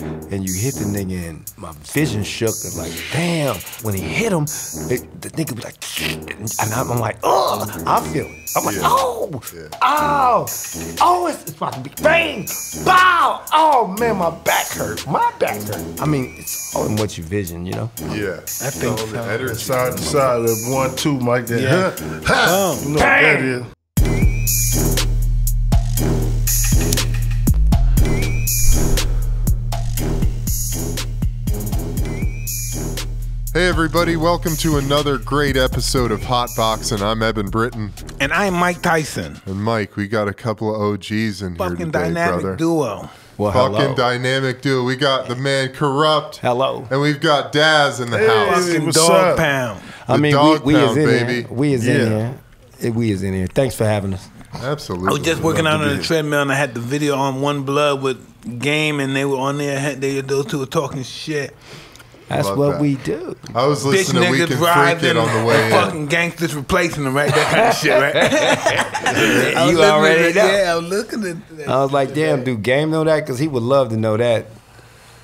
and you hit the nigga, and my vision shook. And like, damn, when he hit him, it, the nigga was like, and I'm, I'm like, oh, I feel it. I'm like, Yeah. oh, Yeah. oh, oh, it's, it's about to be bang, bow. Oh man, my back hurt. My back hurt. I mean, it's all in what you vision, you know. Yeah. I think So so. the. Side to side, the one, two, Mike. That, Yeah. huh, ha, Boom. you know what that is. Hey everybody, welcome to another great episode of Hotboxin'. I'm Eben Britton And I'm Mike Tyson. and Mike. We got a couple of OGs in here Fucking dynamic brother. duo. Well, Fucking hello. dynamic duo. We got the man Kurupt. Hello. And we've got Daz in the Hey. house. Fucking what's dog up? pound. I mean, dog we, we is in baby. here. We is in here. We is in here. Thanks for having us. Absolutely. I was just working out on the treadmill and I had the video on One Blood with Game and they were on there. They those two were talking shit. That's Love what that. we do. I was Bitch listening to We Can Freak It on the way in. fucking gangsters replacing them, right? That kind of shit, right? I You already know. Yeah, I was looking at that. I was like, damn, do Game know that? Because he would love to know that.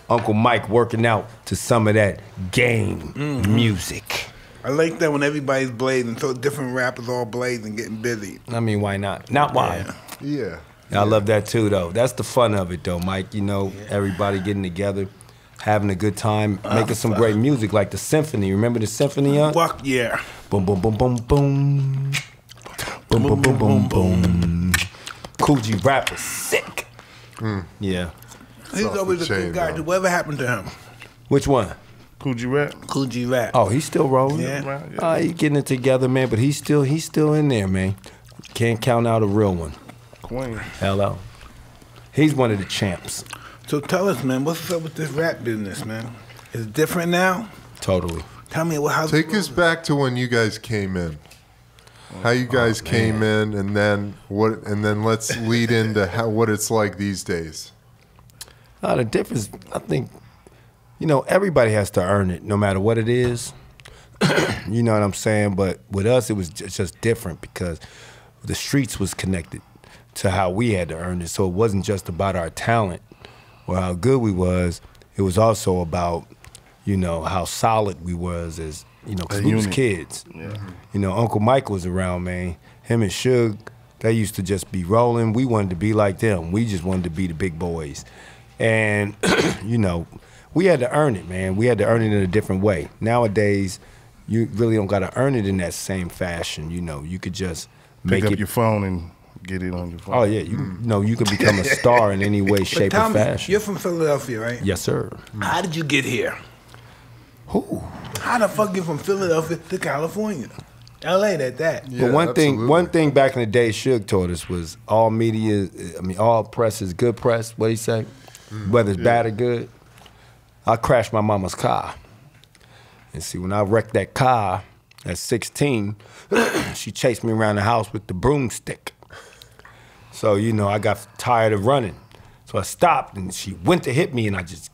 Uncle Mike working out to some of that game Mm-hmm. music. I like that when everybody's blazing, so different rappers all blazing, getting busy. I mean, why not? Not why. Yeah. I love that too, though. That's the fun of it, though, Mike. You know, everybody getting together, having a good time, making some great music like the symphony. Remember the symphony? Huh? Fuck yeah. Boom, boom, boom, boom, boom. Boom, boom, boom, boom, boom. Coogee rapper, sick. Yeah. He's off always a chain, good guy. though. Whatever happened to him? Which one? Coogee rap. Kool G Rap. Oh, he's still rolling. Yeah. Right, yeah. Uh, he getting it together, man. But he's still he's still in there, man. Can't count out a real one. Queen. Hello. He's one of the champs. So tell us, man, what's up with this rap business, man? Is it different now? Totally. Tell me what how's Take us back to when you guys came in. How you guys came in, and then what? And then let's lead into how what it's like these days. Uh, the difference, I think, you know, everybody has to earn it, no matter what it is. you know what I'm saying? But with us, it was just different because the streets was connected to how we had to earn it. So it wasn't just about our talent or how good we was. It was also about, you know, how solid we was as, you know, 'cause A we was unit. kids. Mm-hmm. You know, Uncle Mike was around, man. Him and Suge, they used to just be rolling. We wanted to be like them. We just wanted to be the big boys. And, you know, we had to earn it, man. We had to earn it in a different way. Nowadays, you really don't got to earn it in that same fashion. You know, you could just make Pick up it. your phone and get it on your phone. oh, yeah. You know, you could become a star in any way, shape, tell or fashion. you're from Philadelphia, right? Yes, sir. How did you get here? Who? How the fuck you from Philadelphia to California? LA at that. Yeah, but one thing, one thing back in the day, Suge taught us was all media. I mean, all press is good press. What he say? Mm-hmm. Whether it's bad or good. I crashed my mama's car, and see when I wrecked that car at 16, she chased me around the house with the broomstick. So you know, I got tired of running, so I stopped, and she went to hit me, and I just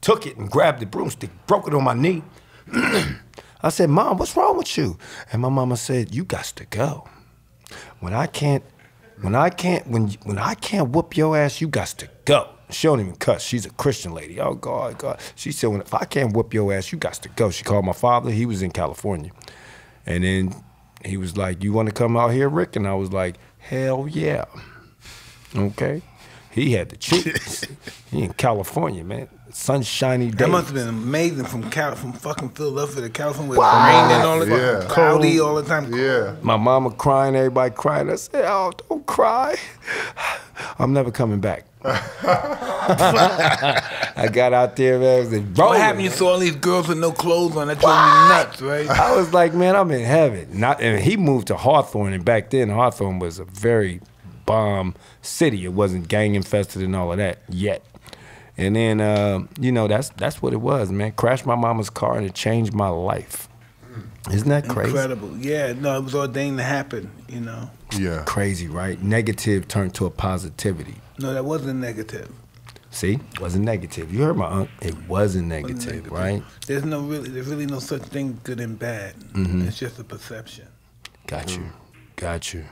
took it and grabbed the broomstick, broke it on my knee. I said, Mom, what's wrong with you? And my mama said, You got to go. When I can't, when I can't, when when I can't whoop your ass, you got to go. She don't even cuss. She's a Christian lady. Oh God, God. She said, when if I can't whoop your ass, you got to go. She called my father. He was in California, and then he was like, You want to come out here, Rick? And I was like, Hell yeah. Okay. He had the cheeks. he in California, man. Sunshiny day. That must have been amazing from Cal- from fucking Philadelphia to California. Where it's raining all the time, Yeah. cloudy all the time. Yeah. My mama crying, everybody crying. I said, "Oh, don't cry. I'm never coming back." I got out there, man. It was What happened? You saw all these girls with no clothes on. That drove you nuts, right? I was like, man, I'm in heaven. Not, and he moved to Hawthorne, and back then Hawthorne was a very bomb city. It wasn't gang infested and all of that yet. And then, uh, you know, that's that's what it was, man. Crashed my mama's car, and it changed my life. Isn't that crazy? Incredible. Yeah, no, it was ordained to happen. You know, Yeah. Crazy, right? Negative turned to a positivity. no, that wasn't negative. See, wasn't negative. You heard my uncle. It wasn't negative, negative. right? There's no really, there's really no such thing good and bad. Mm-hmm. It's just a perception. Got you, got you.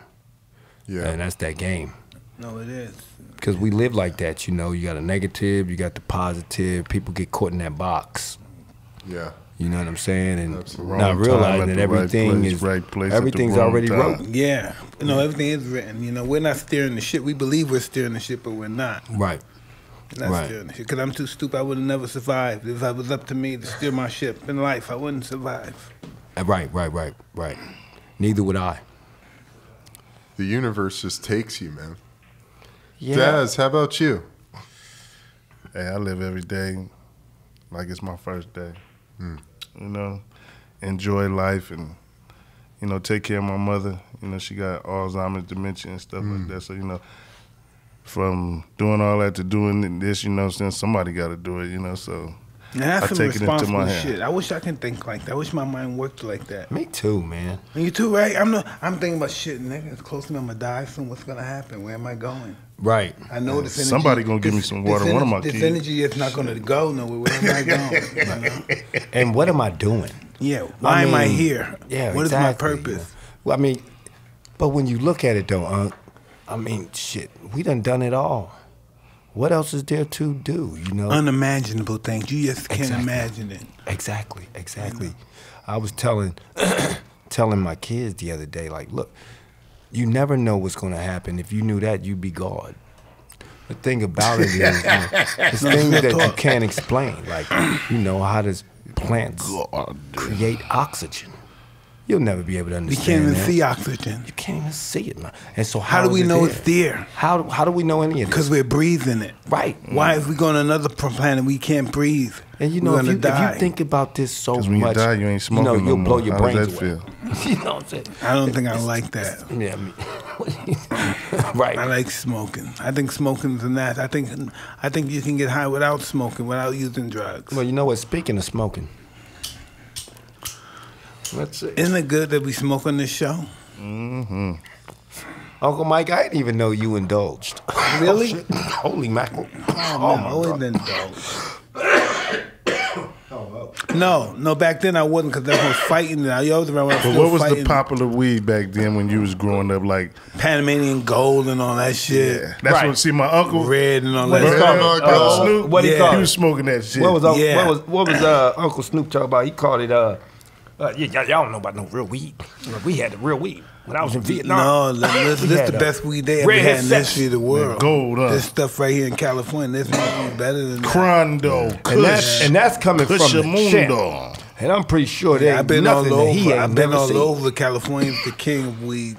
Yeah. And that's that game. No, it is. because we live like that. You know, you got a negative, you got the positive. People get caught in that box. Yeah. You know what I'm saying? And not realizing that the right everything place, is right place everything's already time. wrote. Yeah. No, everything is written. You know, we're not steering the ship. We believe we're steering the ship, but we're not. Right. We're not Right. steering the ship. Because I'm too stupid. I would have never survived. If it was up to me to steer my ship in life, I wouldn't survive. Uh, Right. Right. Right. Right. Neither would I. The universe just takes you, man. Yeah. Daz, how about you? Hey, I live every day like it's my first day. Hmm. You know, enjoy life and you know take care of my mother. You know, she got Alzheimer's, dementia, and stuff Hmm. like that. So you know, from doing all that to doing this, you know, since somebody got to do it. You know, so And that's I some take it into responsible my hand. shit. I wish I could think like that. I wish my mind worked like that. Me too, man. And you too, right? I'm not, I'm thinking about shit, nigga. It's close to me. I'm gonna die soon. What's gonna happen? Where am I going? Right. I know this energy. Somebody gonna give me some this water. One of energy- my This kids. energy is not gonna go nowhere. Where am I going? You know? And what am I doing? Yeah. Why am I here? Yeah. What is exactly. my purpose? Well, I mean, but when you look at it though, Unc, I mean, shit, we done done it all. What else is there to do? You know. Unimaginable things. You just can't Exactly. imagine it. Exactly, exactly. I was telling telling my kids the other day, like, look, you never know what's gonna happen. If you knew that, you'd be God. The thing about it is, you know, it's things that you can't explain. Like, you know, how does plants create oxygen? You'll never be able to understand. We can't even that. see oxygen. You can't even see it, man. And so How how, do is we it know there? it's there? How how do we know any of this? Because we're breathing it. right. Why, if we go on another planet, we can't breathe? And you know, if you, if you think about this so because when you much, die, you ain't smoking know, you'll blow more. your How does brains that away. feel? you know what I'm saying? I don't think I like that. Yeah, I mean, right. I like smoking. I think smoking's a nat. I think I think you can get high without smoking, without using drugs. well, you know what? Speaking of smoking, let's see. Isn't it good that we smoke on this show? Uncle Mike, I didn't even know you indulged. Really? Oh, shit. Holy mackerel! Oh, my always God. been dope. No, no. Back then I wasn't because I was fighting. And I was around. But what was the popular weed back then when you was growing up? Like, Panamanian gold and all that shit. Yeah. that's Right. what. See, my uncle, Red and all What that. is shit. called? Oh, Uh, Snoop, what he Yeah. called he was smoking that shit. What was uh, Yeah. what was what was uh, Uncle Snoop talking about? He called it uh, uh yeah, y'all, y'all don't know about no real weed. We had the real weed when I was in Vietnam. No, this, We this the best weed they ever had in the Sex. history of the world. gold, huh? This stuff right here in California, this might be better than that. Crondo, and Kush, that's and that's coming from the champ. And I'm pretty sure there I've ain't been all nothing that he over. ain't I've been never all seen. over. California's the king of weed.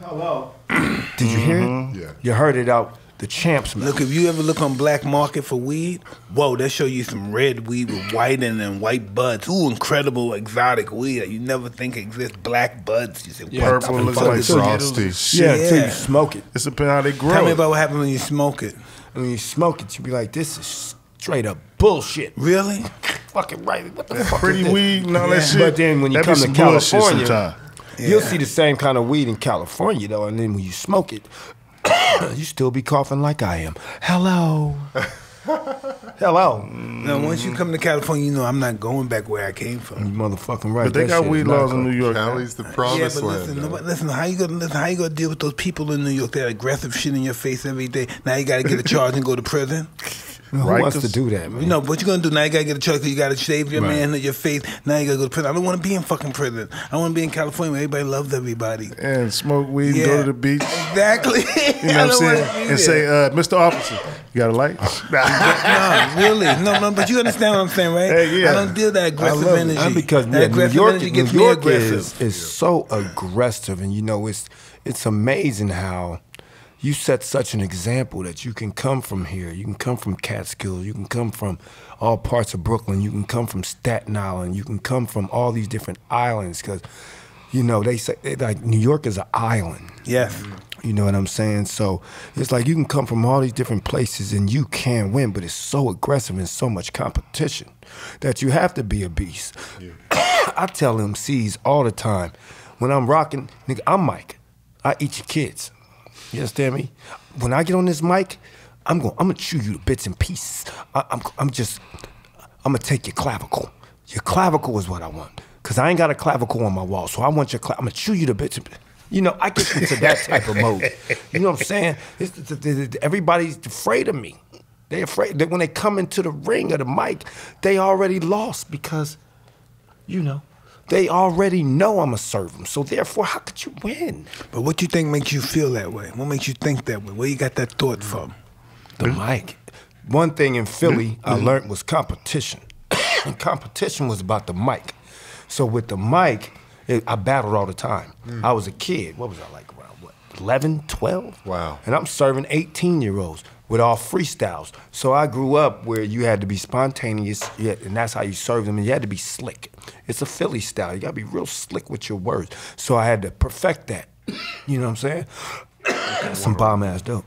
Hello. Did you hear Mm-hmm. it? Yeah. You heard it out the champs mouth. Look, if you ever look on black market for weed, whoa, they show you some red weed with white and then white buds. Ooh, incredible exotic weed that you never think exists. Black buds. You say, Yeah, Purple looks like is frosty. this? Yeah, Yeah. until you smoke it. It's depending how they grow. Tell me about what happens when you smoke it. When you smoke it, you be like, this is straight up bullshit. Really? Fucking right. What the fuck pretty is this? weed and all Yeah. that shit. But then when you that come to California, sometime. you'll see the same kind of weed in California though, and then when you smoke it, you still be coughing like I am. Hello. Hello. Now, once you come to California, you know I'm not going back where I came from. You motherfucking right. But they That got weed laws in. New York. Cali's the Yeah, promised but land. listen, man. nobody- listen. How you gonna listen? How you gonna deal with those people in New York that aggressive shit in your face every day? Now you got to get a charge and go to prison. Who Right, wants to 'cause- do that, man? You know what you gonna do now? You gotta get a charge. 'cause You gotta shave your Right. man in your face. Now you gotta go to prison. I don't want to be in fucking prison. I want to be in California where everybody loves everybody. and smoke weed and Yeah. go to the beach. Exactly. You know what I'm saying? And say, uh, Mr. Officer, you got a light? no, really, no, no. But you understand what I'm saying, right? Hey, yeah. I don't deal that aggressive love it. energy. Uh, because that yeah, New aggressive York, energy New gets me aggressive. is, is so aggressive, and you know it's it's amazing how you set such an example that you can come from here, you can come from Catskills, you can come from all parts of Brooklyn, you can come from Staten Island, you can come from all these different islands, because you know they say like New York is an island. Yes. You know what I'm saying? So it's like you can come from all these different places and you can win, but it's so aggressive and so much competition that you have to be a beast. I tell MCs all the time, when I'm rocking, nigga, I'm Mike. I eat your kids. You understand me? When I get on this mic, I'm going. I'm gonna chew you to bits and pieces. I, I'm. I'm just. I'm gonna take your clavicle. Your clavicle is what I want. Cause I ain't got a clavicle on my wall, so I want your. Cla- I'm gonna chew you to bits. And, You know, I get into that type of mode. You know what I'm saying? It's, it's- it's- everybody's afraid of me. They afraid that when they come into the ring or the mic, they already lost because, you know, they already know I'm gonna serve them. So therefore, how could you win? But what do you think makes you feel that way? What makes you think that way? Where you got that thought mm. from? The hmm? mic. One thing in Philly mm-hmm. I mm-hmm. learned was competition. and competition was about the mic. So with the mic, it, I battled all the time. Mm. I was a kid. What was I like around what? 11, 12? Wow. And I'm serving 18 year olds with all freestyles. So I grew up where you had to be spontaneous, and that's how you serve them, and you had to be slick. It's a Philly style. You gotta be real slick with your words. So I had to perfect that. You know what I'm saying? Some bomb ass dope.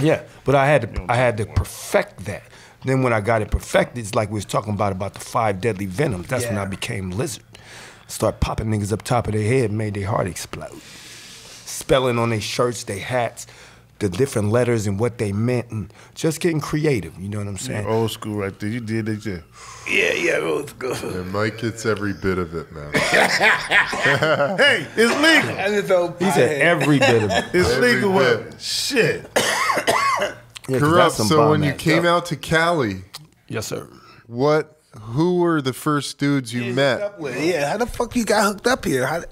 Yeah, but I had to I had to perfect that. Then when I got it perfected, it's like we was talking about about the five deadly venoms. That's when I became lizard. Start popping niggas up top of their head, made their heart explode. Spelling on their shirts, their hats, the different letters and what they meant, and just getting creative. You know what I'm saying? Old school right there. You did it, yeah. Yeah, yeah, it was. And Mike gets every bit of it, man. Hey, it's legal. And it's old He said every bit of it. It's Every legal. bit. What? Shit. Yeah, 'cause Kurupt. So when you came dope. out to Cali, yes sir. what? Who were the first dudes you met? Yeah, how the fuck you got hooked up here? How,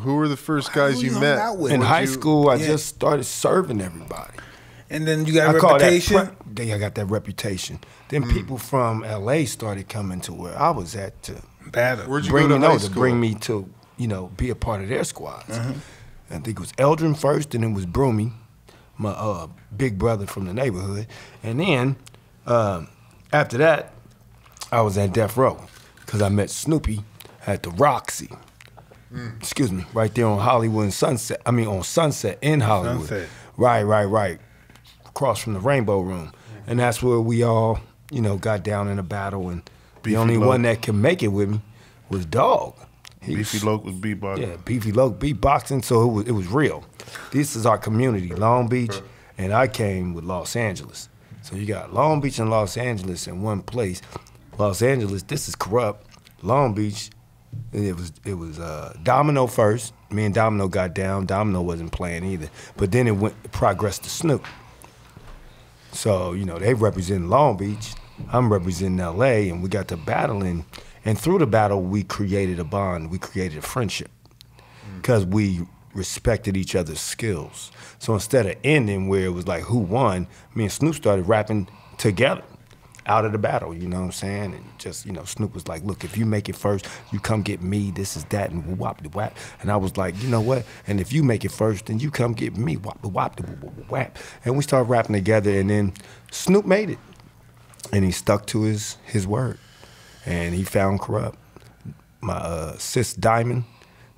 Who were the first guys you hung met? out with? In Would high you- school, I yeah. just started serving everybody. and then you got a I reputation. that. Pre- they, I got that reputation. Then people from LA started coming to where I was at to Battle. Where'd you bring go me to high no, to bring me to you know be a part of their squads. I think it was Eldrin first, and it was Broomy, my uh, big brother from the neighborhood, and then um, after that, I was at Death Row because I met Snoopy at the Roxy. Hmm. Excuse me, right there on Hollywood and Sunset. I mean on Sunset in Hollywood. Sunset. Right, right, right. Across from the Rainbow Room, and that's where we all you know got down in a battle and. Beefy the only Loc. one that can make it with me was Dog. He Beefy was- Loc was beatboxing. Yeah, Beefy Loc beatboxing, so it was, it was real. This is our community, Long Beach, and I came with Los Angeles. So you got Long Beach and Los Angeles in one place. Los Angeles, this is Kurupt. Long Beach, it was it was uh, Domino first. Me and Domino got down. Domino wasn't playing either, but then it went it progressed to Snoop. So, you know, they represent Long Beach. I'm representing LA, and we got to battling. And through the battle, we created a bond. We created a friendship because we respected each other's skills. So instead of ending where it was like who won, me and Snoop started rapping together out of the battle, you know what I'm saying? And just, you know, Snoop was like, look, if you make it first, you come get me, this is that, and whop the whap. And I was like, you know what? And if you make it first, then you come get me, whop the whop the whap. And we started rapping together, and then Snoop made it. And he stuck to his his word. And he found Kurupt. My uh, sis Diamond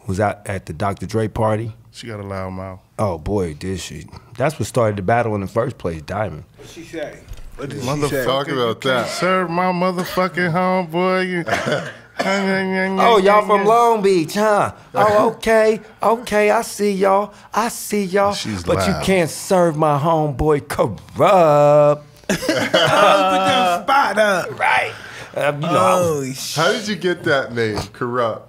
was out at the Dr. Dre party. She got a loud mouth. Oh boy, did she. That's what started the battle in the first place, Diamond. What she say? What did Motherfucker. she say? Talk about that. Serve my motherfucking homeboy. You- Oh, y'all from Long Beach, huh? Oh, okay, okay, I see y'all. I see y'all. She's but you can't serve my homeboy Kurupt. Oh, put them spot up. Right. Uh, you know, I was- Holy shit. How did you get that name, Kurupt?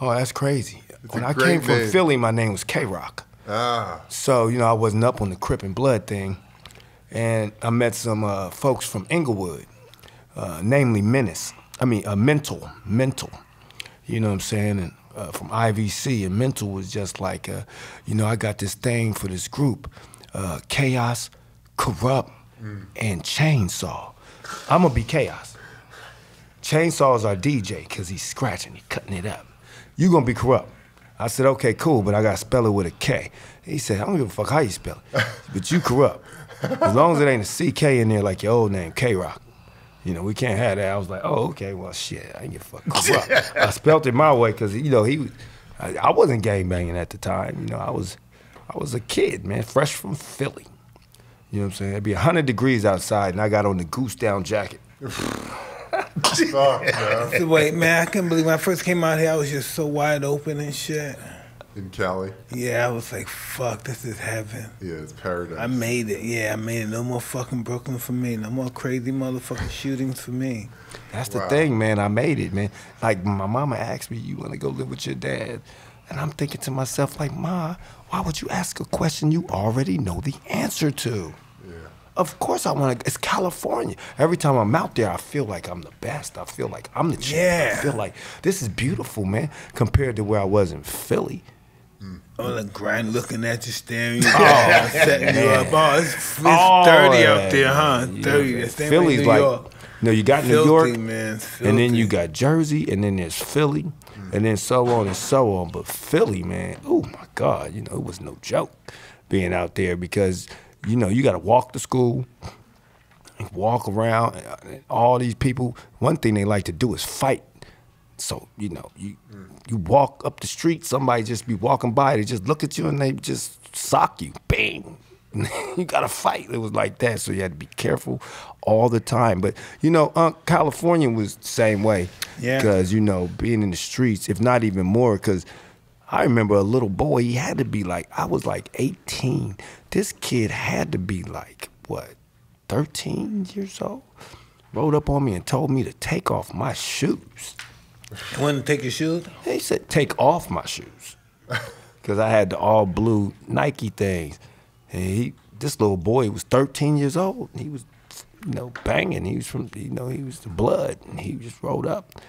oh, that's crazy. when a I great came from. Philly, my name was K Rock. Ah, So, you know, I wasn't up on the Crip and Blood thing. And I met some uh, folks from Inglewood, uh, namely Menace. I mean, uh, Mental. Mental. You know what I'm saying? And uh, from IVC. And Mental was just like, uh, you know, I got this thing for this group uh, Chaos, Corrupt, and Chainsaw. I'm to be Chaos. Chainsaw's our DJ because he's scratching, he's cutting it up. You gonna be corrupt. I said, okay, cool, but I gotta spell it with a K. He said, I don't give a fuck how you spell it, but you corrupt. As long as it ain't a CK in there like your old name, K Rock. You know, we can't have that. I was like, oh, okay, well, shit, I ain't give a fuck. I spelled it my way because, you know, he I, I wasn't gang banging at the time. You know, I was, I was a kid, man, fresh from Philly. You know what I'm saying? It'd be 100 degrees outside, and I got on the goose down jacket. fuck, man. So wait, man, I couldn't believe when I first came out here, I was just so wide open and shit. In Cali. Yeah, I was like, fuck, this is heaven. Yeah, it's paradise. I made it. Yeah, I made it. No more fucking Brooklyn for me. No more crazy motherfucking shootings for me. That's the Wow. thing, man. I made it, man. Like my mama asked me, "You want to go live with your dad?" And I'm thinking to myself, like, Ma, why would you ask a question you already know the answer to? Yeah. Of course I want to. It's California. Every time I'm out there, I feel like I'm the best. I feel like I'm the champ. Yeah. I feel like this is beautiful, man, compared to where I was in Philly. All the grind looking at you, staring you down, oh, setting you up. Oh, it's, it's Oh, dirty out yeah, there, huh? yeah, The same Philly's New like, York. no, you got New York, man. And then you got Jersey, and then there's Philly, and then so on and so on. But Philly, man, oh my God, you know, it was no joke being out there because you know you got to walk to school, walk around. All these people, one thing they like to do is fight. So you know, you you walk up the street, somebody just be walking by, they just look at you and they just sock you, bang. you gotta fight. It was like that, so you had to be careful all the time. But you know, uh, California was the same way. Yeah. Because you know, being in the streets, if not even more, because I remember a little boy. He had to be like, I was like 18. This kid had to be like what, 13 years old. Rode up on me and told me to take off my shoes. You want to take your shoes? He said, take off my shoes. Because I had the all blue Nike things. And he, this little boy was 13 years old. He was, you know, banging. He was from, you know, he was the blood. And he just rolled up.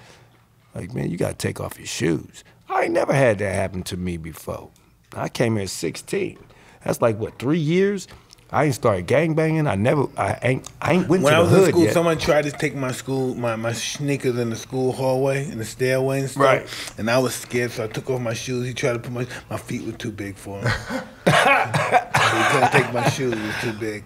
Like, man, you got to take off your shoes. I ain't never had that happen to me before. I came here at 16. That's like, what, three years? I ain't started gangbanging. I never, I ain't, I ain't went When to I was in school, yet. someone tried to take my school, my, my sneakers in the school hallway, in the stairway and stuff. Right. And I was scared, so I took off my shoes. He tried to put my, my feet were too big for him. so he couldn't take my shoes, it was too big.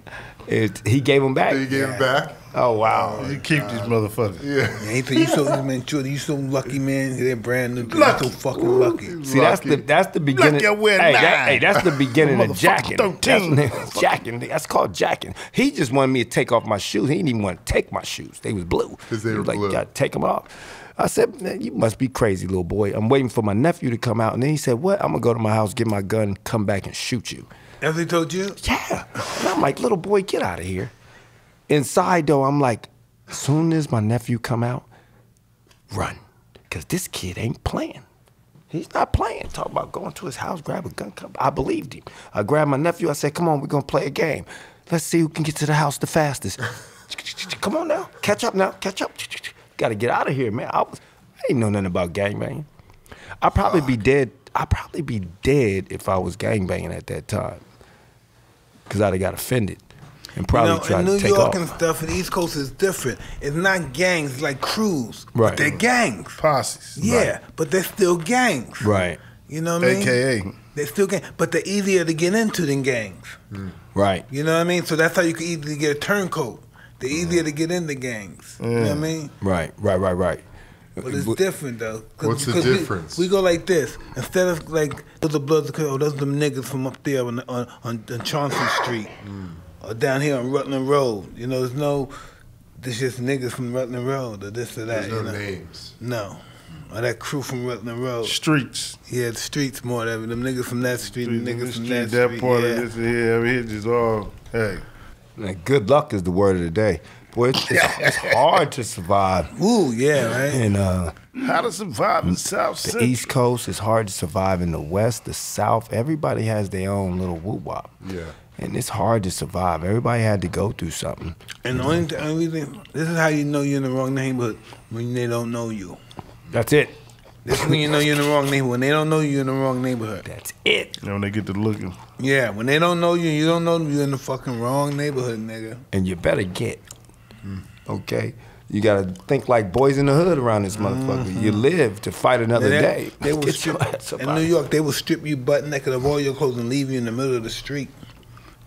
It- he gave them back. You gave it back? Oh, wow. You keep these motherfuckers. Yeah. Yeah, he said, you so, man, Jordan, you so lucky, man. They're brand new. You're so fucking lucky. See, that's the that's the beginning. Lucky I wear hey, that, nine. hey, that's the beginning of Motherfucker, jacking. 13. That's, jacking. That's called jacking. He just wanted me to take off my shoes. He didn't even want to take my shoes. They was blue. 'Cause they He were was like, blue. You gotta take them off. I said, "Man, you must be crazy, little boy. I'm waiting for my nephew to come out. And then he said, what? I'm gonna go to my house, get my gun, come back and shoot you. As he told you? Yeah. And I'm like, little boy, get out of here. Inside though, I'm like, as soon as my nephew come out, run. Cause this kid ain't playing. He's not playing. Talk about going to his house, grab a gun. Come. I believed him. I grabbed my nephew. I said, come on, we're gonna play a game. Let's see who can get to the house the fastest. come on now. Catch up now. Catch up. Gotta get out of here, man. I was I didn't know nothing about gangbanging. I'd probably be dead. I'd probably be dead if I was gangbanging at that time. Cause I'd have got offended and probably you know, tried in New to take York off. and stuff, the East Coast is different. It's not gangs, it's like crews. Right. But they're gangs. Posses. Yeah, but they're still gangs. Right. You know what I mean? AKA. They're still gangs, but they're easier to get into than gangs. Mm. Right. You know what I mean? So that's how you can easily get a turncoat. They're mm. easier to get into gangs. You know what I mean? Right. Right. Right. Right. But it's But- different though. 'Cause- What's the difference? We, go like this. Instead of like those are bloods, oh, those are them niggas from up there on on, on, on Chauncey Street, mm. Or down here on Rutland Road. You know, there's no. There's just niggas from Rutland Road or this or that. There's no you know? names. No. Or that crew from Rutland Road. Streets. Yeah, the streets more. than them niggas from that street, Streets, them niggas this from street, that, that street. part yeah. of this here, over here, just all, hey. Man, good luck is the word of the day. Boy, it's, it's, it's hard to survive Ooh, yeah, right. in uh, How to survive in South the Central. East Coast. It's hard to survive in the West, the South. Everybody has their own little woo wop. Yeah. And it's hard to survive. Everybody had to go through something. And the only, th- only thing, this is how you know you're in the wrong neighborhood when they don't know you. That's it. This is when you know you're in the wrong neighborhood. When they don't know you, you're in the wrong neighborhood. That's it. You know, when they get to looking. Yeah, when they don't know you, you don't know them, you're in the fucking wrong neighborhood, nigga. And you better get. Hmm. Okay? You gotta think like boys in the hood around this motherfucker. You mm-hmm. live to fight another They- day. They will strip, in New York, they will strip you butt naked of all your clothes and leave you in the middle of the street.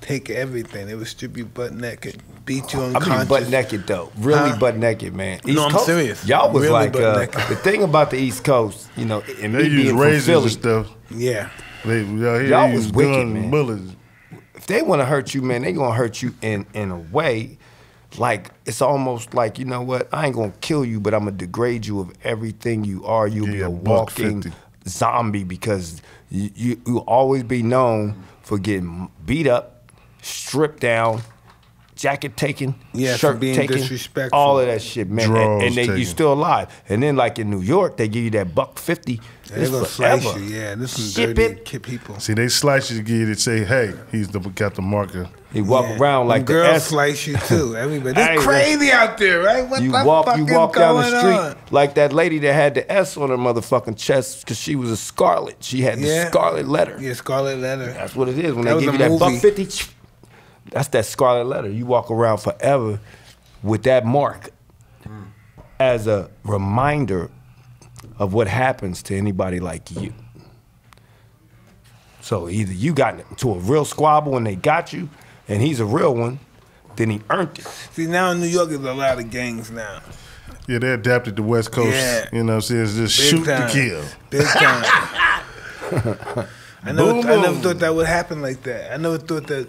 Take everything. They will strip you butt naked, beat you unconscious. I mean, butt naked though, really Huh? butt naked, man. East No, I'm Coast, serious. Y'all was Really like uh, the thing about the East Coast, you know, and They me use being from razors Philly, and stuff. Yeah. They, y'all, here, Y'all they was use wicked, man. bullets. if they want to hurt you, man, they gonna hurt you in in a way, like it's almost like you know what? I ain't gonna kill you, but I'm gonna degrade you of everything you are. You'll Give be a a walking 50. zombie because you, you you'll always be known for getting beat up, stripped down, jacket taken, Yeah, shirt being taking, disrespectful. all of that shit, man. And, and they, you still alive. And then like in New York, they give you that buck fifty. They It's gonna slice you. Yeah, this is Ship dirty it. kid people. See, they slice you to get you to say, "Hey, he's the got the marker." He walk Yeah. around like Them the girls S. slice you too. Everybody, Hey, it's crazy out there, right? What You the walk, fuck you is walk down the street on? like that lady that had the S on her motherfucking chest because she was a scarlet. She had the Yeah. scarlet letter. Yeah, Scarlet Letter. That's what it is. When That they give you that buck fifty, that's that scarlet letter. You walk around forever with that mark hmm. as a reminder of what happens to anybody like you. So either you got into a real squabble and they got you, and he's a real one, then he earned it. See, now in New York, there's a lot of gangs now. Yeah, they adapted the West Coast. Yeah. You know, what I'm saying it's just Big shoot time. to kill. Big time. I never, Boom, I never thought that would happen like that. I never thought that,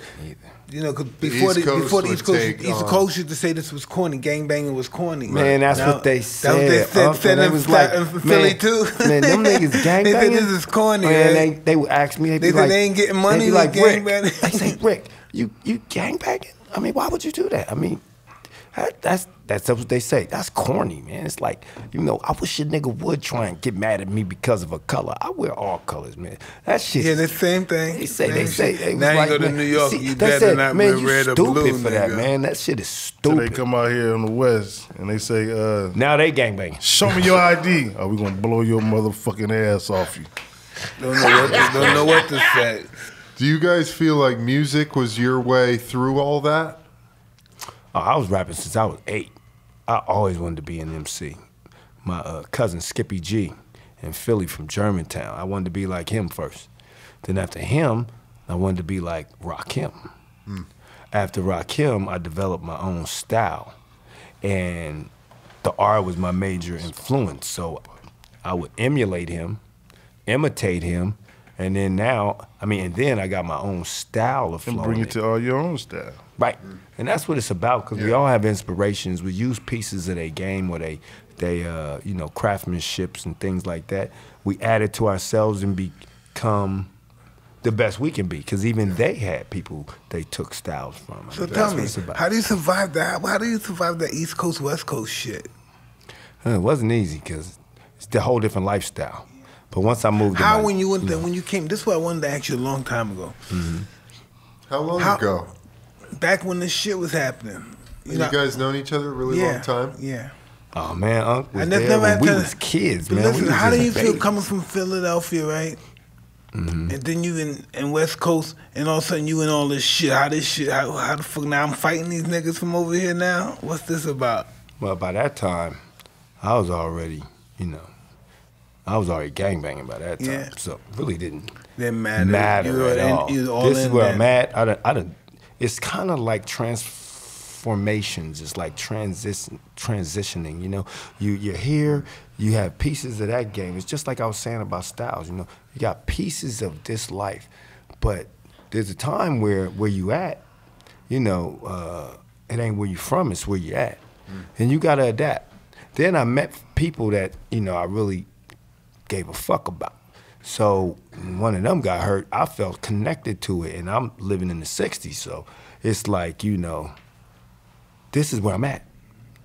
you know, cause before East the, Coast before the East Coast, take East on- Coast used to say this was corny, gang banging was corny. Man, that's Now- what they That said. was they said, Unc, said and in, was like, in Philly man, too. Man, them niggas gang banging. They said this is corny. Man, right? they, they would ask me. They'd They be said like, they ain't getting they'd money be like, Rick, gangbanging. they say, Rick, you you gang banging? I mean, why would you do that? I mean, that, that's that's what they say. That's corny, man. It's like, you know, I wish a nigga would try and get mad at me because of a color. I wear all colors, man. That shit. yeah, the same thing. They say, they say, they was now like, you go to man, New York, see, you better said, not man, wear red or stupid blue, for that, man. That shit is So stupid. they come out here in the West and they say, uh, now they gangbanging. "Show me your ID, or we gonna blow your motherfucking ass off you." Don't know what to, don't know what to say. Do you guys feel like music was your way through all that? Oh, I was rapping since I was eight. I always wanted to be an MC. My uh, cousin Skippy G in Philly from Germantown. I wanted to be like him first. Then after him, I wanted to be like Rakim. After Rakim, I developed my own style, and the R was my major influence. So I would emulate him, imitate him, and then now, I mean, and then I got my own style of And bring it to all your own style. Right, and that's what it's about because we all have inspirations. We use pieces of their game or they, they, uh, you know, craftsmanships and things like that. We add it to ourselves and become the best we can be. Because even they had people they took styles from. So That's tell me, about. how do you survive that? How do you survive that East Coast West Coast shit? Uh, It wasn't easy because it's a whole different lifestyle. But once I moved, How my- when you went know, there, when you came? This is what I wanted to ask you a long time ago. How long How- ago? Back when this shit was happening. You, guys known each other a really yeah, long time? Yeah. Oh man, Unc was I never, there when we to, was kids, But man. Listen, we was how do just you feel coming from Philadelphia, right? Mm-hmm. And then you in, in West Coast, and all of a sudden you in all this shit. How this shit? How, how the fuck now? I'm fighting these niggas from over here now. What's this about? Well, by that time, I was already, you know, I was already gangbanging by that time. Yeah. So really didn't Didn't matter. matter You at in- all. all this is where then. I'm at. I done, I done, it's kind of like transformations. It's like transition, transitioning. You know, you you're here. You have pieces of that game. It's just like I was saying about Styles. You know, you got pieces of this life, but there's a time where where you at. You know, uh, it ain't where you from. It's where you at, and you gotta adapt. Then I met people that you know I really gave a fuck about. So one of them got hurt, I felt connected to it, and I'm living in the '60s, so it's like you know, this is where I'm at.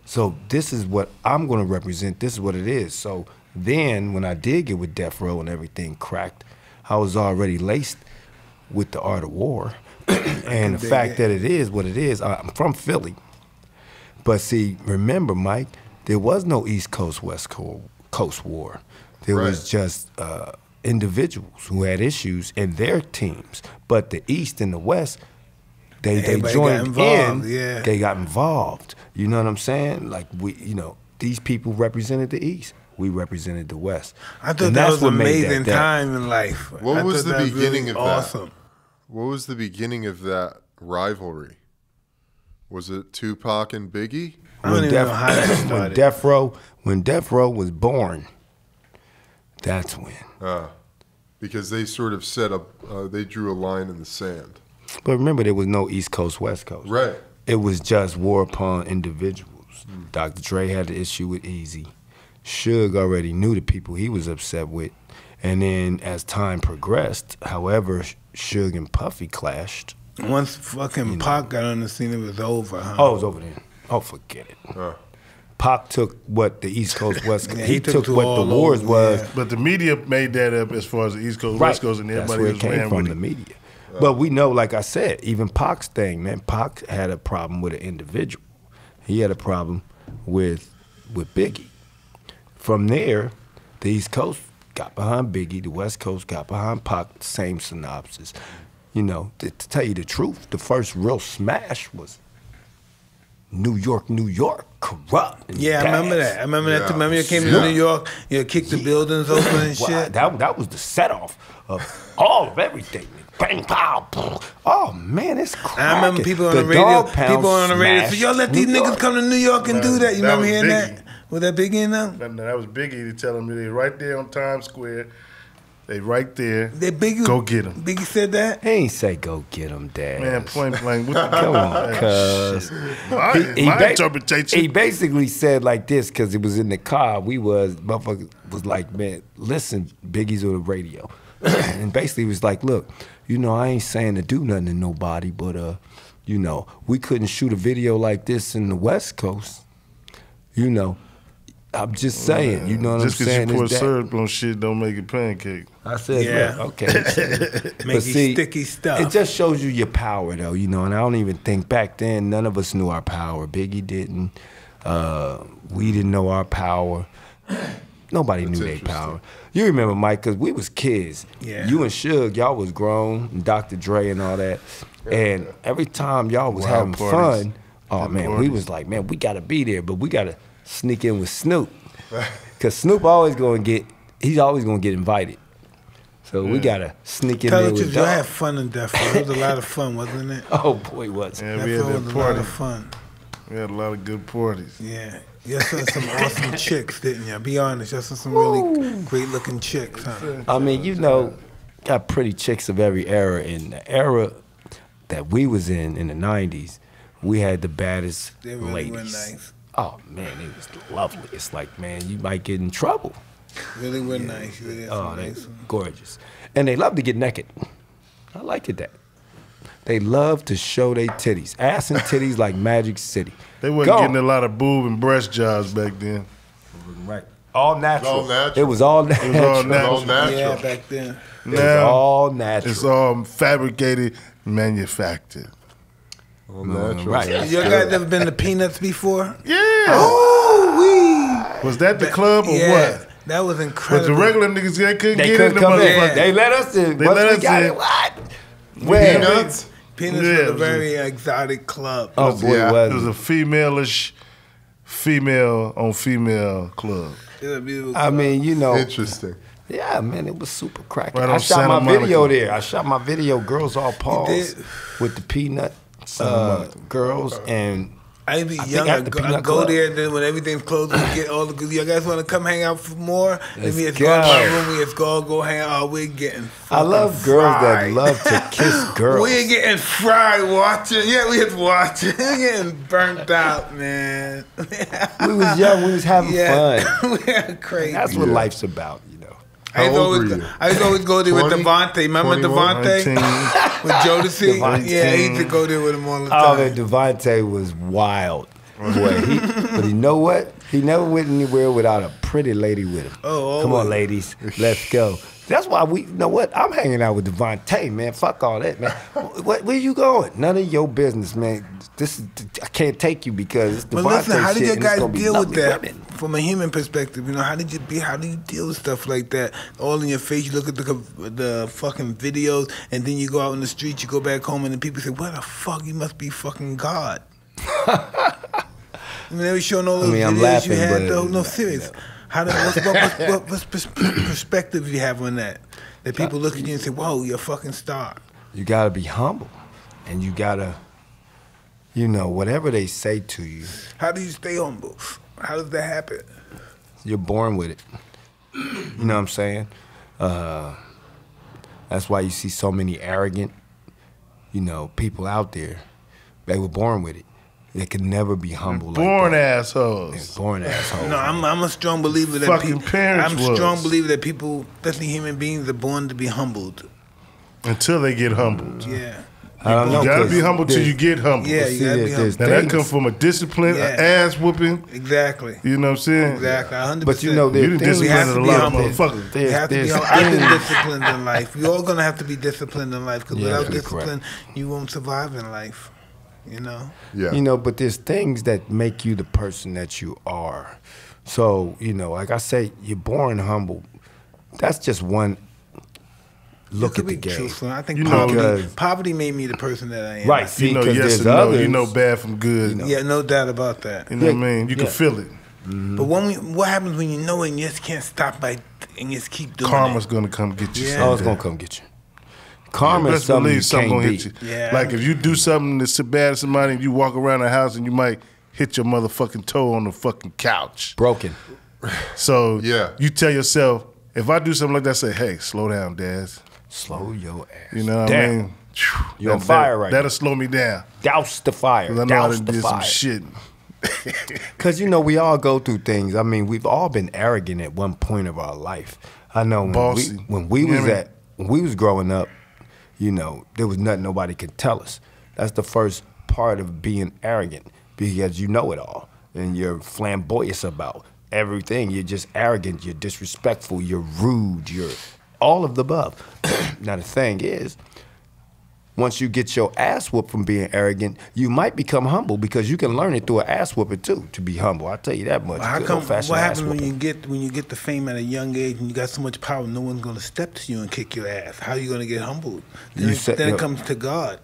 So this is what I'm going to represent. This is what it is. So then, when I did get with Death Row and everything cracked, I was already laced with the art of war, and the fact that it is what it is. I'm from Philly, but see, remember, Mike, there was no East Coast West Coast war. There was just uh, individuals who had issues in their teams. But the East and the West, they they Everybody got joined involved, in. yeah. They got involved. You know what I'm saying? Like we, you know, these people represented the East. We represented the West. I thought And that that's was what an made that- amazing that- time in life. What I was the that beginning really of that? awesome. What was the beginning of that rivalry? Was it Tupac and Biggie? I don't when even Death, know how that when started. Death Row when Death Row was born, that's when. Uh, because they sort of set up, uh, they drew a line in the sand. But remember, there was no East Coast, West Coast. Right. It was just war upon individuals. Dr. Dre had the issue with Eazy. Suge already knew the people he was upset with. And then as time progressed, however, Suge and Puffy clashed Once fucking Pac got on the scene, it was over. Huh? Oh, it was over then. Oh, forget it. Uh, Pac took what the East Coast, West Coast. Yeah, he, he took, took to what the wars over, was. yeah. But the media made that up as far as the East Coast, West Coast, and That's everybody where was it came from the it. media. But we know, like I said, even Pac's thing, man. Pac had a problem with an individual. He had a problem with with Biggie. From there, the East Coast got behind Biggie. The West Coast got behind Pac. Same synopsis. You know, to, to tell you the truth, the first real smash was New York, New York, Kurupt. and Yeah, I remember that. I remember that. Yeah. too. Remember you came Yeah. to New York, you kicked the buildings open and Well, shit. that, that was the set off of all of everything. Bang, pow, boom. Oh man, it's crazy. I remember people on the, radio, people on the radio. So y'all let these niggas come to New York and do That- that. You that remember was hearing Biggie. that? Was that Biggie in them? That, that was Biggie to tell them they right there on Times Square. They right there. They Biggie. Go get 'em. Biggie said that. He ain't say go get him, Dad. Man, point blank. What the Come on, cuz. My, He- he my ba- interpretation. He basically said like this because it was in the car. We was motherfucker was like, man, listen, Biggie's on the radio, and basically was like, look, you know, I ain't saying to do nothing to nobody, but uh, you know, we couldn't shoot a video like this in the West Coast. You know, I'm just saying. You know what Just I'm because you saying? pour Is that- syrup on shit don't make it pancake. I said, Yeah. yeah, okay. Make But you sticky stuff. It just shows you your power, though, you know. And I don't even think back then none of us knew our power. Biggie didn't. Uh, we didn't know our power. Nobody knew their power. You remember, Mike, because we was kids. Yeah. You and Suge, y'all was grown, and Dr. Dre and all that. And every time y'all was Wild having parties. fun, oh Good man, we was like, man, we gotta be there, but we gotta sneak in with Snoop. Cause Snoop always gonna get, he's always gonna get invited. So we gotta sneak in Tell there the with truth, y'all Dog. had fun in Death Row. It was a lot of fun, wasn't it? Oh boy, was Yeah, Death we had Row was that a lot of fun. We had a lot of good parties. Yeah. Y'all saw some awesome chicks, didn't you? Be honest, y'all saw some really great looking chicks, huh? I mean, you know, got pretty chicks of every era. In the era that we was in, in the '90s, we had the baddest They really ladies. Were nice. Oh man, it was lovely. It's like, man, you might get in trouble. Really were nice. Really had Oh, some they nice gorgeous, and they love to get naked. I liked it that. They love to show their titties, ass and titties like Magic City. They wasn't Go. getting a lot of boob and breast jobs back then. right. All natural. All natural. It was all natural. It was all It's all natural. natural. Yeah, back then. It was Now all natural. it's all fabricated, manufactured. All natural. right. Yeah. You guys ever been to Peanuts before? Yeah. Oh, Was that the club or yeah, what? that was incredible. But incredible. the regular niggas they couldn't They get couldn't in the come in. motherfucker. They let us in. They Once let we us got in. it, what? Where? Peanuts? Peanuts Yeah, was it a was a- very exotic club. Oh boy, Yeah. was It was a female-ish, female on female club. It was a beautiful I club. mean, you know, Interesting. yeah, man, it was super cracking. Right I shot Santa my Monica. video there. I shot my video, girls all paused did? with the peanut uh, Monica. girls, and I be I young. I go, I go there, then when everything's closed, we get all the good. You guys want to come hang out for more? Let Let's me just go my room. We just go go hang out. We're getting. I love girls that love to kiss girls. We're getting fried watching. Yeah, we was watching. We're getting burnt out, man. we was young, we was having yeah, fun. we're crazy. That's what Yeah. life's about, you. I used, old always, were go- you? I to always go there with 20? DeVante. Remember 21? DeVante? 19. With Jodeci? DeVante. Yeah, I used to go there with him all the Oh time. man, DeVante was wild. Boy, he, but you know what? He never went anywhere without a pretty lady with him. Oh, come on, ladies, let's go. That's why we. You know what? I'm hanging out with DeVante, man. Fuck all that, man. What, where you going? None of your business, man. This is I can't take you because it's But listen, how did shit you guys deal with that women. From a human perspective? You know, how did you be? How do you deal with stuff like that? All in your face. You look at the the fucking videos, and then you go out in the street. You go back home, and then people say, "What the fuck? You must be fucking God." I mean, they were showing all those I'm videos laughing, you had. though. No, serious. How do, what's, what, what, what, what's perspective you have on that? That uh, people look at you and say, "Whoa, you're a fucking star." You gotta be humble, and you gotta, you know, whatever they say to you, How do you stay humble? How does that happen? you're born with it. You know what I'm saying? Uh, that's why you see so many arrogant, you know, people out there. They were born with it. They could never be humble. Born like that. assholes. Born assholes. No, I'm I'm a strong believer that Fucking people. parents I'm a strong believer that people, especially human beings, are born to be humbled. Until they get humbled. Yeah, I don't. You gotta be humble till you get humble. Yeah, you gotta be humble. there's Now that things- comes from a discipline, Yeah. an ass whooping. Exactly. You know what I'm saying? Exactly. 100%. But you know, there You are done things- We have disciplined to a be lot of humble. motherfuckers. You have to be there's I've been disciplined in life. We're all gonna have to be disciplined in life because Yeah, without that's correct. discipline, you won't survive in life. You know. Yeah. You know, but there's things that make you the person that you are. So, you know, like I say, you're born humble. That's just one look at the be game. truthful, I think You know, poverty, because- poverty made me the person that I am. Right. See, You know, yes there's and no. You know bad from good. You know, Yeah, no doubt about that. You know yeah. what I mean? You can feel it. Mm-hmm. But when we, what happens when you know it and you just can't stop by and just keep doing Karma's it? gonna come get you. Yeah. Oh, it's gonna come get you. Karma is Best something believe you something can't gonna beat. hit you. Yeah. Like if you do something that's so bad to somebody and you walk around the house and you might hit your motherfucking toe on the fucking couch. Broken. So Yeah. you tell yourself, if I do something like that, say, hey, slow down, Daz. Slow your ass. You know what down. I mean? You're on fire right That'll now. slow me down. Douse the fire. 'Cause I know Douse the did some fire. shit. Because, you know, we all go through things. I mean, we've all been arrogant at one point of our life. I know when Bossy. we, when we You was what I mean? at, when we was growing up, you know, there was nothing nobody could tell us. That's the first part of being arrogant because you know it all and you're flamboyant about everything. You're just arrogant. You're disrespectful. You're rude. You're all of the above. now, the thing is, once you get your ass whooped from being arrogant, you might become humble because you can learn it through an ass whooping too. To be humble, I tell you that much. How come? What happens when you get when you get the fame at a young age and you got so much power? No one's gonna step to you and kick your ass. How are you gonna get humbled? Then, You it, said- then it comes to God.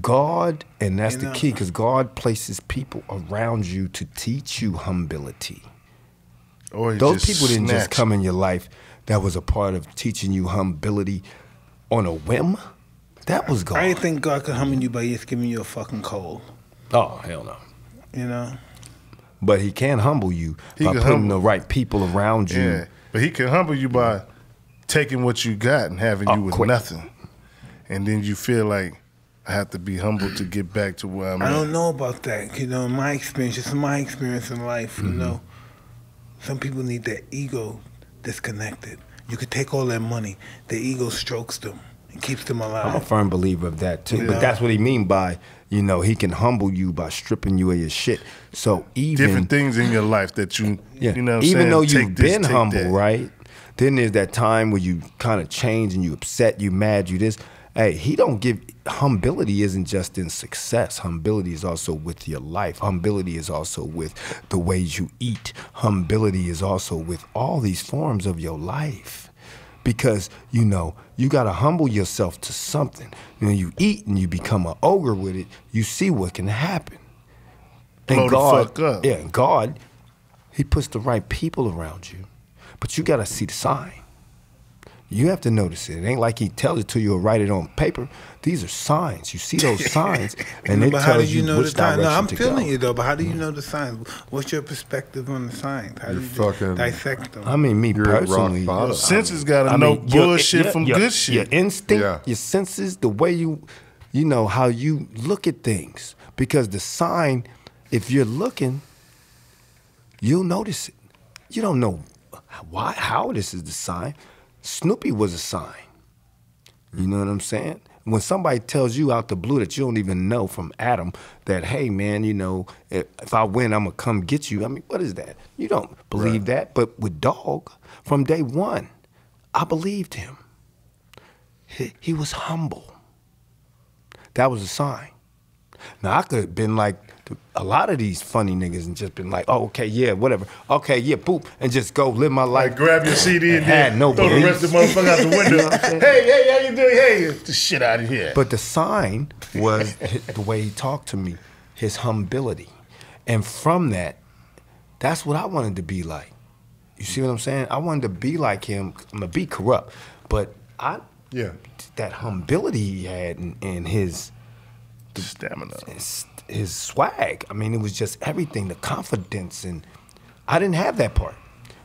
God, and that's You the key, because God places people around you to teach you humility. Or Those just people didn't just come in your life that was a part of teaching you humility on a whim. That was God. I didn't think God could humble you by just giving you a fucking cold. oh hell no. You know. But He can humble you He by putting humble- the right people around you. Yeah. But he can humble you by taking what you got and having Oh, you with quick. nothing. And then you feel like I have to be humble to get back to where I'm I at. don't know about that. You know, in my experience, just my experience in life, Mm-hmm. you know, some people need their ego disconnected. You could take all that money, The ego strokes them and keeps them alive. I'm a firm believer of that too. Yeah. But that's what he mean by, you know, he can humble you by stripping you of your shit. So even Different things in your life that you, Yeah. you know, what I'm even saying? though Take you've this, been humble, that. right? Then there's that time where you kind of change and you upset, you mad, you this. Hey, he don't give humility isn't just in success. Humility is also with your life. Humility is also with the ways you eat. Humility is also with all these forms of your life. Because, you know, you gotta humble yourself to something. When you eat and you become an ogre with it, you see what can happen. Blow the God, fuck up. Yeah, God, He puts the right people around you. But you gotta see the sign. You have to notice it. It ain't like he tells it to you or write it on paper. These are signs. You see those signs, and it but how do tells you you, know the which signs? direction No, I'm to feeling go. you though, but how do you mm. know the signs? What's your perspective on the signs? How do You you fucking- dissect them? I mean, me You're at rock personally, bottom. Senses got to I know mean, your- bullshit your- from your- good shit. Your instinct, Yeah. your senses, the way you, you know, how you look at things. Because the sign, if you're looking, you'll notice it. You don't know why, how this is the sign. Snoopy was a sign. You know what I'm saying? When somebody tells you out the blue that you don't even know from Adam that, hey man, you know, if, if I win, I'm gonna come get you. I mean, what is that? You don't believe that. But with Dog, from day one, I believed him. He, he was humble. That was a sign. Now I could have been like a lot of these funny niggas and just been like, oh, okay, yeah, whatever. Okay, yeah, boop, and just go live my life. Like grab your CD and Had then no throw the rest of the motherfucker out the window. You know what I'm saying? hey, hey, how you doing? Hey, get the shit out of here. But the sign was the way he talked to me, his humility. And from that, that's what I wanted to be like. You see what I'm saying? I wanted to be like him. I'm gonna be Kurupt, but I Yeah. that humility he had and, and his Stamina. his his swag. I mean, it was just everything, the confidence, and I didn't have that part.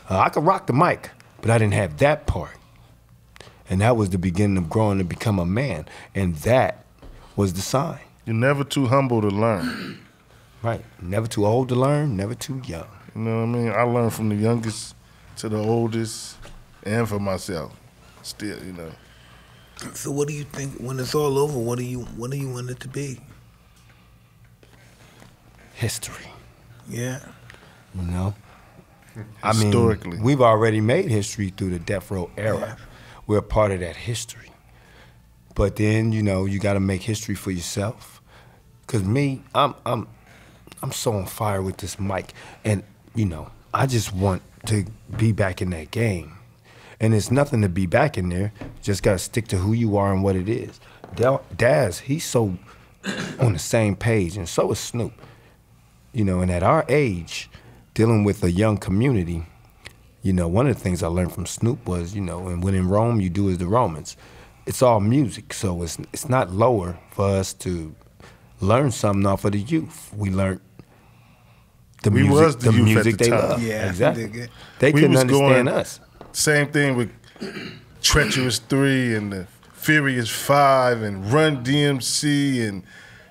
Uh, I could rock the mic, but I didn't have that part. And that was the beginning of growing to become a man, and that was the sign. You're never too humble to learn. Right. Never too old to learn, never too young. You know what I mean? I learned from the youngest to the oldest and for myself. Still, you know. So what do you think when it's all over? What do you what do you want it to be? History. Yeah. You know? I mean, Historically. we've already made history through the death row era. Yeah. We're a part of that history. But then, you know, you got to make history for yourself. Cause me, I'm I'm I'm so on fire with this mic, and you know, I just want to be back in that game. And it's nothing to be back in there. Just gotta stick to who you are and what it is. Da- Daz, he's so on the same page, and so is Snoop you know, and at our age, dealing with a young community, you know, one of the things I learned from Snoop was, you know, and when in Rome, you do as the Romans. It's all music, so it's it's not lower for us to learn something off of the youth. We learned the We music, was the youth at music the they time. love. Yeah, exactly. They We couldn't understand going- us. Same thing with Treacherous Three and the Furious Five and Run DMC and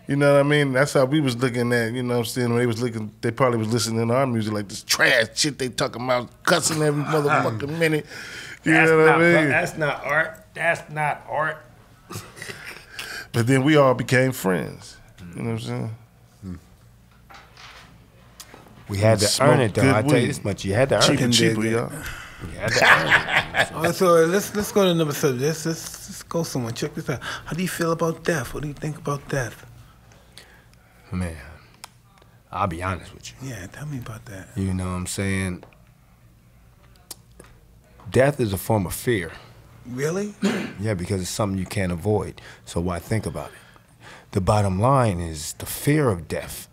you know what I mean? That's how we was looking at, you know what I'm saying? When they was looking they probably was listening to our music like this trash shit they talking about, cussing every motherfucking minute. You know what I mean? that's not art. That's not art. But then we all became friends. You know what I'm saying? We had to earn it, though. I tell you this much: you had to earn Cheap it. cheaper, dig y'all. You had to earn it. So let's let's go to another subject. Let's, let's let's go somewhere. Check this out. How do you feel about death? What do you think about death? Man, I'll be honest with you. Yeah, tell me about that. You know what I'm saying? Death is a form of fear. Really? Yeah, because it's something you can't avoid. So why think about it? The bottom line is the fear of death,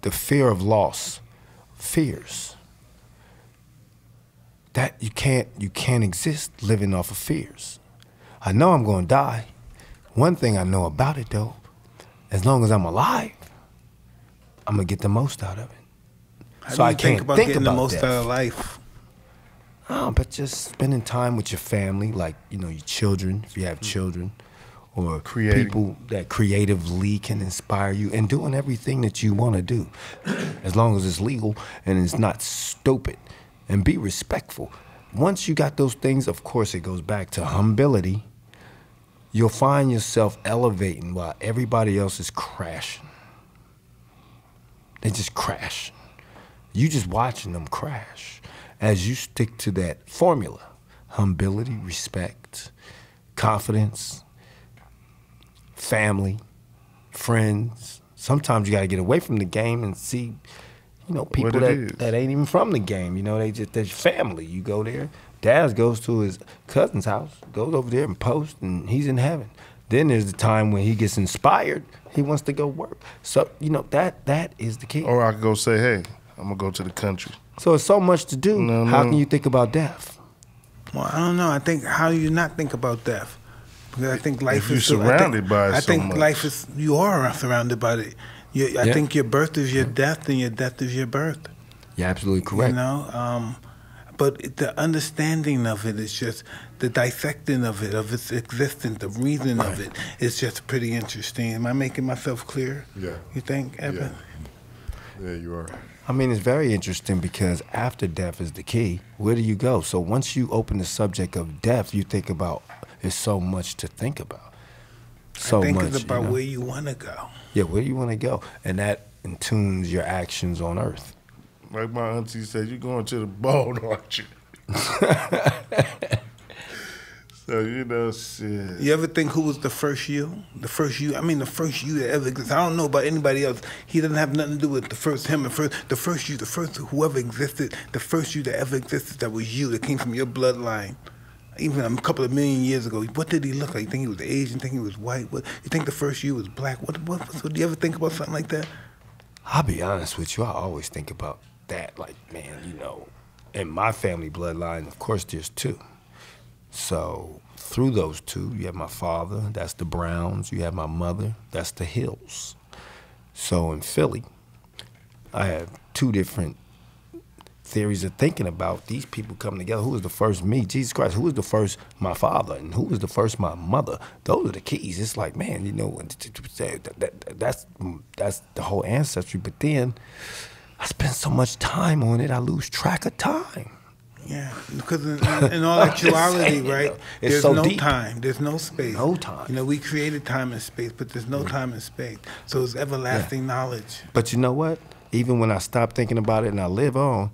the fear of loss, fears. That you can't you can't exist living off of fears. I know I'm going to die. One thing I know about it though, as long as I'm alive, I'm to get the most out of it. How So do you I think can't about think getting about the most death. out of life? Oh, but just spending time with your family, like you know your children, if you have mm. children, or Creating. people that creatively can inspire you, and doing everything that you want to do, as long as it's legal and it's not stupid, and be respectful. Once you got those things, of course, it goes back to humility. You'll find yourself elevating while everybody else is crashing. They just crash. You just watching them crash as you stick to that formula humility, respect, confidence, family, friends. Sometimes you got to get away from the game and see, you know, people that, is. that ain't even from the game. You know, they just, there's family. You go there. Dad goes to his cousin's house, goes over there and posts, and he's in heaven. Then there's the time when he gets inspired. He wants to go work. So you know that that is the key. Or I could go say, hey, I'm gonna go to the country. So it's so much to do. No, How can you think about death? Well, I don't know. I think how do you not think about death? Because I think life If you're is surrounded think, by it I so think much. life is. You are surrounded by it. You, I Yeah. think your birth is your death, and your death is your birth. You're absolutely correct. You know, um, but the understanding of it is just the dissecting of it, of its existence, the reason of it is just pretty interesting. Am I making myself clear? Yeah. You think, Eben? Yeah, you are. I mean, it's very interesting because after death is the key. Where do you go? So once you open the subject of death, you think about there's so much to think about. So I think much. it's about you know? where you want to go. yeah, where do you want to go? And that intunes your actions on earth. Like my auntie said, you're going to the ball, aren't you? so you know, shit. You ever think who was the first you? The first you? I mean, the first you that ever existed. I don't know about anybody else. He doesn't have nothing to do with the first him and first the first you, the first whoever existed, the first you that ever existed that was you that came from your bloodline. Even a couple of million years ago, what did he look like? You think he was Asian? Think he was white? What? You think the first you was black? What? What? what, what do you ever think about something like that? I'll be honest with you. I always think about that. Like, man, you know, in my family bloodline, of course, there's two. So through those two, you have my father, that's the Browns. You have my mother, that's the Hills. So in Philly, I have two different theories of thinking about these people coming together. Who was the first me? Jesus Christ. Who was the first my father? And who was the first my mother? Those are the keys. It's like, man, you know, that, that, that's that's the whole ancestry. But then I spend so much time on it, I lose track of time. Yeah, because in, in, all actuality, saying, right? there's so no deep. time. There's no space. No time. You know, we created time and space, but there's no time and space. So it's everlasting knowledge. But you know what? Even when I stop thinking about it and I live on,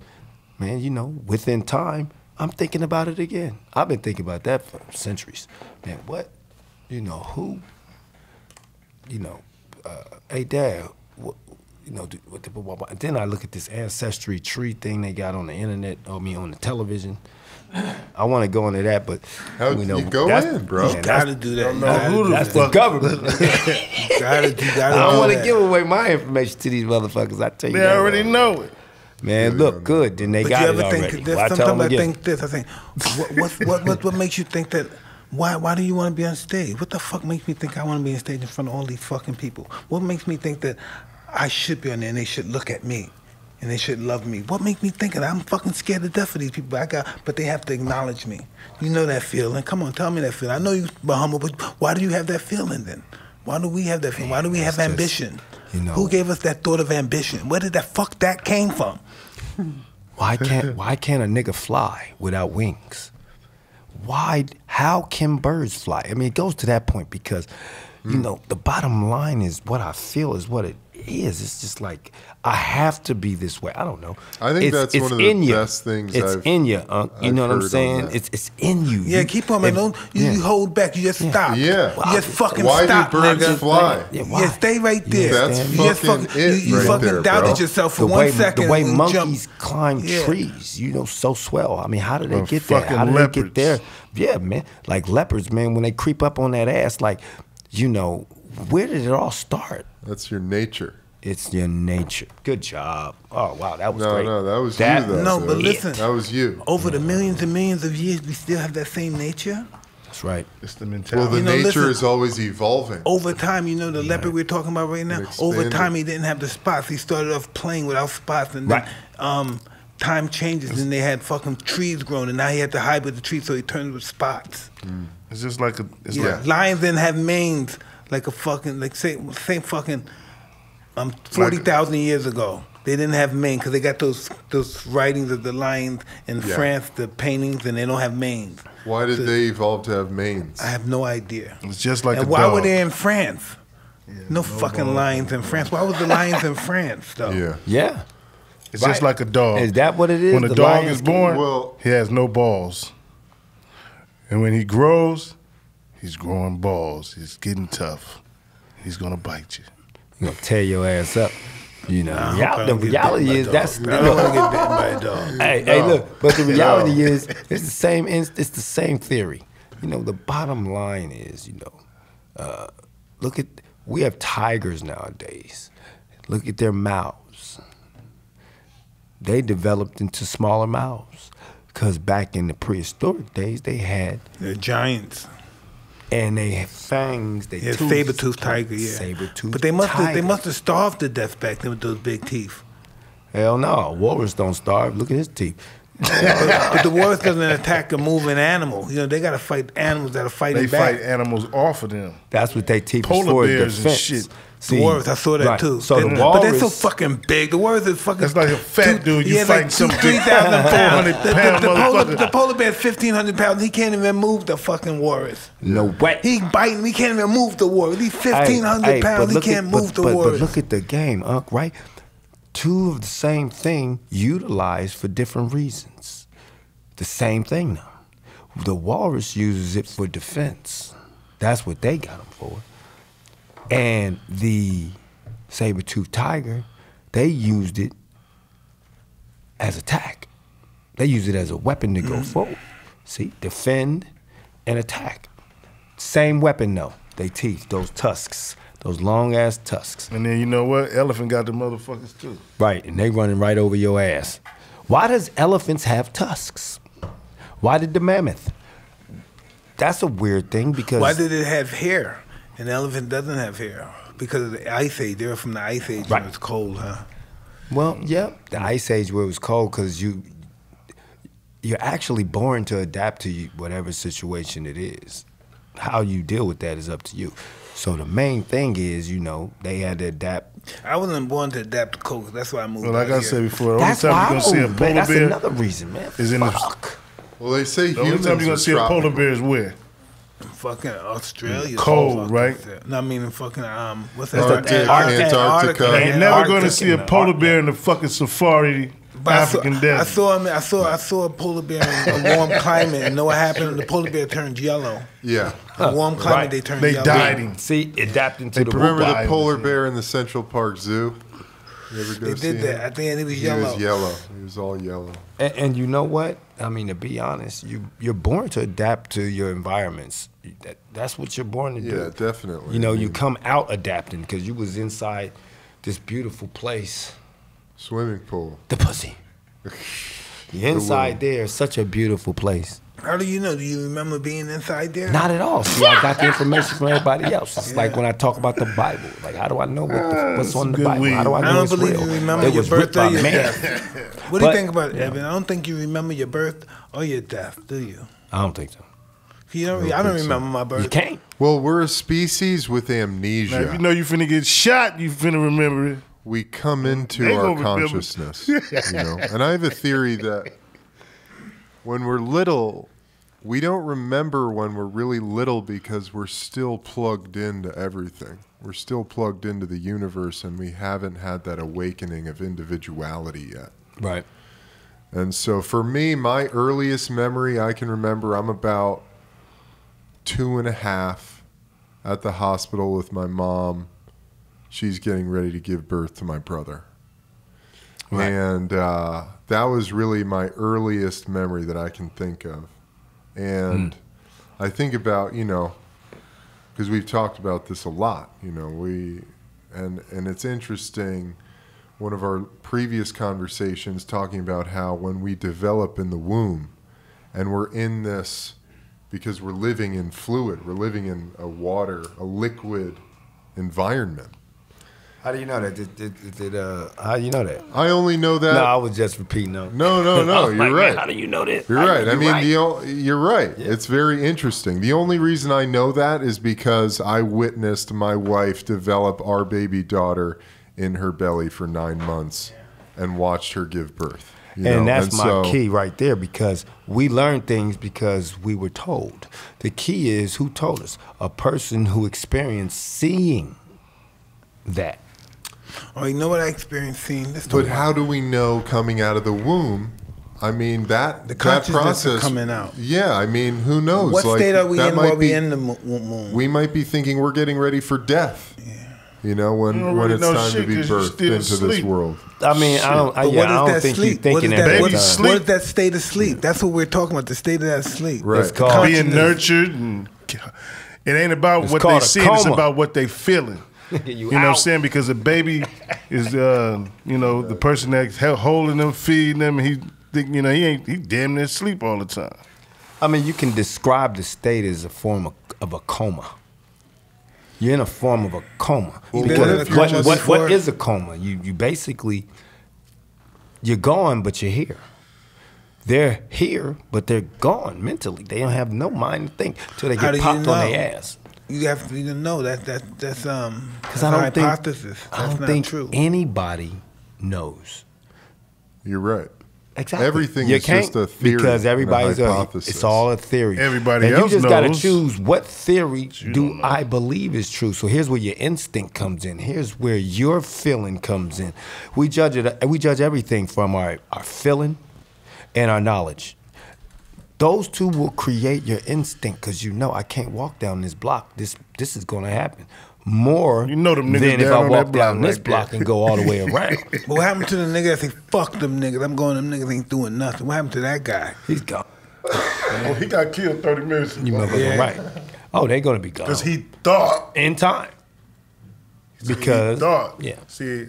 man, you know, within time, I'm thinking about it again. I've been thinking about that for centuries. Man, what? You know, who? You know, uh, hey, Dad, you know, do- what, the- what, what- then I look at this ancestry tree thing they got on the internet, I mean, on the television. I want to go into that, but How- you know, you go that's- in, bro. man, You gotta do that. You gotta who do the that. That's the government. You gotta, you gotta I don't want to give away my information to these motherfuckers. I tell you, They that. already know it. Man, look good. Then they But got you it ever already. think? Well, There's I tell them sometimes I think this. I think, what, what, what, what, what makes you think that? Why, why do you want to be on stage? What the fuck makes me think I want to be on stage in front of all these fucking people? What makes me think that I should be on there and they should look at me and they should love me? What makes me think that I'm fucking scared to death of these people? I got, but they have to acknowledge me. You know that feeling? Come on, tell me that feeling. I know you, Bahama, but why do you have that feeling then? Why do we have that feeling? Why do we have just, ambition? you know- Who gave us that thought of ambition? Where did that fuck that came from? Why can't Why can't a nigga fly without wings? Why? How can birds fly? I mean, it goes to that point because, you mm. know, the bottom line is what I feel is what it is. It's just like I have to be this way. I don't know. I think It's- that's it's one of the in ya. best things It's I've- in you, Unc. You I've know what I'm saying? It's it's in you. Yeah, You- keep on, man. Don't you, yeah. you hold back. You just stop. Yeah. You just fucking Why do stop, birds nigga. fly? Yeah, Yeah, stay right You there. That's you fucking fucking, it you, you right fucking there, doubted bro. yourself for the one way second. the way monkeys jump. climb Yeah. trees, you know, so swell. I mean, how do they Or get there? How do they get there? Yeah, man. Like leopards, man. When they creep up on that ass, like, you know, where did it all start? That's your nature. It's your nature. Good job. Oh wow, that was No, great. no, that was That- you. Though, No, Sid. but listen. that was you. Over the millions and millions of years, we still have that same nature. That's right. It's the mentality. Well, the You know, nature listen. is always evolving. Over time, you know, the leopard we're talking about right now. Over time, he didn't have the spots. He started off playing without spots, and then um, time changes, and they had fucking trees growing, and now he had to hide with the trees, so he turned with spots. it's just like a. It's Yeah. like Lions didn't have manes like a fucking like say same fucking um forty thousand years ago. They didn't have manes because they got those those writings of the lions in Yeah. France, the paintings, and they don't have manes. Why did So- they evolve to have manes? I have no idea. it's just like and a why dog. were they in France? no, fucking lions in France. Why was the lions in France though? Yeah. Yeah. It's just like a dog. Is that what it is? When a The dog is born, Well- he has no balls. And when he grows, he's growing balls. He's getting tough. He's gonna bite you. You gonna tear your ass up. You know. I hope I Real- the reality is that's dog. I don't want to get bitten by a dog. hey, hey, look. But the No. reality is, it's the same. It's it's the same theory. You know, the bottom line is, you know, uh, look at we have tigers nowadays. Look at their mouths. They developed into smaller mouths because back in the prehistoric days, they had They're giants. And they had fangs. They Yeah, saber tooth tiger. Yeah, saber tooth. But they must have, they must have starved to death back then with those big teeth. Hell no, walrus don't starve. Look at his teeth. but, but the walrus doesn't attack a moving animal. You know, they got to fight animals that are fighting They back. fight animals off of them. That's what they teeth Polar for. bears and shit. The walrus, I saw that right. too. So the but they're so fucking big. The walrus is fucking. That's like a fat dude. You yeah, fight like some two, three thousand pounds. The, the, the, polar, the polar bear's fifteen hundred pounds. He can't even move the fucking walrus. no way. He biting. He can't even move the walrus. He's fifteen hundred pounds. He can't at, move but, the but, walrus. But look at the game, Unc, right? Two of the same thing utilized for different reasons. The same thing, though. The walrus uses it for defense. That's what they got him for. And the saber-toothed tiger, they used it as attack. They use it as a weapon to go mm. forward. See, defend and attack. Same weapon though. They teeth, those tusks, those long ass tusks. And then you know what? Elephant got the motherfuckers too. Right, and they running right over your ass. Why does elephants have tusks? Why did the mammoth? That's a weird thing because Why did it have hair? An elephant doesn't have hair because of the ice age. They were from the ice age Right. when it's cold, huh? Well, yeah, the ice age where it was cold because you you're actually born to adapt to whatever situation it is. how you deal with that is up to you. So the main thing is, you know, they had to adapt. I wasn't born to adapt to coke. That's why I moved. Well, like out I here. said before, the only time you're gonna see a I moved, polar man. That's bear another reason, man. is in the- Fuck. Well, they say the only humans time you're gonna see a polar bear is where? Fucking Australia. Cold, fucking right? shit. No, I mean fucking um, what's that? Arctic, Antarctica. Antarctica. Yeah, You're never gonna see a polar Arctic. bear in the fucking safari But I saw, African I desert. saw him. I saw. I saw a polar bear in a warm climate, and know what happened? The polar bear turned yellow. Yeah. In a warm climate, right. they turned They yellow. died him. See, adapting to the Remember the polar bear in the Central Park Zoo? You go They did that. I think it was He yellow. was yellow. He was all yellow. And, and you know what? I mean, to be honest, you you're born to adapt to your environments. That, that's what you're born to do. Yeah, definitely. You know, I you mean, come out adapting because you was inside this beautiful place, swimming pool. the pussy. The inside there is such a beautiful place. How do you know? Do you remember being inside there? Not at all. See, I got the information from everybody else. It's like when I talk about the Bible. Like, how do I know what the, what's on the Bible? weed. How do I know I don't it's believe real? you remember It your was birth or your man. death. What do you think about it, yeah. Eben? I don't think you remember your birth or your death, do you? I don't think so. You don't, don't I don't think so. remember my birth. You can't. Well, we're a species with Now, amnesia. if you know you're finna get shot, you finna remember it. we come into They our consciousness, you know. And I have a theory that when we're little, we don't remember when we're really little because we're still plugged into everything. We're still plugged into the universe, and we haven't had that awakening of individuality yet. Right. And so for me, my earliest memory I can remember, I'm about two and a half at the hospital with my mom. She's getting ready to give birth to my brother. Right. And uh, that was really my earliest memory that I can think of. And hmm. I think about, you know, because we've talked about this a lot, you know, we, and, and it's interesting one of our previous conversations talking about how when we develop in the womb and we're in this because we're living in fluid, we're living in a water, a liquid environment. How do you know that? Did, did, did, uh, how do you know that? I only know that. no, I was just repeating. No, no, no, no, I you're like, right. how do you know that? You're How- right. I you're mean, right. The, o- you're right. It's very interesting. The only reason I know that is because I witnessed my wife develop our baby daughter in her belly for nine months and watched her give birth. you and know? that's my so- key right there because we learn things because we were told. The key is who told us? A person who experienced seeing that. Oh, you know what I experienced seeing? Let's But how do we know coming out of the womb? I mean that The that process coming out. Yeah, I mean, who knows? What Like, state are we in might while we be- in the mo- mo- We might be thinking we're getting ready for death. You know, when You when it's know time to be birthed still into this world. I mean, I don't. I, yeah, what is I don't think sleep? you're thinking what is that, that what, time. sleep. what is that state of sleep? That's what we're talking about. The state of that sleep. Right. It's called Being nurtured and it ain't about It's what they see, it's about what they feeling. You You know what I'm saying? Because a baby is, uh, you know, the person that's holding them, feeding them. He think, you know, he ain't he damn near sleep all the time. I mean, you can describe the state as a form of, of a coma. You're in a form of a coma. Well, because in a what, coma what, before? what is a coma? You you basically you're gone, but you're here. They're here, but they're gone mentally. They don't have no mind to think till they How do get you popped on know? their ass. You have to even know that that that's um Because that's I a don't think hypothesis. That's I don't not think true. anybody knows. You're right. Exactly. Everything You is just can't a theory because and a everybody's a, hypothesis. it's all a theory. Everybody and else you just gotta choose what theory do. I believe is true. So here's where your instinct comes in. Here's where your feeling comes in. We judge it. We judge everything from our our feeling and our knowledge. Those two will create your instinct because you know I can't walk down this block. This this is gonna happen more You know them niggas than if I walk down this right block there. and go all the way around. But what happened to the nigga that say fuck them niggas? I'm going. Them niggas ain't doing nothing. What happened to that guy? He's gone. Oh, he got killed 30 minutes You ago. motherfucker Yeah. right. Oh, they're gonna be gone. Because he thought. in time. Because he thought. yeah, See,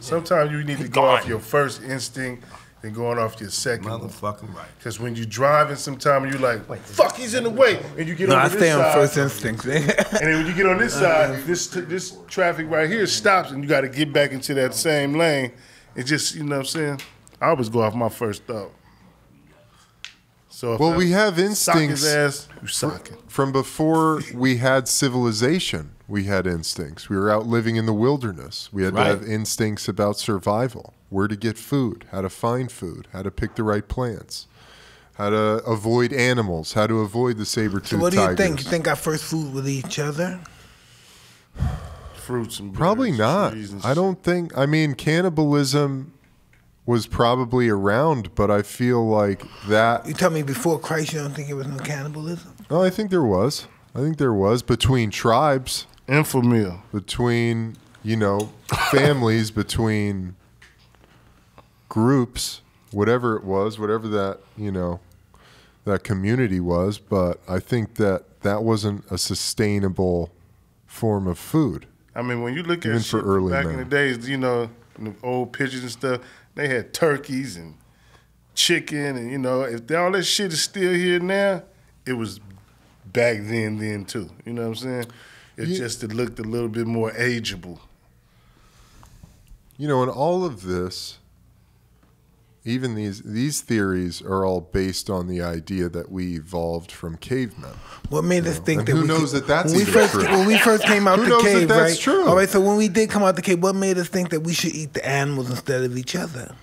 sometimes you need to go Gone. off your first instinct than going off your second. motherfucking right. Because when you're driving, sometime you're like, fuck, he's in the way, and you get No, on I this stay on first instinct. and then when you get on this side, this this traffic right here stops, and you got to get back into that same lane. It just, you know what I'm saying? I always go off my first thought. So if Well, I we have sock his instincts ass, you sock him. from before we had civilization. We had instincts. We were out living in the wilderness. We had Right. to have instincts about survival, where to get food, how to find food, how to pick the right plants, how to avoid animals, how to avoid the saber-toothed So what do you tigers. think? You think our first food with each other? Fruits and Probably berries, not. trees I don't think. I mean, cannibalism was probably around, but I feel like that. You tell me before Christ, you don't think it was no cannibalism? Oh, I think there was. I think there was between tribes, Infamil. between you know families, between groups, whatever it was, whatever that you know that community was. But I think that that wasn't a sustainable form of food. I mean, when you look at Even shit for early back in the days, you know, in the old pictures and stuff, they had turkeys and chicken, and you know, if all that shit is still here now, it was back then, then too. You know what I'm saying? It Yeah. just it looked a little bit more ageable. You know, in all of this, even these these theories are all based on the idea that we evolved from cavemen. What made us think and that who we knows could- that that's when we first true? when we first came out the that cave, that's right? true? All right, so when we did come out the cave, what made us think that we should eat the animals instead of each other?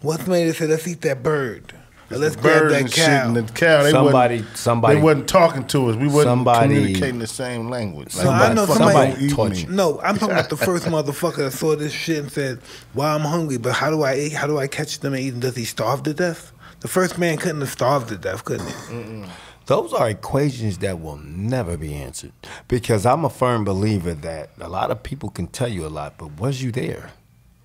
What made us say let's eat that bird? Or let's grab that and cow? and the cow. They Somebody- wasn't, somebody- They wasn't talking to us. We wasn't Somebody- communicating the same language. So I know fuck somebody- don't taught me. No, I'm talking about the first motherfucker that saw this shit and said, "Well, I'm hungry, but how do I eat? How do I catch them and? Does he starve to death?" The first man couldn't have starved to death, couldn't he? Those are equations that will never be answered because I'm a firm believer that a lot of people can tell you a lot, but was you there?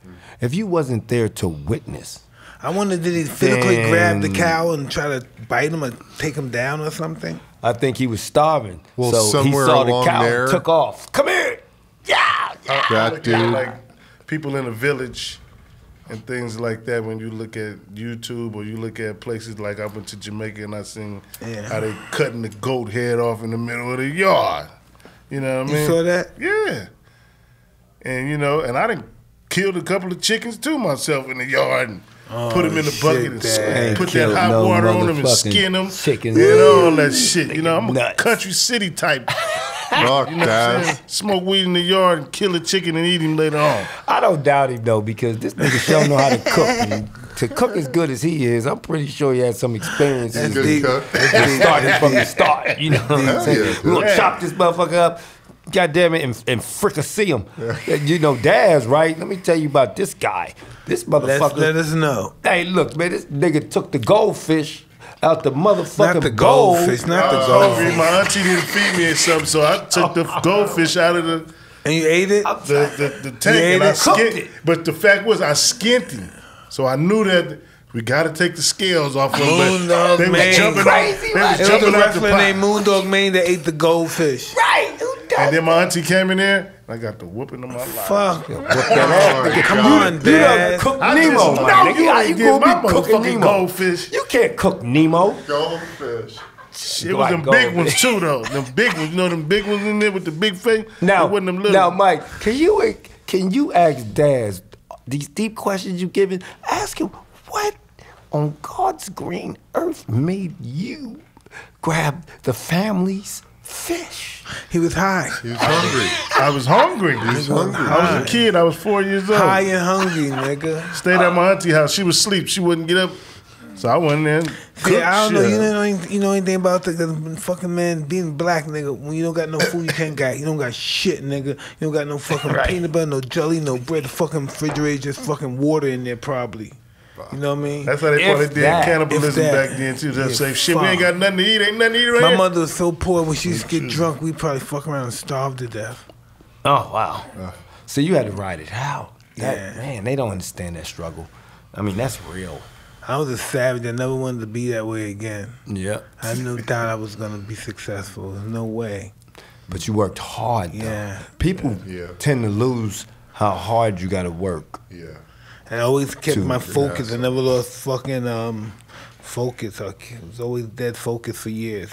Mm. If you wasn't there to witness, I wonder, did he physically Then- grab the cow and try to bite him or take him down or something? I think he was starving. Well, so somewhere he saw the cow there- and took off. Come here. Yeah. yeah. That look dude. like people in a village and things like that. When you look at YouTube or you look at places like I went to Jamaica and I seen Yeah. how they cutting the goat head off in the middle of the yard. You know what I mean? You saw that? Yeah. And you know, and I done killed a couple of chickens too myself in the yard and put them in the oh, shit, bucket and put that hot no water on them and skin them chickens. and all that shit. You know, I'm a Nuts. country city type. Fuck You know what I'm that. saying? Smoke weed in the yard and kill a chicken and eat him later on. I don't doubt him though because this nigga sure know how to cook. And to cook as good as he is, I'm pretty sure he had some experience. Good deep. cook. starting from the start. You know what I'm saying? yeah, we gonna chop this motherfucker up. God damn it, and, and fricassee him. You know, Daz, right? Let me tell you about this guy. This Let's, motherfucker. let us know. hey, look, man, this nigga took the goldfish out the motherfucking Not the gold. goldfish, not I the was hungry. goldfish. My auntie didn't feed me or something, so I took the goldfish out of the And you ate it? the, the, the tank ate and I it? Cooked skinned it. But the fact was, I skinned him, so I knew that we got to take the scales off of him. but Moondog They was man. jumping Crazy, out. They was It was jumping a the wrestler named pot. Moondog Mayne that ate the goldfish. Right? Who And then my auntie came in there. and I got the whooping of my life. Fuck. My Come God. on, You Dad. done cook I Nemo, just my know nigga. you How you gonna be cooking Nemo? goldfish. You can't cook Nemo. Goldfish. It was them big ones too, though. Them big ones, you know, them big ones in there with the big face. Now, it wasn't them little. now, Mike, can you can you ask Daz these deep questions you giving? Ask him what on God's green earth made you grab the family's fish? He was high. He was hungry. I was hungry. was hungry. I was a kid. I was four years old. High and hungry, nigga. Stayed at my auntie house. She was asleep. She wouldn't get up. So I went in there and cooked See, I don't know. You don't know, any- you know anything about the, the fucking man being black, nigga. When you don't got no food, you can't got. You don't got shit, nigga. You don't got no fucking Right. peanut butter, no jelly, no bread. The fucking refrigerator, just fucking water in there, probably. You know what I mean? That's how they If probably did that- cannibalism that. back then too. Just Yeah, say, shit, we ain't got nothing to eat. Ain't nothing to eat right My here. mother was so poor when she used to get drunk, we probably fuck around and starve to death. Oh wow! Uh. So you had to ride it out. That, Yeah. Man, they don't understand that struggle. I mean, that's real. I was a savage. I never wanted to be that way again. Yeah. I knew thought I was gonna be successful. There's no way. But you worked hard. Though. Yeah. People Yeah. tend to lose how hard you got to work. Yeah. And I always kept Two, my yeah, focus. I never lost fucking um, focus. I was always dead focused for years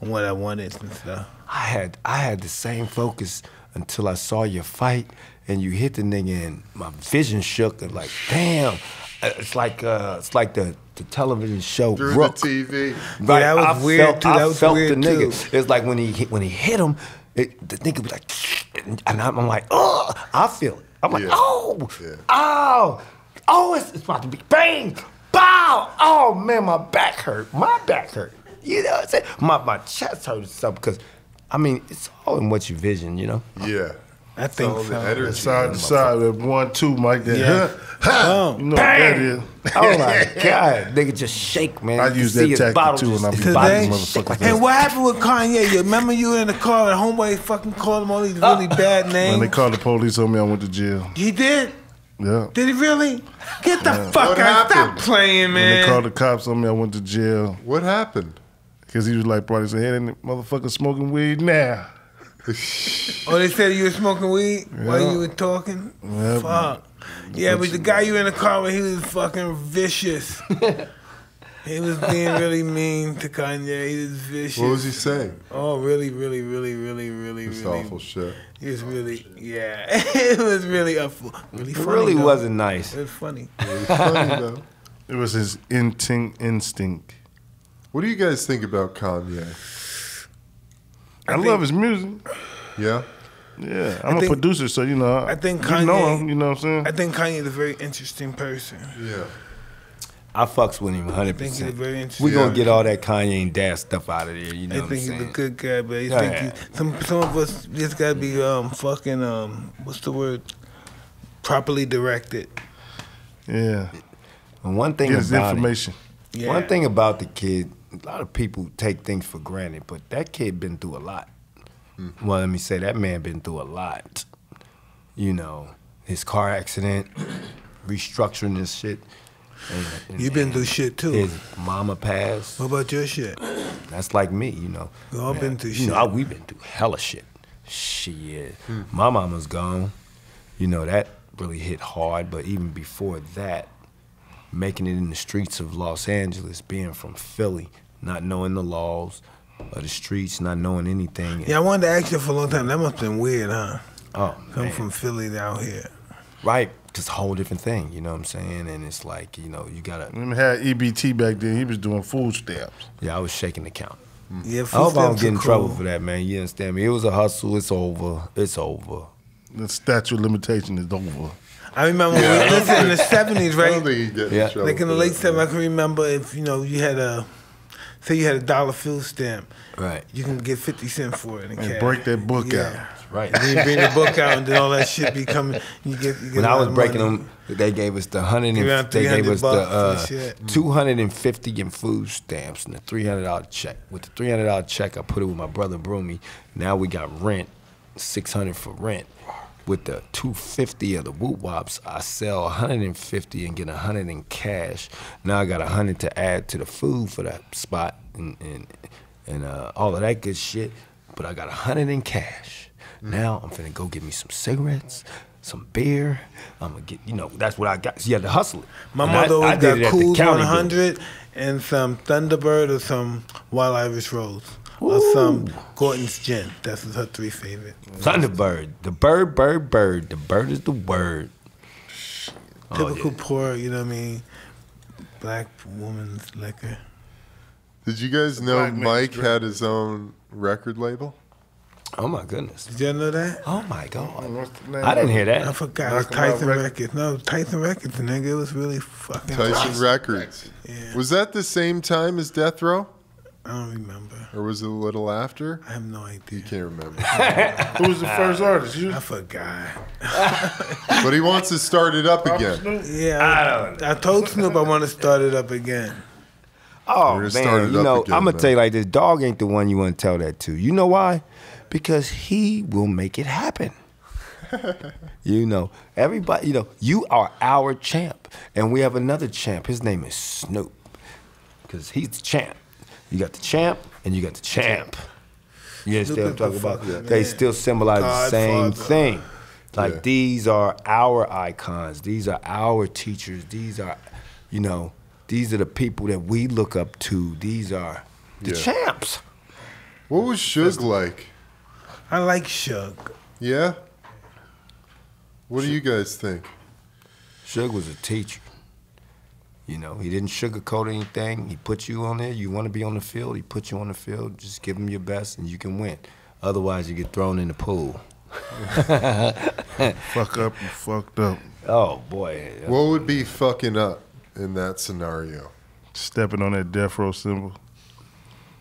on what I wanted and stuff. I had I had the same focus until I saw your fight and you hit the nigga and my vision shook and like, damn. Uh, It's like uh, it's like the, the television show Through Rook. the TV. Right, that was I weird, felt, too. I That was felt weird, the nigga. too. It's like when he hit, when he hit him, it, the nigga was like, and I'm, I'm like, oh, I feel it. I'm like, Yeah. oh, Yeah. oh, oh, it's, it's about to be bang, bow. Oh man, my back hurt. My back hurt. You know what I'm saying? My my chest hurt or something because, I mean, it's all in what you vision. You know. Yeah. I think all so. energy. Side to side, that one, two, Mike. That, Yeah. huh, you know what that is. oh my god, nigga just shake, man. I You can use that tactic too when just I be stick- boxing motherfuckers. hey, what happened with Kanye? You remember you were in the car and homeboy fucking called him all these really bad names. When they called the police on me, I went to jail. He did? Yeah. Did he really? Get the fuck What out! Stop happened? playing, When they called the cops on me, I went to jail. What happened? Because he was like, probably said, hey, that motherfucker smoking weed now. Oh, they said you were smoking weed while you were talking? Yeah. Fuck. Yeah, but the guy you were in the car with, he was fucking vicious. he was being really mean to Kanye. He was vicious. What was he saying? Oh, really, really, really, really, really, It's really. awful shit. He was really, yeah. it was really awful. really It funny. really though. wasn't nice. It was funny. It was funny though. It was his instinct. instinct. What do you guys think about Kanye? I, love his music. Yeah. Yeah, I'm a think- producer, so you know. I think you know Kanye- him. You know what I'm saying? I think Kanye's a very interesting person. Yeah. I fucks with him 100. I think he's a percent very interesting. We gonna get all that Kanye and Dad stuff out of there. You know I what I'm think he's a good guy, but I Yeah. think he, some some of us just gotta be um fucking um what's the word properly directed. yeah. And one thing Get his about it, information. Yeah. one thing about the kid, a lot of people take things for granted, but that kid been through a lot. Mm-hmm. Well, let me say that man been through a lot. You know, his car accident, restructuring this shit. And, and- You've been through shit too. His mama passed. What about your shit? That's like me, you know. We all been through you shit. know, we been through hella shit. Shit. Hmm. My mama's gone. You know, that really hit hard. But even before that, making it in the streets of Los Angeles, being from Philly, not knowing the laws of the streets, not knowing anything. Yeah, I wanted to ask you for a long time. That must have been weird, huh? Oh, Come man. from Philly down here. Right. Just a whole different thing, you know what I'm saying? And it's like, you know, you gotta, Remember had EBT back then. He was doing food stamps. yeah, I was shaking the count. Mm. Yeah, I hope I don't footsteps get in are trouble for that, man. You understand me? It was a hustle. It's over. It's over. The statute of limitation is over. I remember when we lived in the seventies, right? don't think he'd get in Yeah. Like in the late seventies, I can remember if you know you had a, say you had a dollar food stamp, Right. you can get fifty cent for it in And cash. break that book Yeah. out. Right. And then you bring the book out, and then all that shit be coming. You get, you get when a I lot was of breaking money. them, they gave us the hundred and they gave us the uh, and two hundred and fifty in food stamps and the three hundred dollar check. With the three hundred dollar check, I put it with my brother Broomy. Now we got rent, six hundred for rent. With the two fifty of the Woot Wops, I sell hundred and fifty and get hundred in cash. Now I got hundred to add to the food for that spot and and and uh, all of that good shit. But I got hundred in cash. Now I'm finna go get me some cigarettes, some beer. I'm gonna get, you know, that's what I got. So you had to hustle it. My And mother I- I always did got Cool county building. 100 and some Thunderbird or some Wild Irish Rose. Or some Gordon's Gin. That's her three favorite. Thunderbird, the bird, bird, bird. The bird is the word. Oh, Typical yeah. poor, you know what I mean? Black woman's liquor. Did you guys know Mike drink. had his own record label? Oh my goodness. Did y'all know that? Oh my god. Oh, what's the name I didn't hear that. I forgot. It was Knock 'em out Tyson record. Records. No, Tyson Records, nigga. It was really fucking. Tyson Records. Yeah. Was that the same time as Death Row? I don't remember. Or was it a little after? I have no idea. You can't remember. Who was the first artist? You? I forgot. but he wants to start it up again. Yeah, I, I told Snoop I want to start it up again. Oh We're start man, it you up know, again, I'm gonna man. tell you like this. Dog ain't the one you want to tell that to. You know why? Because he will make it happen. you know, everybody. You know, you are our champ, and we have another champ. His name is Snoop, because he's the champ. You got the champ, and you got the champ. You understand what I'm talking Snoop is the about? fucking They still symbolize the same Godfather. thing. Like Yeah. these are our icons. These are our teachers. These are, you know, these are the people that we look up to. These are the Yeah. champs. What was Suge like? I like Suge. Yeah. What do you guys think? Suge was a teacher. You know, he didn't sugarcoat anything. He put you on there. You want to be on the field, he put you on the field. Just give him your best and you can win. Otherwise, you get thrown in the pool. Fuck up, you fucked up. Oh, boy. What would be fucking up in that scenario? Stepping on that death row symbol.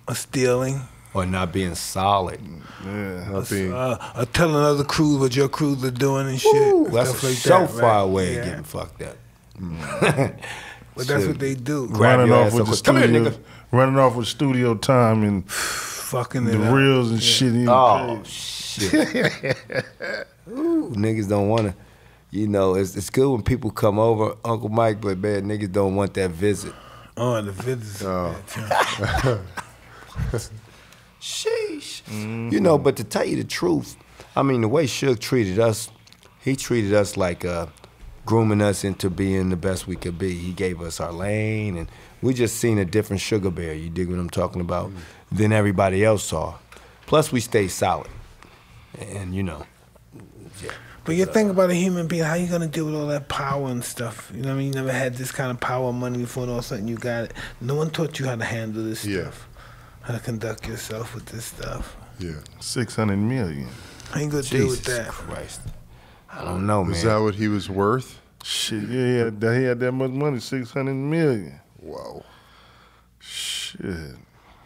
A stealing. Or not being solid. Yeah. Not being Uh, uh, telling other crews what your crews are doing and shit. Ooh, that's like so that, far right? away Yeah. of getting fucked up. But that's what they do. Running off with the quick. Come here, studio, nigga. running off with studio time and Fucking the up. reels and shit. Oh the shit! Ooh, niggas don't want to. You know, it's it's good when people come over, Uncle Mike, but man, niggas don't want that visit. Oh, the visits. Oh. Sheesh. You know, but to tell you the truth, I mean, the way Suge treated us, he treated us like uh, grooming us into being the best we could be. He gave us our lane, and we just seen a different Sugar Bear. You dig what I'm talking about? Mm. Than everybody else saw. Plus, we stayed solid, and you know, yeah. But you think about a human being, how you gonna deal with all that power and stuff? You know what I mean? You never had this kind of power and money before, and all of a sudden you got it. No one taught you how to handle this Yeah. stuff, how to conduct yourself with this stuff. yeah. Six hundred million. I ain't gonna deal with that? Christ. I don't know, man. Is that what he was worth? Shit, yeah, he had that, he had that much money, six hundred million. Whoa. Shit.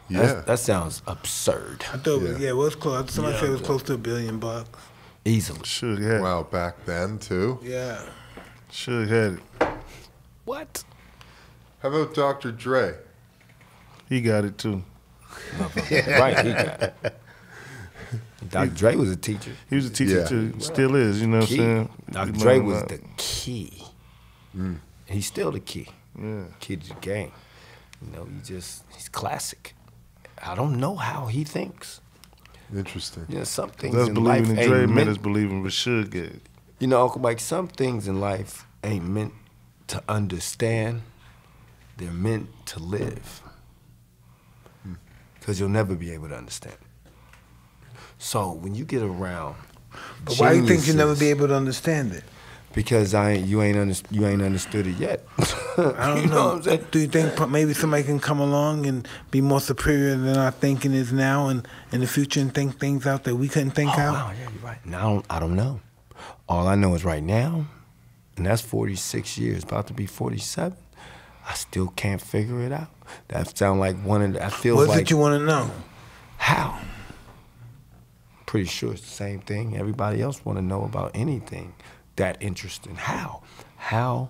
Yeah. That's- that sounds absurd. I thought, Yeah. yeah, it was close. Somebody Yeah, said it was but- close to a billion bucks. Easily. Suge had wow, back then too. Yeah. Suge had it. What? How about Dr. Dre? He got it too. right, he got it. Dr. Dre was a teacher. He was a teacher Yeah. too. Still is, you know what I'm saying? Dr. You Dre uh, was the key. Mm. He's still the key. Yeah. Key to the game. You know, he just he's classic. I don't know how he thinks. Interesting. You know, some things Us in life believing in Dre ain't made meant us believing what Suge get. You know, Uncle Mike, some things in life ain't meant to understand. They're meant to live. Hmm. Because you'll never be able to understand. So when you get around, But why do you think you'll never be able to understand it? Because I ain't, you ain't under, you ain't understood it yet. I don't you know. what saying? Do you think maybe somebody can come along and be more superior than our thinking is now, and in the future, and think things out that we couldn't think Oh, out? wow, yeah, you're right. Now I don't, I don't know. All I know is right now, and that's 46 years, about to be 47. I still can't figure it out. That sound like one of the, I feel What's like it you want to know? how. Pretty sure it's the same thing everybody else want to know about anything that interesting. How? How?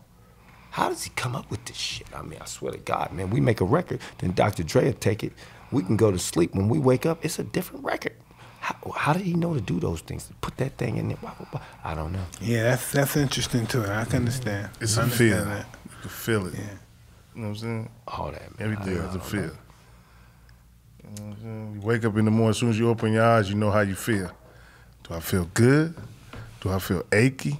How does he come up with this shit? I mean, I swear to God, man, we make a record, then Dr. Dre will take it. We can go to sleep. When we wake up, it's a different record. How, how did he know to do those things? To put that thing in there? Blah, blah, blah. I don't know. Yeah, that's that's interesting too. I can understand. It's I a understand feel. that. You can feel it. Yeah. You know what I'm saying? All that, man. Everything has I a don't feel. know. You know what I'm saying? You wake up in the morning, as soon as you open your eyes, you know how you feel. Do I feel good? Do I feel achy?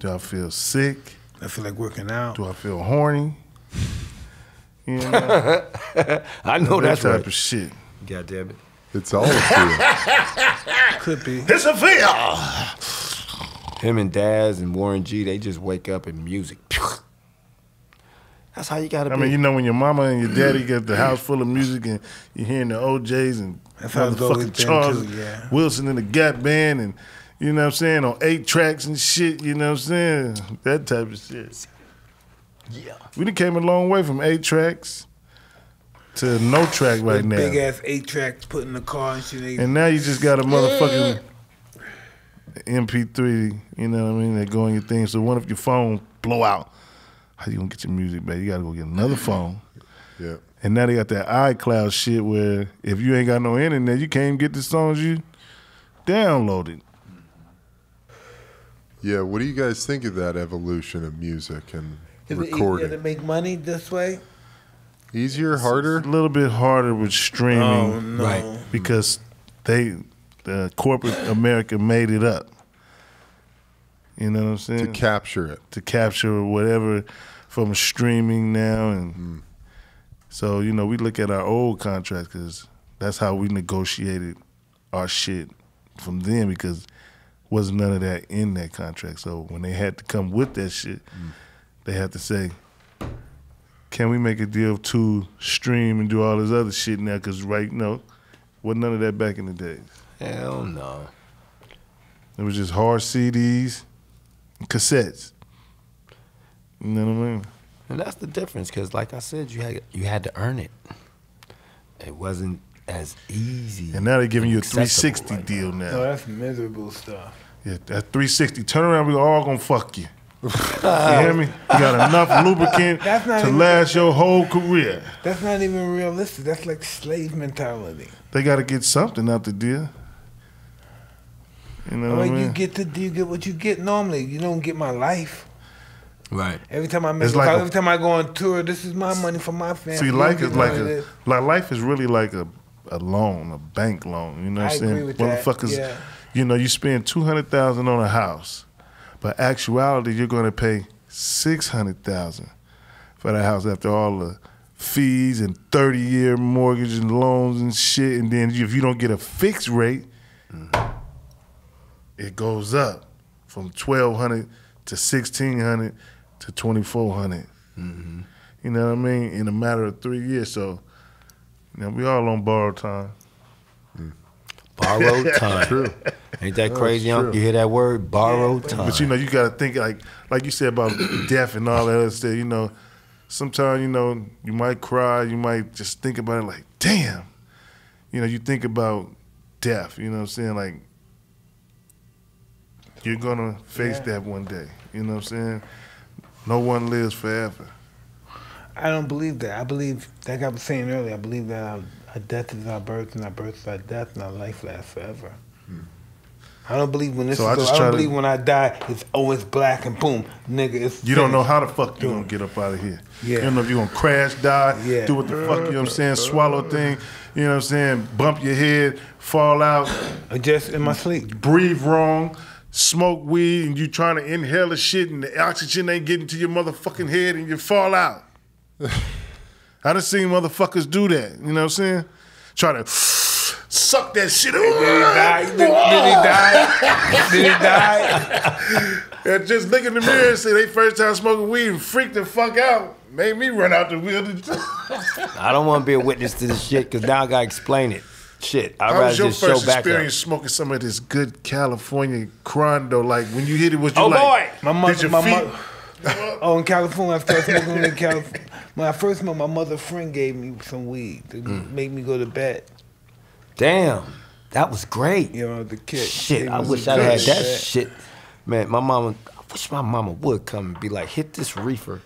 Do I feel sick? I feel like working out. Do I feel horny? You know, I know that that's type right. of shit. God damn it. It's all a feel. Could be. It's a feel. Him and Daz and Warren G, they just wake up and music. That's how you gotta I be. mean, you know, when your mama and your daddy get the house full of music and you're hearing the O'Jays and That's how it's always motherfucking Charles too, yeah. Wilson in the Gap Band and, you know what I'm saying, on eight tracks and shit, you know what I'm saying? That type of shit. yeah. We done came a long way from eight tracks to no track right now. Big ass eight tracks put in the car and shit. And now you just got a motherfucking MP3, you know what I mean, that go on your thing. So what if your phone blow out? How you gonna get your music back? You gotta go get another phone. Yeah. And now they got that iCloud shit where if you ain't got no internet, you can't even get the songs you downloaded. Yeah. What do you guys think of that evolution of music and Is it easier recording? to make money this way? Easier, harder? A little bit harder with streaming Oh no. Right. because they, the corporate America made it up. You know what I'm saying? to capture it. to capture whatever from streaming now and mm. so you know we look at our old contracts because that's how we negotiated our shit from them because wasn't none of that in that contract. So when they had to come with that shit, mm. they had to say, "Can we make a deal to stream and do all this other shit now?" Because right now, wasn't none of that back in the days. Hell no. It was just hard CDs, cassettes. You know what I mean? And that's the difference, because like I said, you had you had to earn it. It wasn't as easy. And now they're giving you a 360 right deal No, now. that's miserable stuff. Yeah, that 360. Turn around, we all gonna fuck you. you hear me? You got enough lubricant That's not to even- last your whole career. That's not even realistic. That's like slave mentality. They got to get something out the deal. You know oh, what like I mean? you get the you get what you get normally. You don't get my life. Right. Every time I make like call, a- every time I go on tour, this is my money for my family. See, life is like a like life is really like a a loan, a bank loan. You know what I I'm saying? agree with that, Motherfuckers, yeah. you know, you spend two hundred thousand on a house, but actuality you're going to pay six hundred thousand for that house after all the fees and thirty year mortgage and loans and shit. And then if you don't get a fixed rate, mm-hmm. It goes up from twelve hundred to sixteen hundred to twenty four hundred. Mm-hmm. You know what I mean? In a matter of three years. So, you know, we all on borrowed time. Mm. Borrowed time. True. Ain't that crazy? True. You hear that word? Borrowed time. But you know, you got to think like, like you said about death and all that other stuff. You know, sometimes you know you might cry, you might just think about it like, damn. You know, you think about death. You know what I'm saying? Like, you're gonna face Yeah. that one day. You know what I'm saying? No one lives forever. I don't believe that. I believe, like I was saying earlier, I believe that our, our death is our birth and our birth is our death and our life lasts forever. Hmm. I don't believe when this So I just I don't to- believe when I die, it's oh, it's black and boom, nigga. It's You don't know how the fuck you gonna get up out of here. Yeah. You don't know if you gonna crash, die, Yeah. do what the fuck, you know what I'm saying, swallow thing, you know what I'm saying, bump your head, fall out, just in my sleep. breathe wrong, smoke weed, and you trying to inhale the shit and the oxygen ain't getting to your motherfucking head and you fall out. I done seen motherfuckers do that, you know what I'm saying? Try to suck that shit Did he die? Did, did he die? Did he die? And just look in the mirror and say they first time smoking weed and freak the fuck out. Made me run out the wilderness. I don't want to be a witness to this shit because now I gotta explain it. Shit, I'd How rather was your just first show back experience up. smoking some of this good California Crondo? Like when you hit it, was you Oh, like, boy! My did mother, my feet- mother. Oh, in California, I started smoking in California. When I first met my mother, friend gave me some weed to Mm. make me go to bed. Damn, that was great. You know, the kid. Shit, I wish I had that shit. shit. Man, my mama, I wish my mama would come and be like, hit this reefer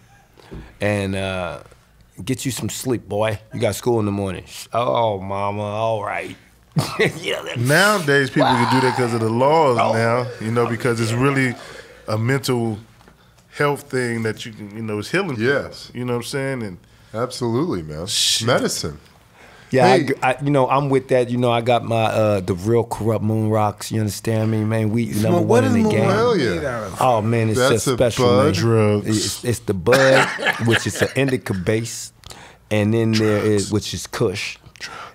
and uh, get you some sleep, boy. You got school in the morning. Oh, mama, all right. yeah, that- Nowadays, people can do that because of the laws Oh. now, you know, because it's really a mental health thing that you can, you know, it's healing. people, Yes. You know what I'm saying? And Absolutely, man. Shit. Medicine. Yeah, Hey. I, I, you know, I'm with that. You know, I got my uh, the real Kurupt moon rocks. You understand me, man? We number Smoke, one in the Moon game. Rock Hell yeah. made out of? Oh man, it's That's just a special, bud. man. Drugs. It's, it's the bud, which is an indica base, and then there is which is Kush,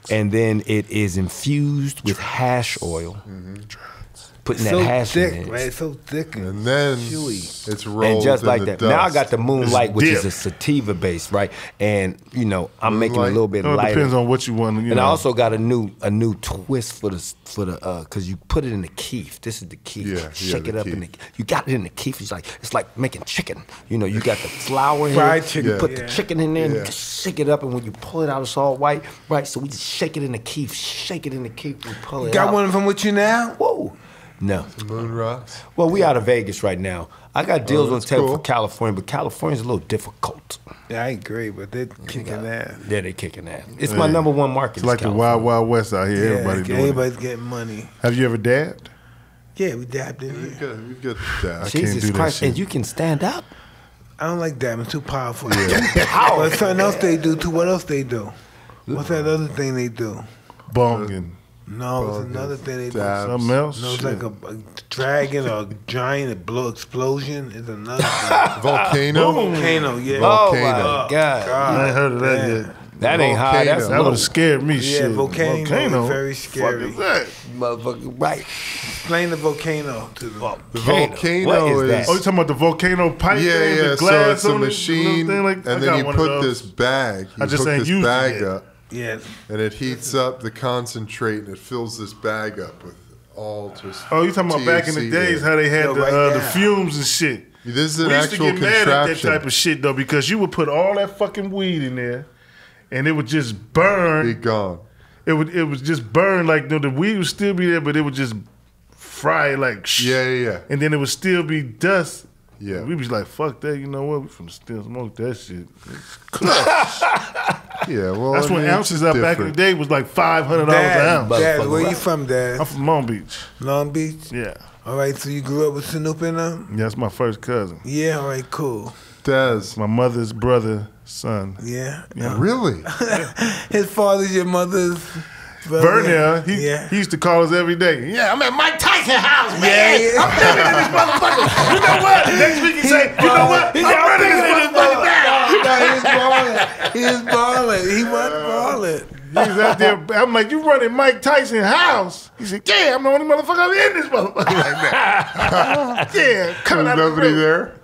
and then it is infused with hash oil. Putting so that hash thick, in it. right? So thick and, And then chewy. it's rolled And just in like the that. Dust. Now I got the moonlight, which is a sativa base, right? And you know, I'm making it a little bit you know, it lighter. depends on what you want. You And know. I also got a new a new twist for the for the uh cause you put it in the keef. This is the keef. Yeah, yeah, Shake the it up in the you got it in the keef. It's like it's like making chicken. You know, you got the flour here. Fried chicken. You put Yeah. the chicken in there and you shake it up and when you pull it out it's all white. Right. So we just shake it in the keef, shake it in the keef and pull it You Got out. one them with you now? Whoa. No. Moon rocks. Well, we out of Vegas right now. I got oh, deals on Oh, that's table cool. for California, but California's a little difficult. Yeah, I agree, but they're kicking ass. Yeah, they're kicking ass. It's my number one market. it's like is the Wild Wild West out here. Yeah, Everybody doing it. everybody's getting money. Have you ever dabbed? Yeah, we dabbed in We've here. got, we've got that. can't Jesus do that Christ, shit. and you can stand up? I don't like dabbing. Too powerful. Yeah. Powerful. But something else they do too. What else they do? What's that other thing they do? Bong and No, it's another thing they do. something else? No, it's Shit. like a, a dragon or a giant a blow explosion is another thing. Volcano. Volcano, yeah. Oh my God. I ain't heard of that yeah. yet. That ain't high. That's Volcano. That low. would have scared me. Yeah, shit. volcano is very Fuck scary. is that? Motherfucker, right. Explain the volcano to them. The Volcano. volcano What is is, that? Oh, you talking about the volcano pipe? yeah, thing, yeah. The So it's a on it, machine, thing like- I and got then you one of put those. this bag. You I just hook ain't this used it bag yet. up, Yes. and it heats up the concentrate, and it fills this bag up with all just. Oh, you talking about back in the days air. how they had Yo, the, right uh, the fumes and shit. This is an we used to get mad at that type of shit though because you would put all that fucking weed in there, and it would just burn. Be gone. It would it would just burn like you know, the weed would still be there, but it would just fry like sh- Yeah, yeah, yeah. and then it would still be dust. Yeah. we was like, fuck that. You know what? We from still smoke that shit. Yeah, well, That's I when mean, it's ounces just up back in the day was like five hundred dollars an Dad, ounce. Dad, Motherfucker. where you from, Dad? I'm from Long Beach. Long Beach. Yeah, All right, so you grew up with Snoop and them? yeah, that's my first cousin. Yeah. All right, cool. Dez. My mother's brother, son. Yeah. Really? His father's your mother's. Brother? Vernall, he, yeah. he used to call us every day. Yeah, I'm at Mike Tyson house, man. yeah. I'm living in this motherfucker. You know what? Next week he say, you know what? I'm running this motherfucker down. No, he was balling. He was balling. He was balling. He was out there. I'm like, you running Mike Tyson house? He said, yeah, I'm the only motherfucker in this motherfucker like that. yeah, coming There's out of nobody the there?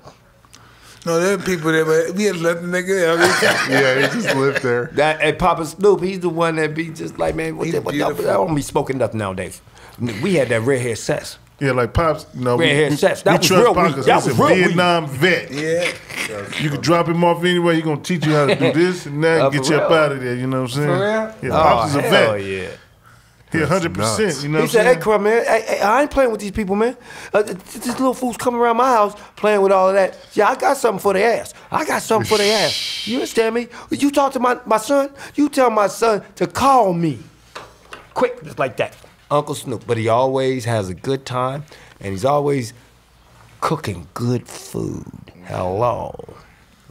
No, there were people there, but we had left the nigga. I mean, Yeah, he just lived there. That hey, Papa Snoop, he's the one that be just like, man, what He's the, what y'all, I don't be smoking nothing nowadays. We had that red hair sex. Yeah, like pops, you know, we, Red hair we, sex. we That was trust real Pop That was a real weed. Vietnam vet. yeah. You can drop him off anywhere. He gonna teach you how to do this and that, Uh, and get for you up out of there. You know what I'm saying? For real? Yeah, pops is a vet. hell yeah. 100. percent. You know He what said, I'm "Hey, saying? Crumb, man, hey, hey, I ain't playing with these people, man. Uh, th- th- these little fools coming around my house playing with all of that. Yeah, I got something for their ass. I got something for their ass. You understand me? You talk to my, my son. You tell my son to call me, quick, just like that, Uncle Snoop. But he always has a good time, and he's always cooking good food. Hello,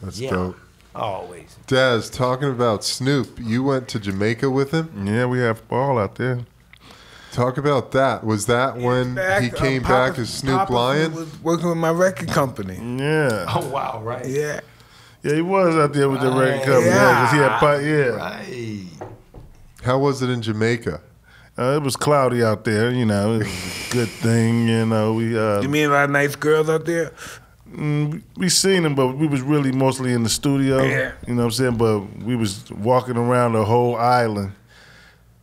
That's yeah, dope. always. Daz, talking about Snoop, you went to Jamaica with him. Yeah, we have ball out there. Talk about that. Was that when Back, he uh, came Papa- back as Snoop Papa Lion? was working with my record company. Yeah, Oh wow, right? Yeah. yeah, he was out there with the record company. Yeah, 'cause he had pot. Yeah, Right. How was it in Jamaica? uh, it was cloudy out there. You know, it was a good thing. You know, we uh, You mean a lot of nice girls out there? Mm, we seen him, but we was really mostly in the studio. Yeah. You know what I'm saying? But we was walking around the whole island.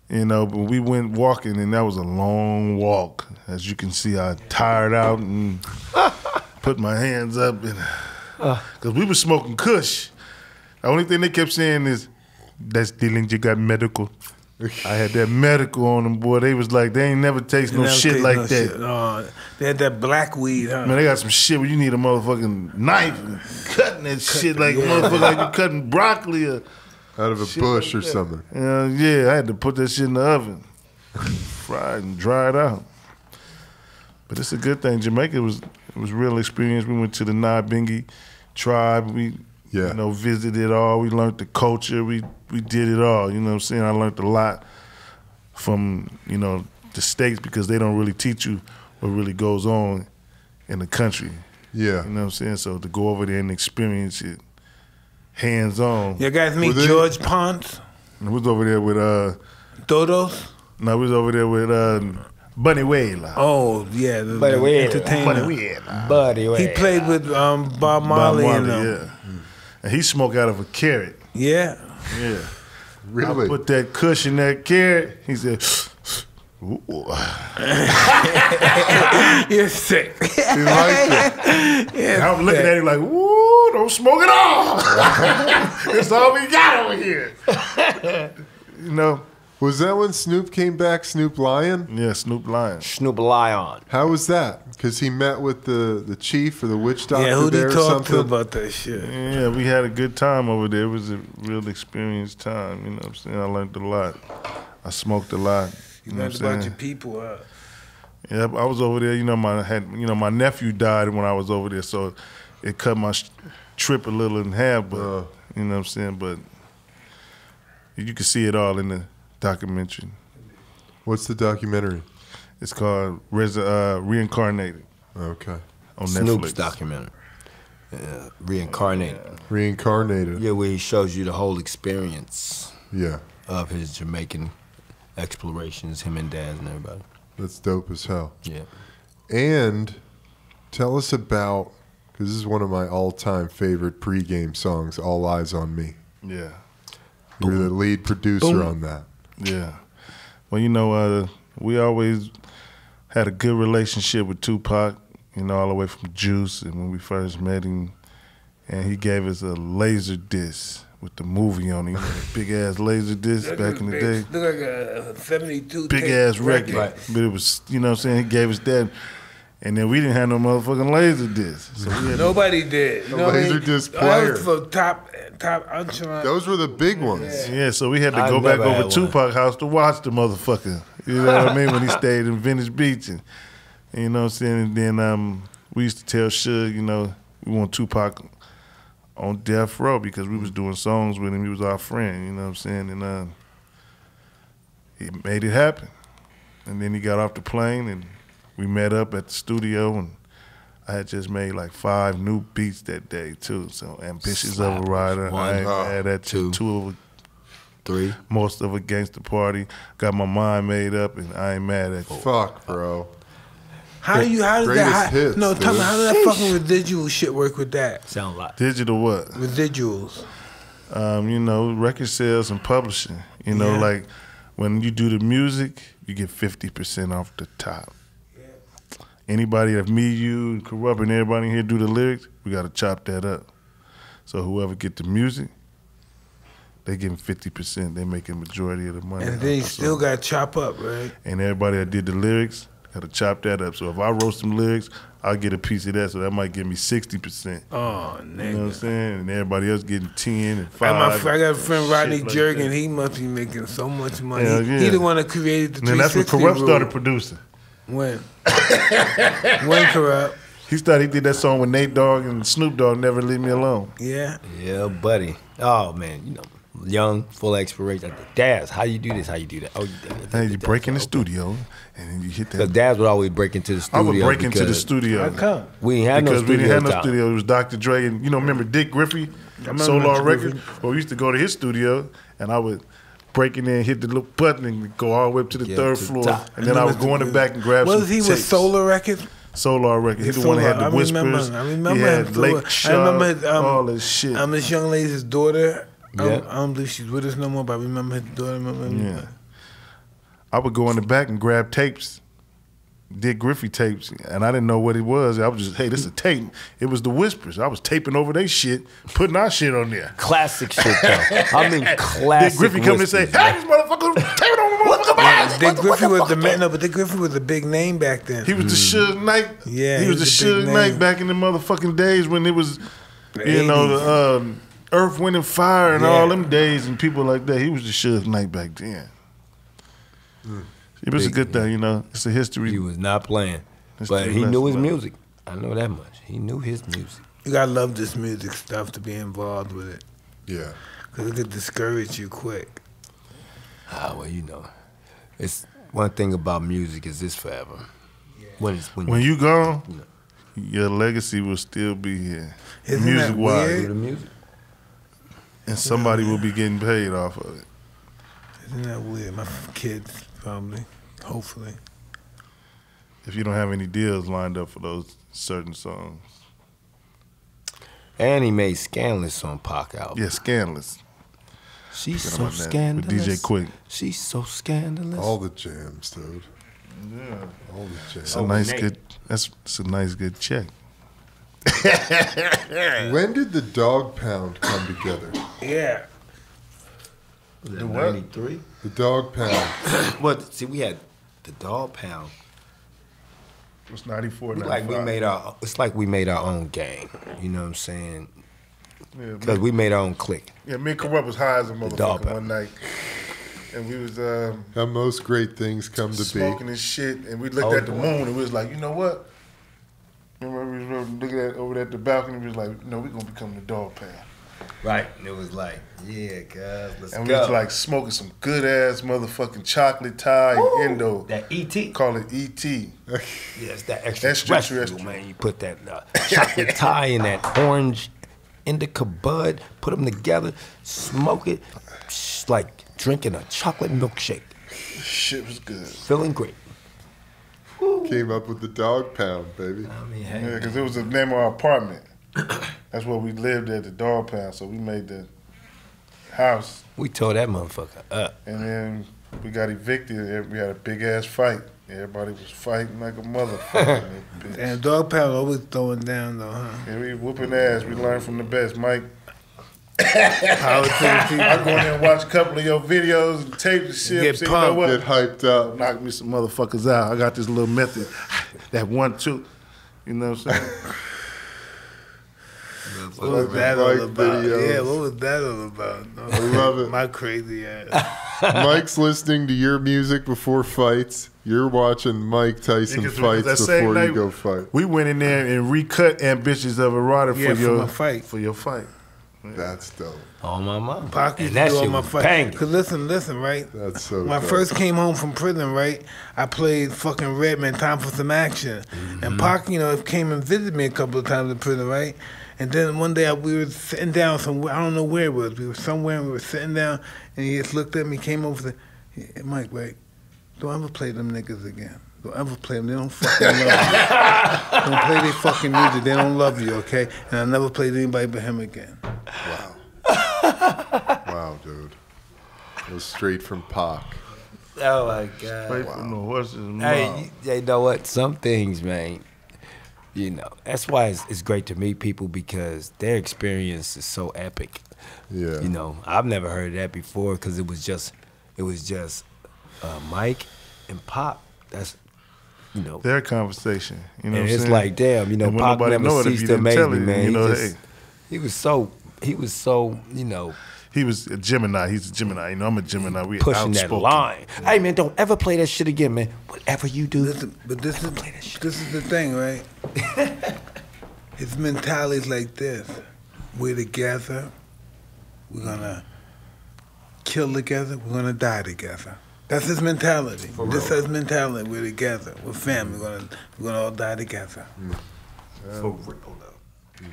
You know, but we went walking, and that was a long walk. As you can see, I tired out and put my hands up, and because we was smoking Kush. The only thing they kept saying is, "That's Dillinger got medical." I had that medical on them, boy. They was like, they ain't never taste no Never shit taste like no that. shit. No, they had that black weed, huh? Man, they got some shit where you need a motherfucking knife and cutting that shit like yeah. motherfucker like you cutting broccoli or Out of a Shit bush like or that. something. uh, yeah, I had to put that shit in the oven. Fry it and dry it out. But it's a good thing. Jamaica was it was real experience. We went to the Nyabinghi tribe. We Yeah. you know, visited it all. We learned the culture. We we did it all. You know what I'm saying? I learned a lot from, you know, the States because they don't really teach you what really goes on in the country. Yeah. You know what I'm saying? So to go over there and experience it hands on. You guys meet Were they- George Ponce, I was over there with uh Dodos? no, we was over there with uh Bunny Wailer. Oh yeah, the, Buddy the Wade. entertainer. Bunny Wailer. Buddy, He played with um, Bob Bob Marley, and Marley, them. yeah. And he smoked out of a carrot. Yeah. Yeah. Really? I put that Kush in that carrot. He said, Ooh. You're sick. He liked it. And I'm looking at him like, woo, don't smoke it all. That's all we got over here. you know? Was that when Snoop came back, Snoop Lion? Yeah, Snoop Lion. Snoop Lion. How was that? Because he met with the, the chief or the witch doctor yeah, who'd he there or talk to something. about that shit? Yeah, we had a good time over there. It was a real experience time. You know what I'm saying? I learned a lot. I smoked a lot. You You know learned what I'm about your people, huh? Yeah, I was over there. You know, my had you know my nephew died when I was over there, so it cut my sh- trip a little in half. But Uh. you know what I'm saying. But you can see it all in the documentary. What's the documentary? It's called Res- uh, Reincarnated Okay. on Snoop's Netflix. documentary. uh, reincarnated. Reincarnated. Yeah, where he shows you the whole experience Yeah. of his Jamaican explorations, him and Daz and everybody. That's dope as hell. Yeah. And tell us about because this is one of my all-time favorite pregame songs. All Eyez on Me. Yeah. You're the lead producer Boom. on that. Yeah. Well, you know, uh, we always had a good relationship with Tupac, you know, all the way from Juice and when we first met him. And he gave us a laser disc with the movie on it, you know, the big ass laser disc back in the day. Look like a 72 Big tape ass record. Right. But it was, you know what I'm saying? He gave us that. And then we didn't have no motherfucking laser disc. So we had to Nobody did. The No, laser he- disc That player. was for top, top ultra. Those were the big ones. Yeah, so we had to I go back over had Tupac house to watch the motherfucker. You know what I mean? When he stayed in Venice Beach and you know what I'm saying? And then um, we used to tell Suge, you know, we want Tupac on death row because we was doing songs with him. He was our friend, you know what I'm saying? And uh, he made it happen. And then he got off the plane and we met up at the studio and I had just made like five new beats that day too. So ambitious of a rider. One, I ain't uh, had that two. two, two of a Three. most of a gangster party. Got my mind made up, and I ain't mad at you. Fuck, bro. How do you? How does that? How, hits, no, tell me how does that fucking residual shit work with that? Sound a lot. Digital what? Residuals. Um, you know, record sales and publishing. You know, Yeah. like when you do the music, you get fifty percent off the top. Yeah. Anybody that me, you, Kurupt, and everybody here do the lyrics, we gotta chop that up. So whoever get the music, they getting fifty percent. They making majority of the money. And off then you the still got to chop up, right? and everybody that did the lyrics got to chop that up. So if I roast some legs, I'll get a piece of that. So that might give me sixty percent. Oh, You know what I'm saying? And everybody else getting ten and And five. my, I got a friend Rodney like Jergen. that. He must be making so much money. Hell He, yeah. he the one that created the And then that's when Kurupt rule. started producing. When? when Kurupt? He started. He did that song with Nate Dogg and Snoop Dogg. Never leave me alone. Yeah. Yeah, buddy. Oh man, you know, young, full of inspiration. Daz, how you do this? How you do that? Oh, you, Hey, you break in the studio, and then you hit Because that. Daz would always break into the studio. I would break into the studio. How come? We ain't had because we didn't have no studio. It was Dr. Dre and you know remember Dick Griffey, Solar Mr. Record. Griffey. Well, we used to go to his studio and I would break in there hit the little button and go all the way up to the Yeah, third to floor, top. and then I would go in the back and grab Was some he with. Solar Records? Solar Record. He the one that had the I remember, whispers. I remember he had him. Lake I Shark, remember his, um, all this shit. Um, this young lady's daughter. I don't, Yeah. I don't believe she's with us no more, but I remember his daughter. I remember Yeah. I would go in the back and grab tapes, Dick Griffey tapes, and I didn't know what it was. I was just, hey, this is a tape. It was the whispers. I was taping over their shit, putting our shit on there. Classic shit though. I mean, classic. Dick Griffey come and say, whispers, hey, this motherfucker, tape it on the motherfucker Yeah, Dick Griffey was the man. No, but Dick Griffey was a big name back then. He was the Suge Knight. Yeah, he he was, was the a big Suge. Knight back in the motherfucking days when it was, you know, the um, Earth, Wind, and Fire and all them days and people like that. He was the Suge Knight back then. It was a Big, good thing, you know. It's a history. He was not playing, That's but he knew his one. music. I know that much. He knew his music. You gotta love this music stuff to be involved with it, Yeah. cause it could discourage you quick. Ah, well, you know, it's one thing about music is this forever. When it's when, When you, you gone, your legacy will still be here, Isn't that music wise, the music. And somebody will be getting paid off of it. Isn't that weird? My kids probably, hopefully. If you don't have any deals lined up for those certain songs, And he made Scandalous on Pac album. yeah, scandalous. She's so about that. With scandalous. DJ Quik. She's so scandalous. All the jams, dude. Yeah, All the jams. it's a Oh, nice Nate. good. That's it's a nice good check. When did the Dogg Pound come together? Yeah. Was that what? 93? The Dogg Pound. Well, see, we had the Dogg Pound. It was 94, like we made our. It's like we made our own gang. You know what I'm saying? Because me, we made our own clique. yeah, me and Kurupt was high as a dog motherfucker one night, and we was um, How most great things come to smoking be. and shit, and we looked Oh, at the boy. moon, and we was like, you know what? Remember we was looking at over at the balcony, we was like, no, we gonna become the Dogg Pound. Right. And it was like, yeah, guys, let's And we go. was like smoking some good ass motherfucking chocolate Thai Woo! Indo. that ET. Call it ET. Yeah, it's that extra Extraterrestrial. man. You put that uh, chocolate Thai in that orange indica bud, put them together, smoke it, It's like drinking a chocolate milkshake. Shit was good. Feeling great. Came up with the Dogg Pound, baby. I mean, hey, Yeah, because it was the name of our apartment. That's where we lived at the Dogg Pound. So we made the house, we tore that motherfucker up. and then we got evicted. We had a big ass fight. Everybody was fighting like a motherfucker. And Dogg Pound always throwing down though, huh? Yeah, we whooping ass. We learned from the best. Mike, Power to the people. I go in there and watch a couple of your videos and tape the shit. Get Say, you know pumped. what? Get hyped up. Knock me some motherfuckers out. I got this little method. That one, two. You know what I'm saying? What was that Mike all about? videos. Yeah, what was that all about? I love it. My crazy ass. Mike's listening to your music before fights. You're watching Mike Tyson Because fights that before night, you go fight. We went in there and recut Ambitions of Erotic Yeah, for for your fight. For your fight. That's dope. On my mom. Pocky and that do all my was fight. banging. Cause listen, listen, right? That's so When I first came home from prison, right, I played fucking Redman, Time for Some Action. And mm-hmm. Pac, you know, came and visited me a couple of times in prison, right? And then one day I, we were sitting down somewhere, I don't know where it was. We were somewhere and we were sitting down and he just looked at me, came over and said, hey, Mike, right, don't ever play them niggas again. Don't ever play them. They don't fucking love you. don't play their fucking music. They don't love you, okay? And I never played anybody but him again. Wow. wow, dude. It was straight from Pac. Oh my god. Straight from the horse's mouth. Hey, you, you know what? Some things, man. You know, that's why it's, it's great to meet people because their experience is so epic. Yeah. You know, I've never heard that before because it was just, it was just uh, Mike and Pop. That's, you know, Their conversation. You know and what it's saying? like, damn, you know, And when Pop nobody never know ceased you to didn't amaze me, man. You know, he, just, hey, he was so, he was so, you know, he was a Gemini. He's a Gemini. You know, I'm a Gemini. We pushing that outspoken. line. Hey, man, don't ever play that shit again, man. Whatever you do, Listen, but this is play that shit. this is the thing, right? His mentality's like this: we're together, we're gonna kill together, we're gonna die together. That's his mentality. This is his mentality. We're together. We're family. We're gonna we're gonna all die together. Mm. For real though.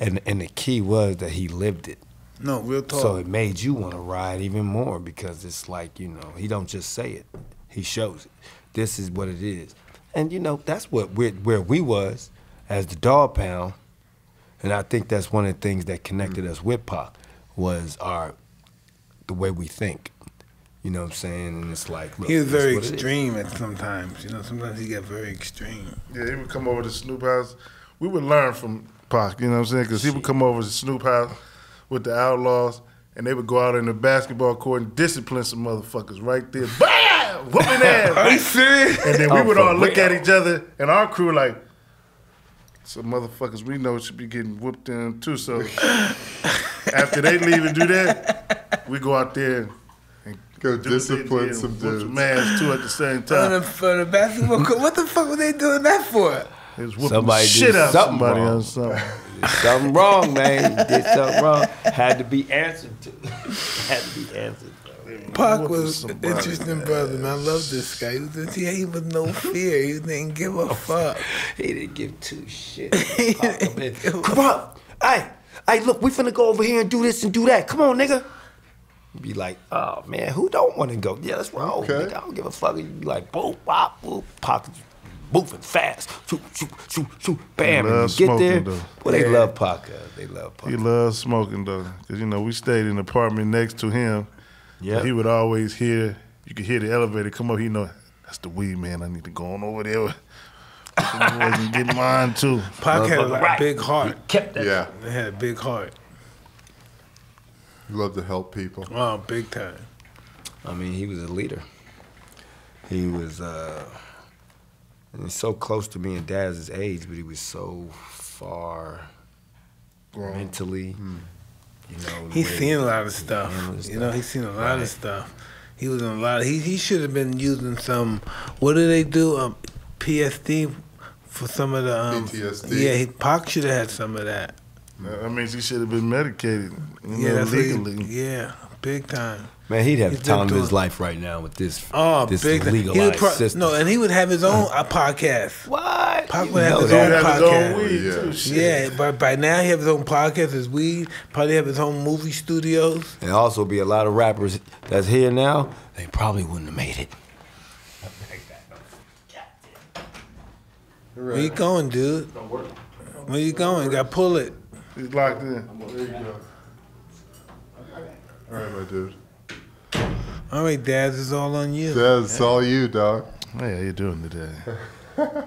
And and the key was that he lived it. No, real talk. So it made you want to ride even more because it's like, you know, he don't just say it. He shows it. This is what it is. And you know, that's what we're, where we was as the Dogg Pound. And I think that's one of the things that connected us with Pac was our the way we think. You know what I'm saying? And it's like look, he was very what it is. extreme at sometimes. You know, sometimes he got very extreme. Yeah, he would come over to Snoop House. We would learn from Pac, you know what I'm saying? Because he would come over to Snoop House with the Outlaws, and they would go out in the basketball court and discipline some motherfuckers right there. Bam! Whooping Are you ass. serious? and then we would all look at each other, and our crew like, some motherfuckers we know should be getting whooped in too. So after they leave and do that, we go out there and Go do discipline did, some dudes. some ass too at the same On time. the, for the basketball court. What the fuck were they doing that for? They was whooping Somebody the did shit out something somebody wrong. on something. Did something wrong, man. He did something wrong. Had to be answered to. Had to be answered. Pac was an interesting brother, and I love this guy. He was, he, he was no fear. He didn't give a fuck. He didn't give two shits. Pop. Come on. Hey, hey, look, we finna go over here and do this and do that. Come on, nigga. You Be like, oh man, who don't want to go? Yeah, let's roll. Okay. Nigga, I don't give a fuck. You be like, boop, bop, boop, pockets moving fast. Shoot, shoot, shoot, shoot, bam. He And loves you get there. smoking, though. Well, they Yeah. love Pac. uh, They love Pac. He loves smoking though, cause you know we stayed in the apartment next to him. Yeah. He would always hear. You could hear the elevator come up. He know that's the weed man. I need to go on over there. with the boys and get mine too. Pac had a right. big heart. He kept that. Yeah. They had a big heart. You love to help people. Oh, big time. I mean, he was a leader. He was uh, he's so close to me and Daz's age, but he was so far mentally. You know, He's way- seen a lot of stuff. You know, he's seen a lot Right. of stuff. He was in a lot. Of, he he should have been using some. What do they do? Um, PSD for some of the. Um, PTSD. Yeah, he, Pac should have had some of that. That means he should have been medicated, you Yeah, know, that's what he- legally. yeah, big time. Man, he'd have He's the time been of his doing- life right now with this, Oh, this big. He would legalized pro- system. no, and he would have his own uh, podcast. what? Pac would have his He own had his own podcast. weed Yeah. too. Shit. Yeah, but by now he have his own podcast, his weed, probably have his own movie studios. And also be a lot of rappers that's here now. They probably wouldn't have made it. Where you going, dude? Where you going? Got to pull it. He's locked in. There you go. All right, my dude. All right, Daz, it's all on you. That's all you, dog. Hey, how you doing today?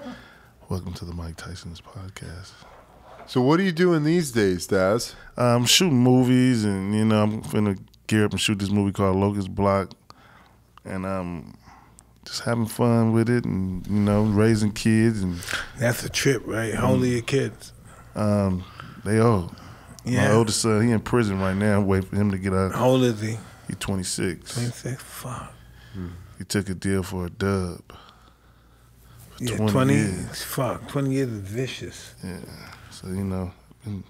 Welcome to the Mike Tyson's podcast. So, what are you doing these days, Daz? I'm shooting movies, and you know, I'm gonna gear up and shoot this movie called Locust Block, and I'm just having fun with it, and you know, raising kids, and That's a trip, right? How old are your kids? um, they old. My oldest son, he in prison right now. Wait for him to get out. How old is he? He's 26. 26? Fuck. He took a deal for a dub. For Yeah, 20 20, years. Fuck, 20 years is vicious. Yeah. So you know, and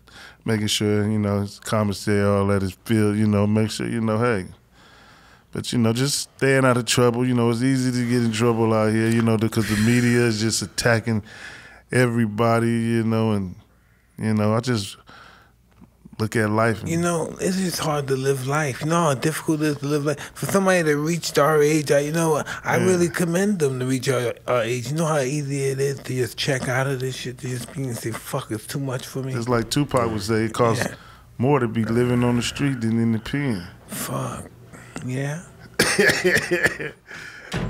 making sure you know his commissary, all that is filled. You know, make sure you know, hey. But you know, just staying out of trouble. You know, it's easy to get in trouble out here. You know, because the media is just attacking everybody. You know, and you know, I just look at life. You know, it's just hard to live life. You know how difficult it is to live life. For somebody that reached our age, I, you know, I really commend them to reach our, our age. You know how easy it is to just check out of this shit, to just be and say, fuck, it's too much for me. it's like Tupac would say, it costs Yeah. more to be living on the street than in the pen. Fuck. Yeah.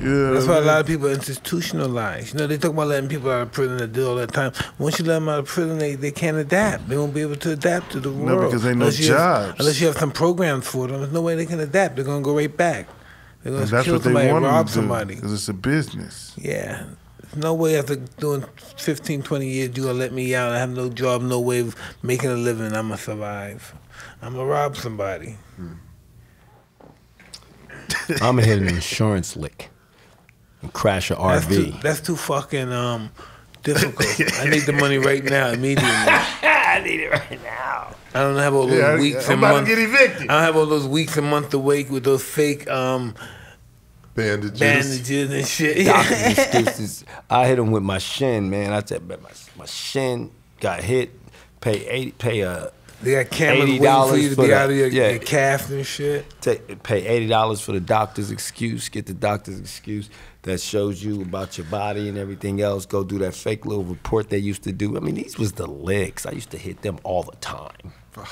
Yeah, That's why a lot of people institutionalize. You know, they talk about letting people out of prison to do all that time. Once you let them out of prison, they, they can't adapt. They won't be able to adapt to the No, world. because they no Unless you have- jobs. unless you have some programs for them, there's no way they can adapt. They're going to go right back. They're going And to that's kill what they somebody, want rob to do somebody. because it's a business. Yeah. There's no way after doing 15, 20 years, you're going to let me out. I have no job, no way of making a living. I'm going to survive. I'm going to rob somebody. Hmm. I'm gonna hit an insurance lick and crash a That's too, RV. that's too fucking um, difficult. I need the money right now, immediately. I need it right now. I don't have all those Yeah, weeks I'm and about to months. get evicted. I don't have all those weeks and months to wait with those fake um, Bandages. bandages and shit. Doctor's excuses. I hit him with my shin, man. I said, "Man, my, my shin got hit. Pay eighty. Pay a they got cameras waiting $80 for you to be the- out of your, yeah. your calf and shit. take, pay eighty dollars for the doctor's excuse. Get the doctor's excuse that shows you about your body and everything else. Go do that fake little report they used to do. I mean, these was the licks. I used to hit them all the time. Fuck.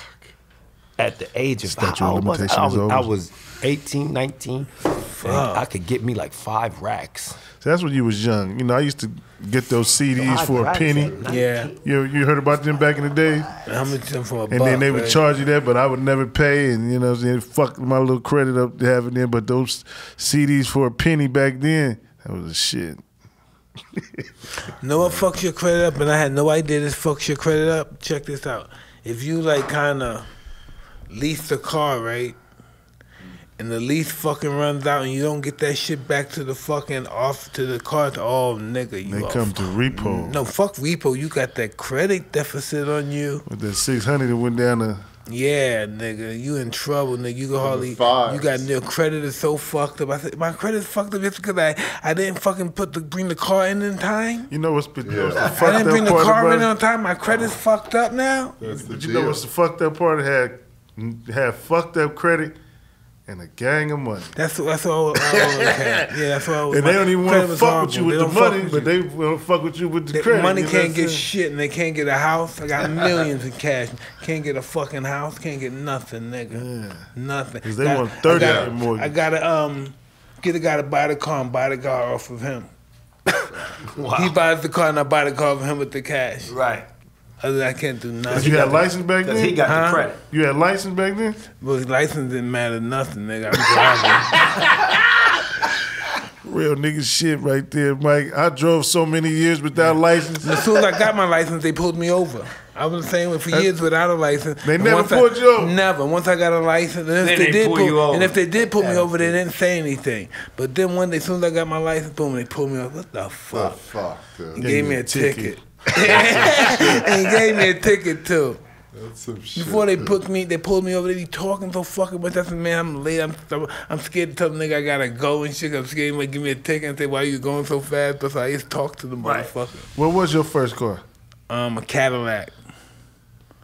At the age of Statute how of old was I? limitation I is was, I over. was 18, 19. and I could get me like five racks. So that's when you was young. You know, I used to get those CDs Five for a penny. at. Yeah. You you heard about them back in the day? How much them from a And buck, then they would right? charge you that, but I would never pay. And you know, they fuck my little credit up to having them. But those CDs for a penny back then, that was a shit. no what fucks your credit up? And I had no idea this fucks your credit up. Check this out. If you like kind of lease a car, right? And the lease fucking runs out, and you don't get that shit back to the fucking off to the car. To, oh, nigga, you They off. come to repo. No, fuck repo. You got that credit deficit on you. With that six hundred that went down to Yeah, nigga, you in trouble, nigga. You can hardly. fives. You got your credit is so fucked up. I said my credit's fucked up just because I I didn't fucking put the bring the car in in time. you know what's, what's the Yeah. fucked I didn't bring up the car about in on time. My credit's fucked up now. That's the But you know what's the fucked up part? It had had fucked up credit and a gang of money. That's that's all. I always had. Yeah, that's all. And they don't even want to fuck with you with the money, but they. they want to fuck with you with the They- credit. money you know can't get saying? shit and they can't get a house. I got millions in cash. Can't get a fucking house. Can't get nothing, nigga. Yeah. Nothing. 'Cause they Got- want 30 I on gotta- mortgage. I gotta um get a guy to buy the car and buy the car off of him. wow. He buys the car and I buy the car of him with the cash. Right. Other than I can't do Cause nothing. you had license back Because then. he got Huh? the credit. you had license back then. But his license didn't matter nothing, nigga. I'm driving. Real nigga shit right there, Mike. I drove so many years without license. as soon as I got my license, they pulled me over. I was the saying for years without a license. They And never once I- pulled you over? Never. Once I got a license, and if they, they did pull pull, you over. and if they did pull me over, they didn't say anything. But then one day, as soon as I got my license, boom, they pulled me over. What the Oh, fuck? fuck, dude. gave me a ticket. And he gave me a ticket too. That's some shit. Before they put me, they pulled me over. They be talking so fucking much. I said, man, I'm late. I'm so- I'm scared to tell the nigga I gotta go and shit. I'm scared he might give me a ticket and say, why you going so fast? But I just talk to the motherfucker. What was your first car? Um, a Cadillac,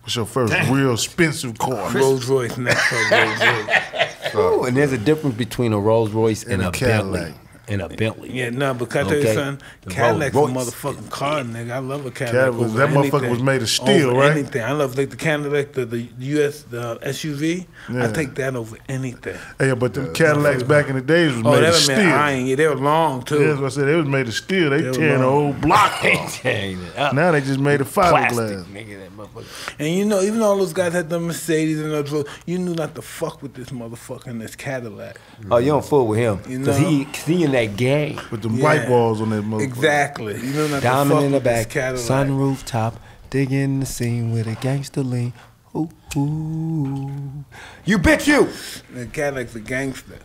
What's your first real expensive car? Rolls Royce, next Rolls Royce. Ooh, and there's a difference between a Rolls Royce and, And a a, Bentley. Cadillac. And a Bentley. Yeah, no, but can I tell you something? The Cadillac's a Rolls Royce. motherfucking car, nigga. I love a Cadillac. Cadillac was- over that motherfucker was made of steel, Over right? Anything. I love like the Cadillac, the, the US, the SUV. I take that over anything. Hey, but them Cadillacs back in the days was Oh, made that of was steel. man iron. Yeah, they were long too. Yeah, that's what I said. They was made of steel. They They were tearing the long. whole block off. Dang it up. Now they just made of Plastic, fiberglass. nigga, that motherfucker. And you know, even all those guys had the Mercedes and those, you knew not to fuck with this motherfucker in this Cadillac. Oh, you don't fool with him. You know? he, 'cause he in that gang. With the Yeah. white walls on that motherfucker. Exactly. You know not Diamond in the with this back, Cadillac. sunroof top, digging the scene with a gangster lean. Ooh, ooh. You bitch, you. The Cadillac's a gangster.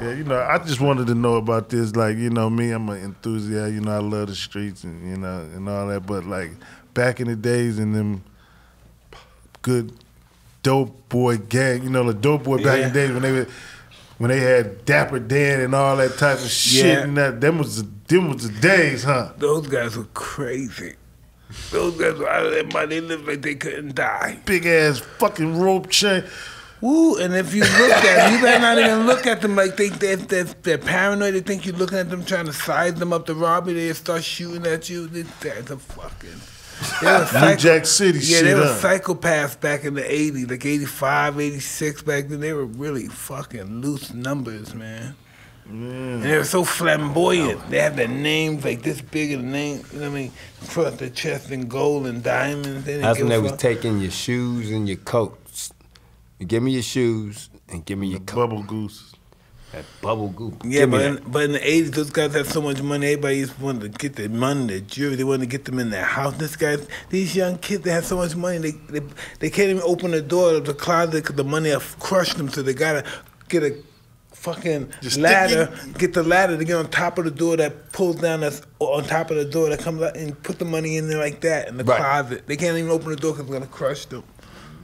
Yeah, you know, I just wanted to know about this. Like, you know, me, I'm an enthusiast. You know, I love the streets and you know and all that. But like back in the days, in them good dope boy gang, you know, the dope boy back in the days when they were when they had Dapper Dan and all that type of shit. Yeah. And that them was the, them was the days, huh? Those guys were crazy. Those guys were out of their mind. They lived like they couldn't die. Big ass fucking rope chain. Woo! And if you look at them, you better not even look at them like they, they, they're, they're paranoid. They think you're looking at them trying to size them up to rob you. They start shooting at you. These guys are fucking. They were psycho- Jack City Yeah, shit, they were huh? psychopaths back in the 80s, like 85, 86 back then. They were really fucking loose numbers, man. And they were so flamboyant. They had their names like this big in the name, you know what I mean? Across their chest in gold and diamonds. They That's when they was fuck. taking your shoes and your coats. You give me your shoes and give me your coat. Bubble goose. That bubble goop. Yeah, Give me but that. in, but in the 80s, those guys had so much money, everybody just wanted to get their money, their jewelry. They wanted to get them in their house. This guys, these young kids, they had so much money, they they, they can't even open the door of the closet because the money have crushed them. So they got to get a fucking Just ladder, get the ladder to get on top of the door that pulls down that's on top of the door that comes out and put the money in there like that in the Right. closet. They can't even open the door because it's going to crush them.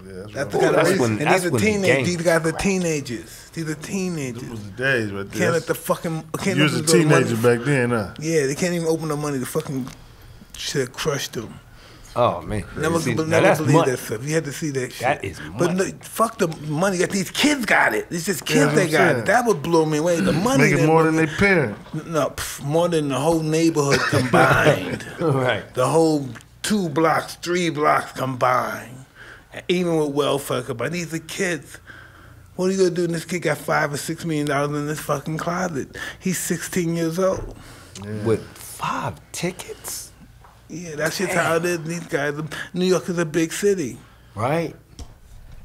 Yeah, that's, That's right. the kind that's of when- and that's these are teenagers. These guys are teenagers. These are teenagers. Those was the days right there. Can't let the fucking can't you was let a the teenager back then, huh? Yeah, they can't even open the money. The fucking shit crushed them. Oh man. Never, See, but never that's believe money. that stuff. You had to see that shit. That is But no, fuck the money. That these kids got it. It's just kids that's they got it. That would blow me away. The money. Making that- more than their parents. No, pff, more than the whole neighborhood combined. right. the whole two blocks, three blocks combined. And even with welfare but These are kids. What are you gonna do? when This kid got five or six million dollars in this fucking closet. He's 16 years old. With five tickets, Yeah, that's just how it is. These guys, New York is a big city. right?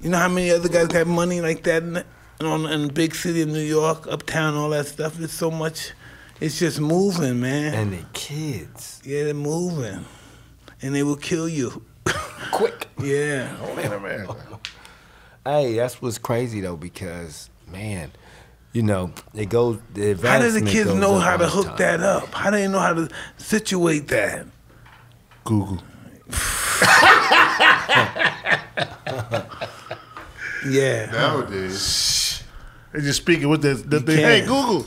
You know how many other guys got money like that in the, in, in the big city of New York, uptown, all that stuff? It's so much. It's just moving, man. And the kids. yeah, they're moving, and they will kill you. Quick. yeah. In oh, America. Hey, that's what's crazy though, because man, you know, it goes. The How do the kids know how to hook time. that up? How do they know how to situate that? Google. Yeah. Nowadays, They just speaking with this. The, thing. Hey, can't. Google.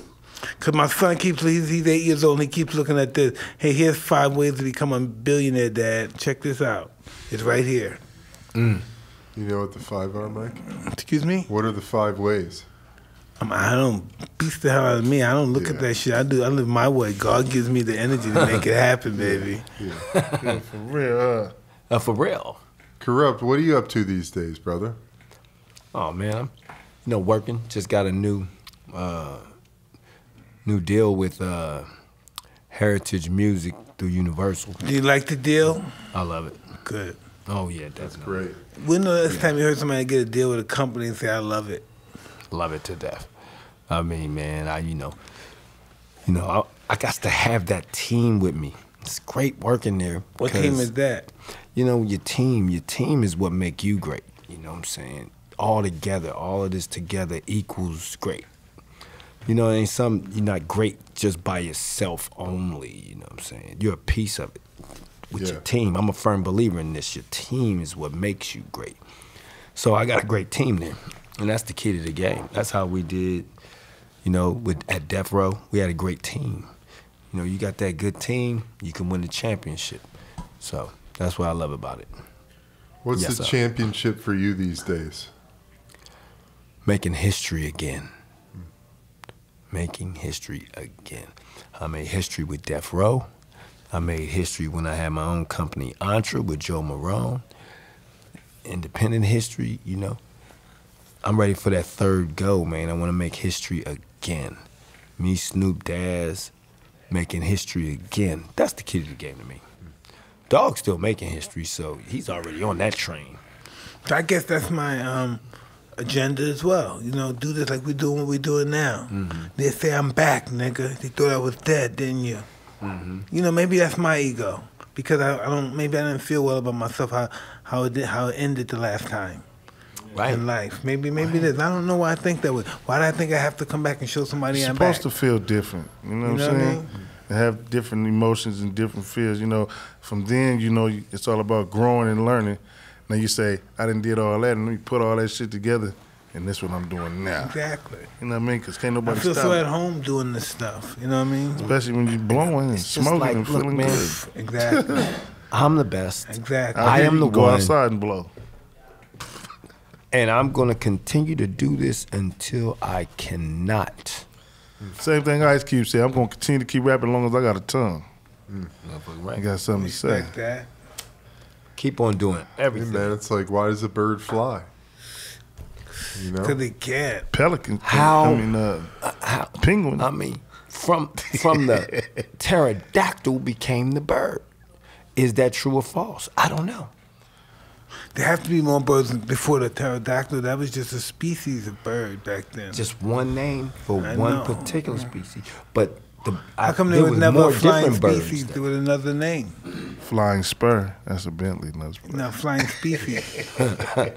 Cause my son keeps he's, he's eight years old and he keeps looking at this. Hey, here's five ways to become a billionaire, Dad. Check this out. It's right here. you know what the five are, Mike? Excuse me. What are the five ways? I'm, I don't beast the hell out of me. I don't look at that shit. I do. I live my way. God gives me the energy to make it happen, baby. Yeah. Yeah, for real, huh? Uh, for real. Kurupt. What are you up to these days, brother? Oh man, I'm, you know, working. Just got a new, uh, new deal with uh, Heritage Music through Universal. Do you like the deal? I love it. Good. Oh yeah, that's Great. When the last time you heard somebody get a deal with a company and say, "I love it"? Love it to death. I mean, man, I you know, you know, I, I got to have that team with me. It's great working there. What team is that? You know, your team. Your team is what make you great. You know what I'm saying? All together, all of this together equals great. You know, it ain't some you're not great just by yourself only. You know what I'm saying? You're a piece of it. with Yeah. your team. I'm a firm believer in this. Your team is what makes you great. So I got a great team there, and that's the key to the game. That's how we did, you know, with at Death Row. We had a great team. You know, you got that good team, you can win the championship. So that's what I love about it. What's Yes, the sir. championship for you these days? Making history again. Making history again. I made history with Death Row. I made history when I had my own company, Antra, with Joe Marone. Independent history, you know. I'm ready for that third go, man. I want to make history again. Me, Snoop Daz, making history again. That's the key to the game to me. Dogg's still making history, so he's already on that train. I guess that's my um, agenda as well. You know, do this like we're doing what we're doing now. Mm-hmm. They say I'm back, nigga. They thought I was dead, didn't you? Mm-hmm. You know, maybe that's my ego because I, I don't. Maybe I didn't feel well about myself how how it did, how it ended the last time Right. in life. Maybe maybe it is. I don't know why I think that way. Why do I think I have to come back and show somebody You're I'm supposed back? to feel different. You know You what I'm what I saying? mean? And have different emotions and different fears. You know, from then, you know, it's all about growing and learning. Now you say, I didn't did all that, and let me put all that shit together, and that's what I'm doing now. Exactly. You know what I mean? Because can't nobody I nobody feel stop. so it. at home doing this stuff. You know what I mean? Especially when you're blowing and It's smoking like, and look, feeling man, good. Exactly. I'm the best. exactly. I hear am the can go one. outside and blow. And I'm going to continue to do this until I cannot. Same thing Ice Cube said. I'm gonna continue to keep rapping as long as I got a tongue. Mm-hmm. I got something to say. Respect that. Keep on doing Hey, everything. man, it's like, why does a bird fly? You know? Cause they can't. Pelican. How- I mean, uh, How, penguin. I mean, from from the pterodactyl became the bird. Is that true or false? I don't know. There have to be more birds before the pterodactyl. That was just a species of bird back then. Just one name for I one know. particular species, but the How come I, there there was was never flying different birds. species then. with another name? Flying spur. That's a Bentley. No spur. Not flying species.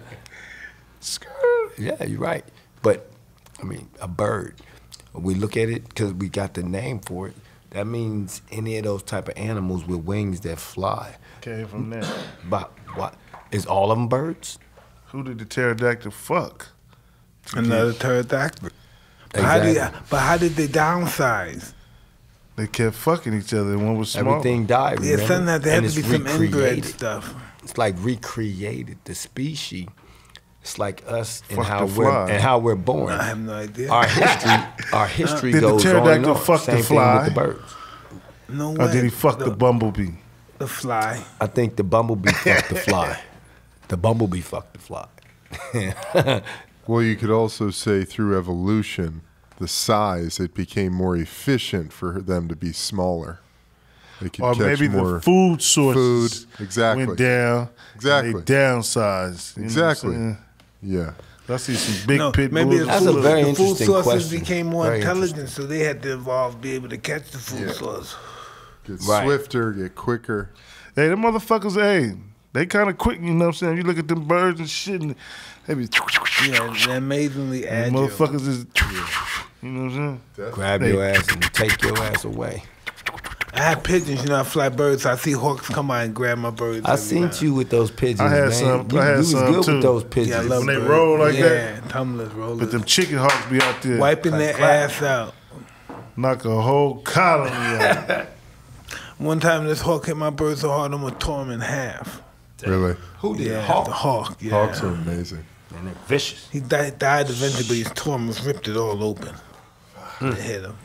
Yeah, you're right. But I mean, a bird. We look at it because we got the name for it. That means any of those type of animals with wings that fly. Came from that. But what is all of them birds? Who did the pterodactyl fuck? another pterodactyl. But how, did, but how did they downsize? They kept fucking each other. and One was small. Everything died. Yeah, Remember? sometimes there had And to be it's some inbred recreated. stuff. It's like recreated the species. It's like us and Fuck how we're fly. and how we're born. I have no idea. Our history, our history Did the goes on and pterodactyl on. fuck the Same thing fly? with the birds. no way. Or did he fuck the, the, bumblebee? the fly? I think the bumblebee fucked the fly. The bumblebee fucked the fly. Well, you could also say through evolution, the size, it became more efficient for them to be smaller. They could Or catch maybe more the food sources food, exactly. went down. Exactly. And they downsized. You know what I'm Exactly. Yeah. I see some big no, pit maybe bulls. the That's a food, very the food sources question. became more Very intelligent, so they had to evolve, be able to catch the food Yeah. source. Get Right. swifter, get quicker. Hey, them motherfuckers, hey, they kind of quick, you know what I'm saying? You look at them birds and shit, and they be. Yeah, they're amazingly and agile. motherfuckers is. You know what I'm saying? Grab your ass and take your ass away. I had pigeons, you know, I fly birds. I see hawks come by and grab my birds. I seen time. you with those pigeons, I had man. some- You, I had you was some, good too. with those pigeons. Yeah, I love When they roll like yeah, that. tumblers, rollers. But them chicken hawks be out there. wiping their ass out. Knock a whole colony out. One time, this hawk hit my bird so hard, I'm gonna tore him in half. Really. Who did yeah, Hawk? the hawk. Yeah. Hawks are amazing. And they're vicious. He died, died eventually, but he's tore him, ripped it all open. It hit him.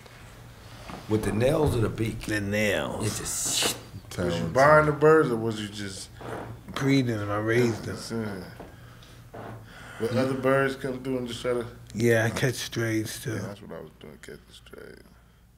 With the nails or the beak? The nails. It just Was you Talents. buying the birds or was you just Breeding them, I raised them. saying? But other birds come through and just try to. Yeah, I catch strays too. Yeah, that's what I was doing, catch the straight.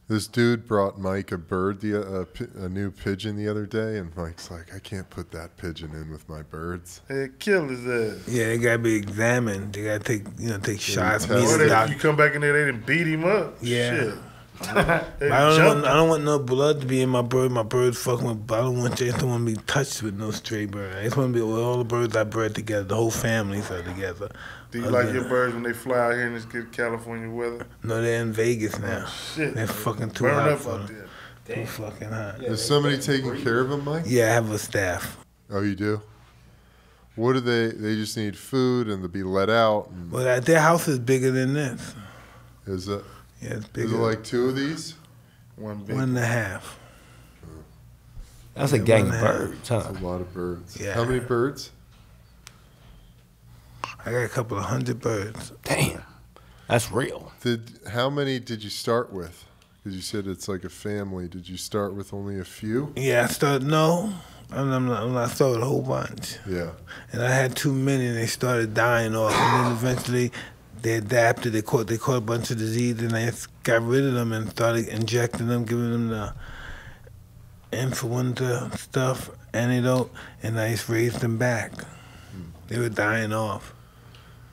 This dude brought Mike a bird, the uh, a, a new pigeon the other day, and Mike's like, I can't put that pigeon in with my birds. It kill his ass. Yeah, they gotta be examined. They gotta take, you know, take shots. tell Me Or the they, doc- you come back in there, they didn't beat him up. Yeah. Shit. I don't want. I don't want no blood to be in my bird. My bird's fucking with. I don't want. I just don't want to be touched with no stray bird. I just want to be with all the birds I bred together. The whole families are together. Do you Other like your birds when they fly out here in this good California weather? No, they're in Vegas oh, now. Shit. They're fucking too Burn hot up for out them. there. Too fucking hot. Is somebody taking care of them, Mike? Yeah, I have a staff. Oh, you do. What do they? They just need food and to be let out. And Well, that- their house is bigger than this. is it? Yeah, it's Is bigger. it like two of these? One big. one and a half. That's a gang of and a half. birds, huh? That's a lot of birds. Yeah. How many birds? I got a couple of hundred birds. Damn. That's real. Did how many did you start with? Because you said it's like a family. Did you start with only a few? Yeah, I started, no, I'm, I'm not, I'm not, I started a whole bunch. Yeah. And I had too many and they started dying off. And then eventually they adapted, they caught, they caught a bunch of disease and I got rid of them and started injecting them, giving them the influenza stuff, antidote, and I just raised them back. Hmm. They were dying off.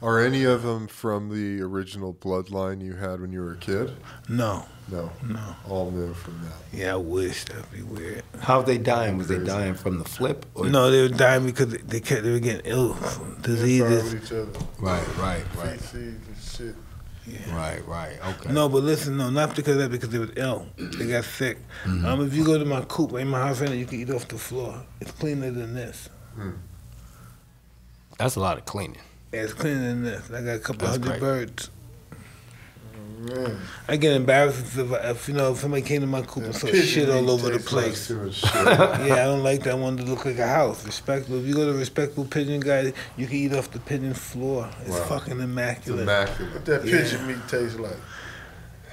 Are any of them from the original bloodline you had when you were a kid? No, No. no. All new from that. Yeah, I wish that'd be weird. How they dying? Was they dying from the flip? Or? No, they were dying because they kept, they were getting ill from Sorry diseases. with each other. Right, right, right, Feces and shit. right, right. Okay. No, but listen, no, not because of that, because they was ill. They got sick. Um, if you go to my coop in my house right now, you can eat off the floor. It's cleaner than this. That's a lot of cleaning. Yeah, it's cleaner than this. I got a couple That's hundred great. birds. Man. I get embarrassed if, if you know if somebody came to my coop and saw shit all over the place. Too much shit. yeah, I don't like that one to look like a house. Respectable. If you go to a respectable pigeon guy, you can eat off the pigeon floor. It's Wow. fucking It's immaculate. immaculate. What that Yeah. pigeon meat tastes like?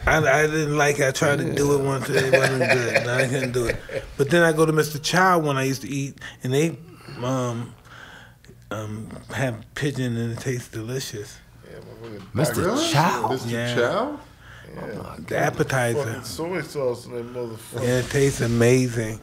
I, I didn't like it. I tried to do it once. It wasn't good. No, I couldn't do it. But then I go to Mr. Chow when I used to eat, and they um, um, have pigeon, and it tastes delicious. Yeah. Mr. Really? Chow. Mr. Yeah. Chow? Yeah. The appetizer. Soy sauce in that motherfucker. Yeah, it tastes amazing.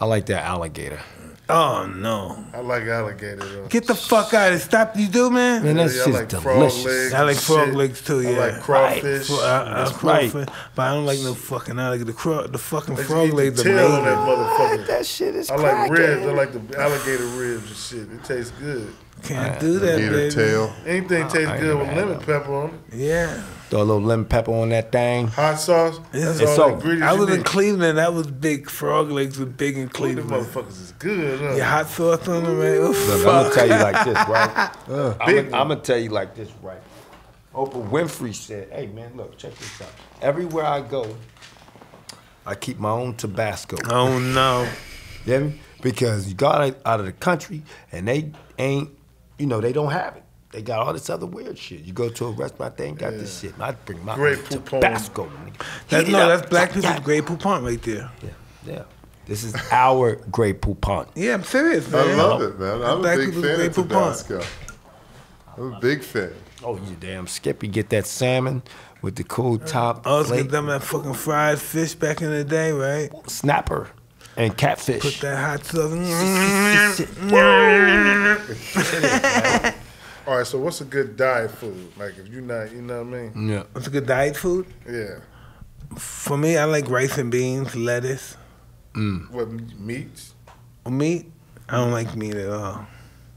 I like that alligator. Oh no! I like alligator though. Get the fuck out of here! Stop! You do, man? Man, that Yeah, I shit's like frog delicious. legs. I like frog shit. legs too. I Yeah, like crawfish. Right. I, I, That's right. But I don't like no fucking alligator. The, craw, the fucking Let's frog legs the are tail on amazing. that motherfucker. That shit is I like cracking. ribs. I like the alligator ribs and shit. It tastes good. Can't do that, baby. tail. Anything oh, tastes good with lemon that. pepper on it. Yeah. Throw a little lemon pepper on that thing. Hot sauce. That's It's all so- the I you was in need. Cleveland. That was big. Frog legs were big in Ooh, them Cleveland. motherfuckers is good, huh? Yeah, hot sauce on them, man. Oh, Look, I'm gonna tell you like this, right? I'm, gonna, I'm gonna tell you like this, right? Oprah Winfrey said, "Hey man, look, check this out. Everywhere I go, I keep my own Tabasco. Oh no. You hear me? Because you got out- out of the country and they ain't, you know, they don't have it. They got all this other weird shit. You go to a restaurant, they ain't got this shit. I bring my Great own poupon. Tabasco. nigga. That's, no, up. that's black Yeah, people's yeah. Grey Poupon right there. Yeah, yeah. This is our Grey Poupon. Yeah, I'm serious, man. I love it, man. I'm a big people's fan Grey of Poupon. Tabasco. I'm a big fan. Oh, you damn Skippy. Get that salmon with the cool uh, top. I was plate, them that fucking fried fish back in the day, right? snapper and catfish. Put that hot sauce. All right, so what's a good diet food? Like if you're not, you know what I mean? Yeah. What's a good diet food? Yeah. For me, I like rice and beans, lettuce. Mm. What meats? Meat, I don't like meat at all.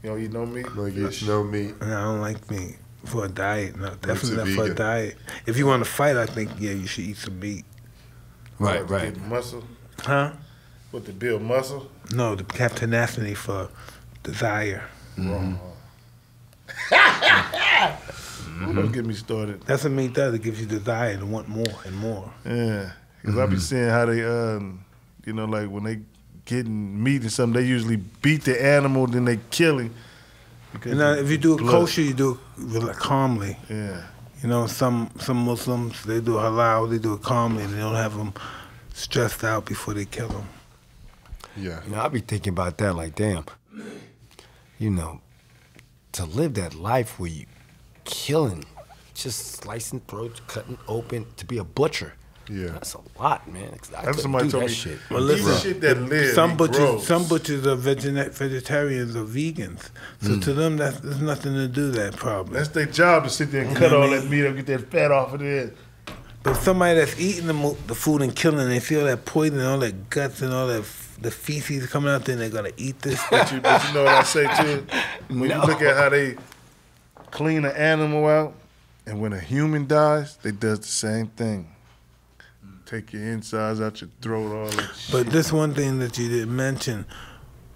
You don't eat no meat? Like Fish. no meat. I don't like meat for a diet. No, definitely a not for a diet. If you want to fight, I think yeah, you should eat some meat. Right, What, right. Muscle. Huh? What to build muscle? No, to have tenacity for desire. Wrong. Don't get me started. That's what meat does. It gives you desire to want more and more. Yeah, because I be seeing how they, um, you know, like when they getting meat and something, they usually beat the animal, then they kill him. And now, if you do it blood. kosher, you do it rela- calmly. yeah, You know, some some Muslims they do halal, they do it calmly. They don't have them stressed out before they kill them. Yeah. You know, I be thinking about that like, damn, you know, to live that life where you killing, just slicing throats, cutting open, to be a butcher. Yeah. That's a lot, man. I that's somebody do told that me. shit. Well, Well, listen, shit that live, some butchers, grows. some butchers are vegeta- vegetarians or vegans. So mm. to them, that's, there's nothing to do that problem. That's their job to sit there and You cut all what I that meat up, get that fat off of there. But somebody that's eating the, mo- the food and killing, they feel that poison, and all that guts and all that f- the feces coming out, then they're gonna eat this. But you, but you know what I say too? When No. you look at how they clean an animal out, and when a human dies, they does the same thing. take your insides out your throat, all that shit. But this one thing that you didn't mention,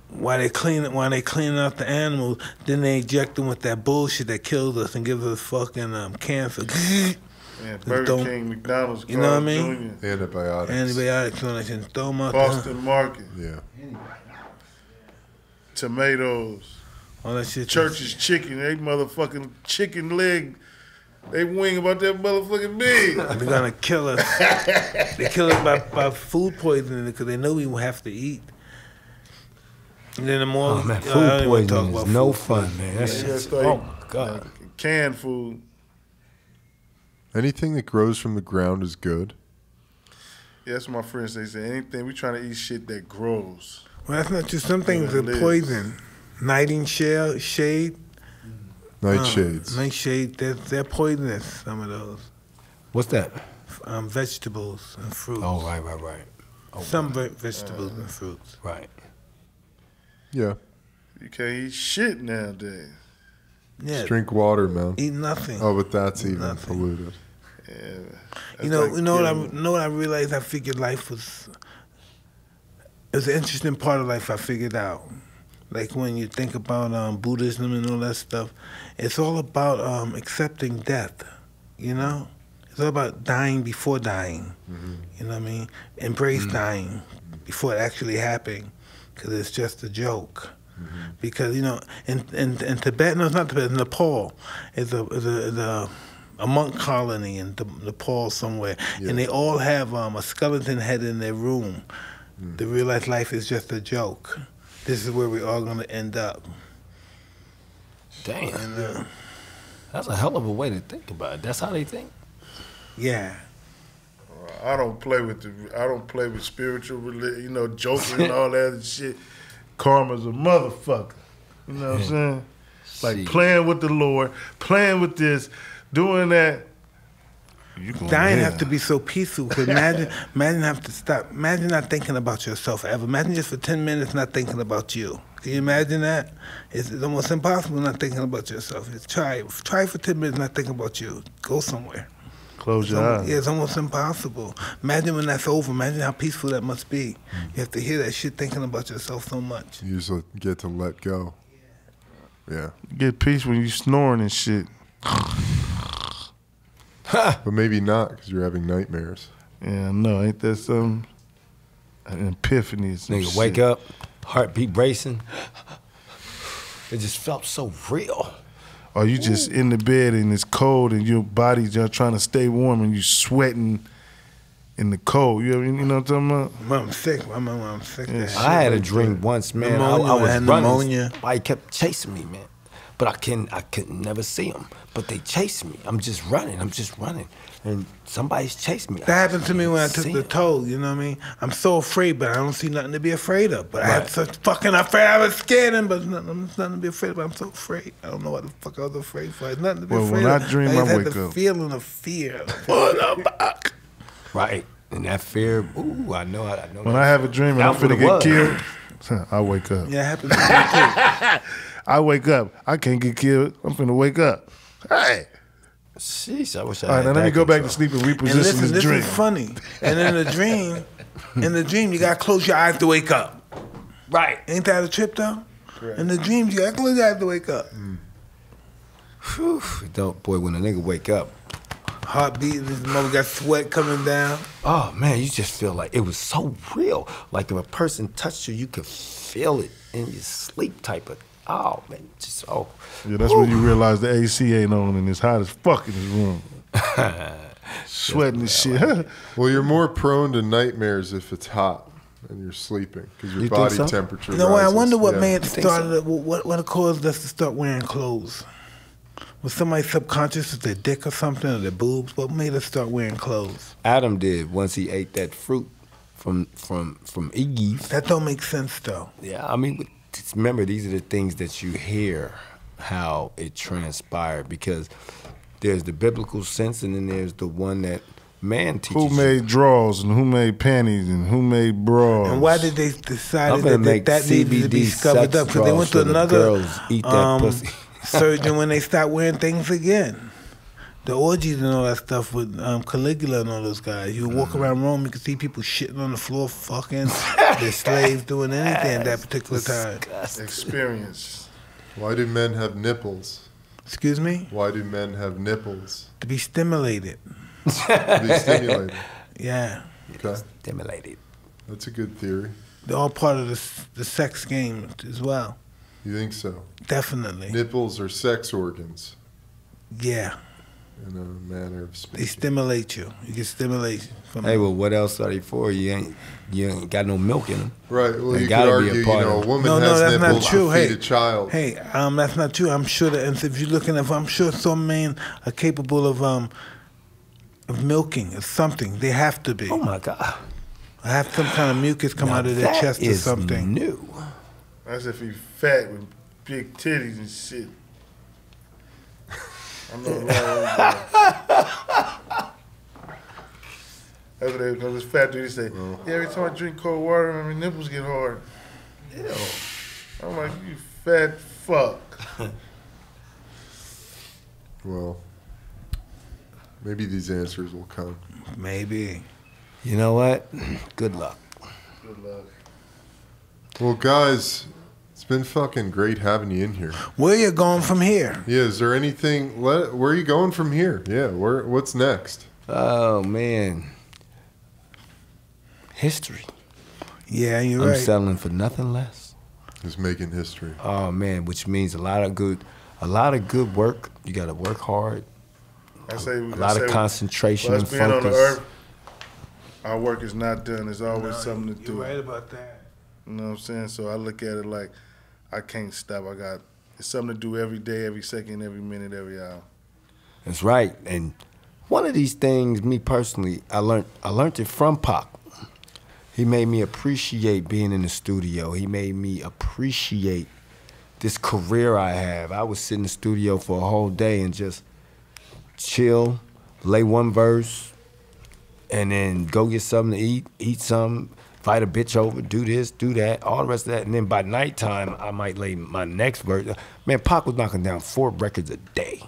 while they clean it while they cleaning out the animals, then they inject them with that bullshit that kills us and gives us fucking um, cancer. Man, Burger don't- King, McDonald's, You know what I Carl's mean? Jr., Antibiotics. Antibiotics on that shit, throw them out there. Boston Market, Yeah. tomatoes, All that shit. Church's chicken, they motherfucking chicken leg, they wing about that motherfucking big. They're gonna kill us. they kill us by, by food poisoning because they know we will have to eat. And then the more, Oh man, food don't even wanna talk poisoning is no food fun, man. That Yeah, shit's, it's like- oh my god. Canned food. Anything that grows from the ground is good. Yeah, that's what my friends they say. Anything we trying to eat shit that grows. Well, that's not true. some things are it is. poison. Nightingale shade, Nightshades. uh, nightshade, they're, they're poisonous. Some of those What's that? um, vegetables and fruits. Oh right, right, right, Oh, Some ve- vegetables and fruits. right. yeah. You can't eat shit nowadays. Yeah, Just drink water, man. eat nothing. Oh, but that's even Nothing. polluted. Yeah, you know, that's you know what I know what I realized. I figured life was. It was an interesting part of life. I figured out, like when you think about um, Buddhism and all that stuff, it's all about um, accepting death. You know, it's all about dying before dying. You know what I mean? Embrace dying before it actually happening, because it's just a joke. Because you know, in in, in Tibet, no, it's not Tibet. Nepal is a is a, is a a monk colony in the, Nepal somewhere, and they all have um, a skeleton head in their room. They realize life is just a joke. This is where we're all gonna end up. Damn, And uh, that's a hell of a way to think about it. That's how they think. yeah, I don't play with the. I don't play with spiritual, reli- you know, joking and all that shit. Karma's a motherfucker. You know what I'm saying? Like Shit. playing with the Lord, playing with this, doing that. You gonna dying live. have to be so peaceful. 'cause imagine, imagine have to stop. Imagine not thinking about yourself ever. Imagine just for ten minutes not thinking about you. Can you imagine that? It's, it's almost impossible not thinking about yourself. It's try try for ten minutes not thinking about you. Go somewhere. Close It's your almost, eyes. yeah, it's almost impossible. Imagine when that's over. Imagine how peaceful that must be. You have to hear that shit thinking about yourself so much. You just get to let go. Yeah. Get peace when you snoring and shit. But maybe not because you're having nightmares. Yeah, no. Ain't that some An epiphany. some Nigga, wake up, heartbeat racing. It just felt so real. Or you just in the bed and it's cold and your body's just trying to stay warm and you sweating in the cold. You, ever, you know what I'm talking about? I'm sick. I remember when I'm sick. Yeah, shit I had a like dream that. once, man. I, Pneumonia, I was I had running. pneumonia. Why kept chasing me, man? But I can I could never see them. But they chased me. I'm just running. I'm just running, and somebody's chasing me. That happened to me when I took the him. toll. You know what I mean? I'm so afraid, but I don't see nothing to be afraid of. But I Right. had such fucking afraid. I was scared, him, but nothing, there's nothing to be afraid of. I'm so afraid. I don't know what the fuck I was afraid for. There's nothing to be Well, afraid when of. I dream, just I had wake the up. feeling of fear. What the fuck? Right, and that fear. Ooh, I know. I know. When. I have a dream and I'm for finna the get blood. killed, I wake up. Yeah, it happened to me too. I wake up. I can't get killed. I'm finna wake up. Hey. Sheesh, I wish I All right, had now let me go back to sleep and And reposition listen, this this dream. is funny. And in the dream, in the dream, you gotta close your eyes to wake up. Right. Ain't that a trip though? In the dreams, you gotta close your eyes to wake up. Whew, don't boy, when a nigga wake up, Heart beating, his mother got sweat coming down. oh man, you just feel like it was so real. Like if a person touched you, you could feel it in your sleep. Type of. Oh man, just oh. Yeah, that's when you realize the AC ain't on and it's hot as fuck in this room. Sweating and shit. Well, you're more prone to nightmares if it's hot and you're sleeping because your You think body so? temperature. You know what? I wonder what Yeah. made it think so? started. What what caused us to start wearing clothes? Was somebody subconscious with their dick or something or their boobs? What made us start wearing clothes? Adam did once he ate that fruit from from from Eve. That don't make sense though. Yeah, I mean, just remember these are the things that you hear how it transpired because there's the biblical sense and then there's the one that man teaches. Who you. made drawers and who made panties and who made bras? And why did they decide that, gonna that make that needed to be CBD covered up? Because they went to draws so the another girls eat that um, pussy. surgeon when they stopped wearing things again. The orgies and all that stuff with um, Caligula and all those guys. You would walk around Rome, you could see people shitting on the floor, fucking. They're slaves doing anything at that particular time. Experience. Why do men have nipples? Excuse me? Why do men have nipples? To be stimulated. To be stimulated. Yeah. Okay, Stimulated. that's a good theory. They're all part of the, the sex game as well. You think so? Definitely. Nipples are sex organs Yeah. In a manner of speaking. They stimulate you. You get stimulation from Hey, well, what else are they for? You ain't you ain't got no milk in them. Right. Well, They you gotta be a argue, you part know, of a woman No, no, has that's not true. to feed Hey, a child. Hey, um, that's not true. I'm sure that and if you're looking at, I'm sure some men are capable of um of milking or something. They have to be. Oh my God. I have some kind of mucus come Now out of their chest or is something. New. That's if he fat with big titties and shit. I know a lot of That's what they, cause it's fat dude. He say, uh-huh. yeah, every time I drink cold water, my nipples get hard. Ew. I'm like, you fat fuck. Well, maybe these answers will come. Maybe. You know what? Good luck. Good luck. Well, guys, it's been fucking great having you in here. Where you going from here? Yeah, is there anything? Let, where are you going from here? Yeah, where? What's next? Oh man. History. Yeah, you're I'm right. selling for nothing less. Is making history. Oh man, which means a lot of good, a lot of good work. You got to work hard. I say, we, A lot of concentration and us being on the focus. earth, our work is not done. There's always something to You're do. right about that. You know what I'm saying? So I look at it like I can't stop. I got it's something to do every day, every second, every minute, every hour. That's right. And one of these things, me personally, I learned I learned it from Pac. He made me appreciate being in the studio. He made me appreciate this career I have. I would sit in the studio for a whole day and just chill, lay one verse, and then go get something to eat, eat some, fight a bitch over, do this, do that, all the rest of that. And then by nighttime, I might lay my next verse. Man, Pac was knocking down four records a day.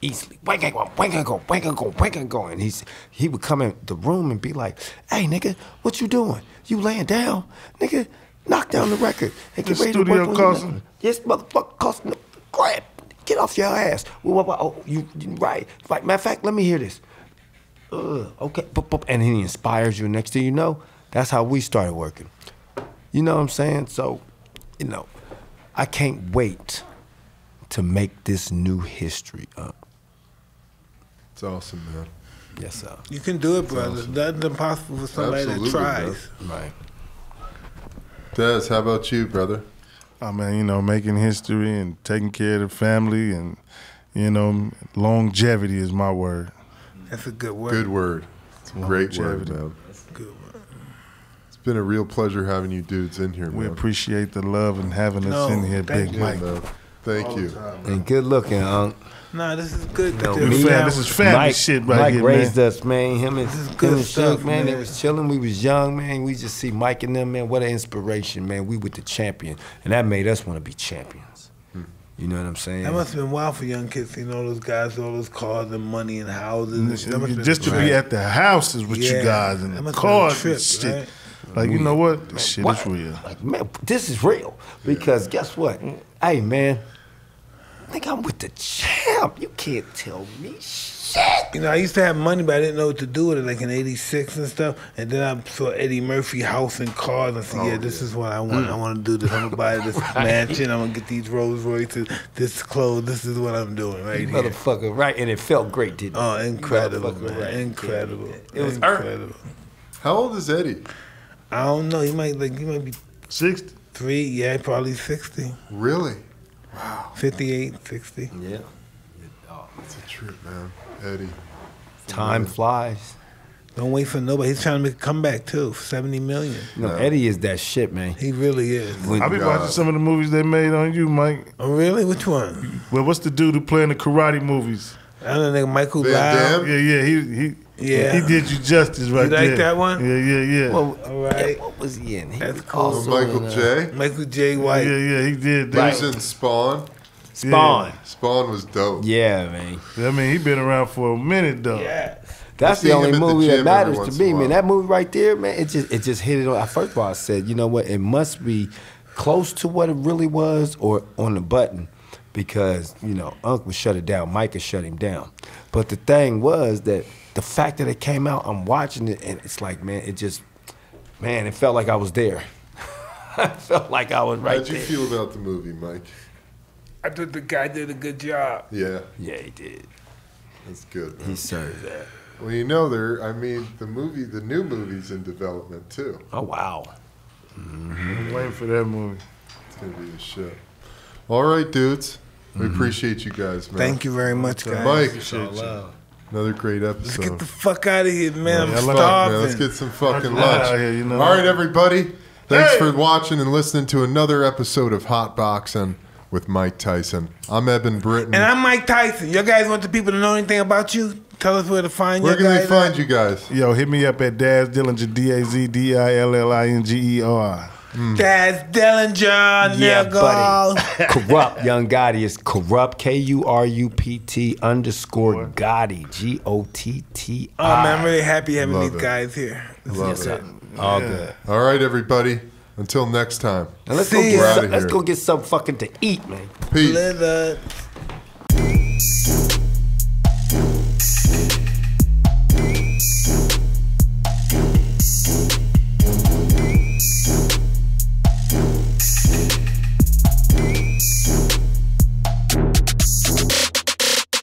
Easily. Wank and go, wank and go, wank and go, wank and go. And he's, he would come in the room and be like, hey, nigga, what you doing? You laying down? Nigga, knock down the record and get The ready to studio work on your costing- record." Yes, motherfucker, costing. Grab. Get off your ass. Oh, you, you right. Right. Matter of fact, let me hear this. Ugh, okay. And he inspires you. Next thing you know, that's how we started working. You know what I'm saying? So, you know, I can't wait to make this new history up. It's awesome, man. Yes, sir. You can do it, brother. Nothing's impossible for somebody Absolutely, that bro. tries. Right. Daz, how about you, brother? Oh, I mean, you know, making history and taking care of the family and you know, longevity is my word. That's a good word. Good word. It's a great word, Longevity. man. Good word. It's been a real pleasure having you dudes in here, We man. appreciate the love and having us in here, thank Big you. Mike. man. Thank you. And good looking, Unc. Nah, this is good. No, This me- is Fam, this is family Mike, shit right Mike here, raised man. us, man. Him and, This is him good and Suge, stuff, man. They was chilling. We was young, man. We just see Mike and them, man. What an inspiration, man. We with the champion, and that made us want to be champions. You know what I'm saying? That must have been wild for young kids seeing all those guys, all those cars and money and houses. and shit. That been Just to great. be at the houses with Yeah, you guys and the must have been a cars trip, and shit. right? Like, you know what? This shit What? is real. Like, man, this is real. Because guess what? Hey, man. I think I'm with the champ. You can't tell me shit. You know, I used to have money, but I didn't know what to do with it, like in '86 and stuff. And then I saw Eddie Murphy house and cars, and I said, oh, "Yeah, this is what I want. I mm. want to do this. I'm gonna buy this mansion. I'm gonna get these Rolls Royces, this clothes. This is what I'm doing right here." Motherfucker, right? And it felt great, didn't it? Oh, incredible, man! right. Incredible. It was earned. incredible. How old is Eddie? I don't know. He might like he might be 60? three. Yeah, probably 60, Really? 58, 60. Yeah. It's a trip, man. Eddie. Time flies. Don't wait for nobody. He's trying to make a comeback too. 70 million. No, Eddie is that shit, man. He really is. When- I be God. watching some of the movies they made on you, Mike. Oh, really? Which one? Well, what's the dude who playing the karate movies? I don't know. Michael Van Lau. Damme? Yeah, yeah, he he Yeah. he did you justice right there. You like there. that one? Yeah, yeah, yeah. well, All right. yeah, what was he in? He That's was cool. Michael in, uh, J. Michael Jai White. yeah, yeah, he did He that. was in Spawn. Spawn. Spawn was dope. Yeah, man. I mean, he been around for a minute though. Yeah. That's the only at the movie that matters to me, man. That movie right there, man, it just it just hit it on. First of all, I said, you know what? It must be close to what it really was, or on the button, because you know Unc would shut it down, Mike would shut him down. But the thing was that the fact that it came out, I'm watching it, and it's like, man, it just, man, it felt like I was there. I felt like I was right How'd you there. feel about the movie, Mike? I thought the guy did a good job. Yeah, Yeah, he did. that's good. He served that. Well, you know, there. I mean, the movie, the new movie's in development too. Oh wow. Mm-hmm. I'm waiting for that movie. It's gonna be a shit. All right, dudes. We mm-hmm. appreciate you guys, man. Thank you very much, guys. Mike. Another great episode. Let's episode. get the fuck out of here, man. Yeah, I'm I like- starving. man. Let's get some fucking lunch. here, you know. All right, everybody. Thanks Hey! for watching and listening to another episode of Hotboxin' with Mike Tyson. I'm Eben Britton. and I'm Mike Tyson. You guys want the people to know anything about you? Tell us where to find Where you Where can they guys. find you guys? Yo, hit me up at Daz Dillinger, D A Z D I L L I N G E R. Mm. That's Dillinger, yeah, nigga. Kurupt, Young Gotti is Kurupt. K U R U P T underscore Gotti. G O T T I. Oh, man, I'm really happy having Love these it. guys here. Love it. All yeah. good. All right, everybody. Until next time. And let's, See go get, some, let's go get some fucking to eat, man. Peace. Peace.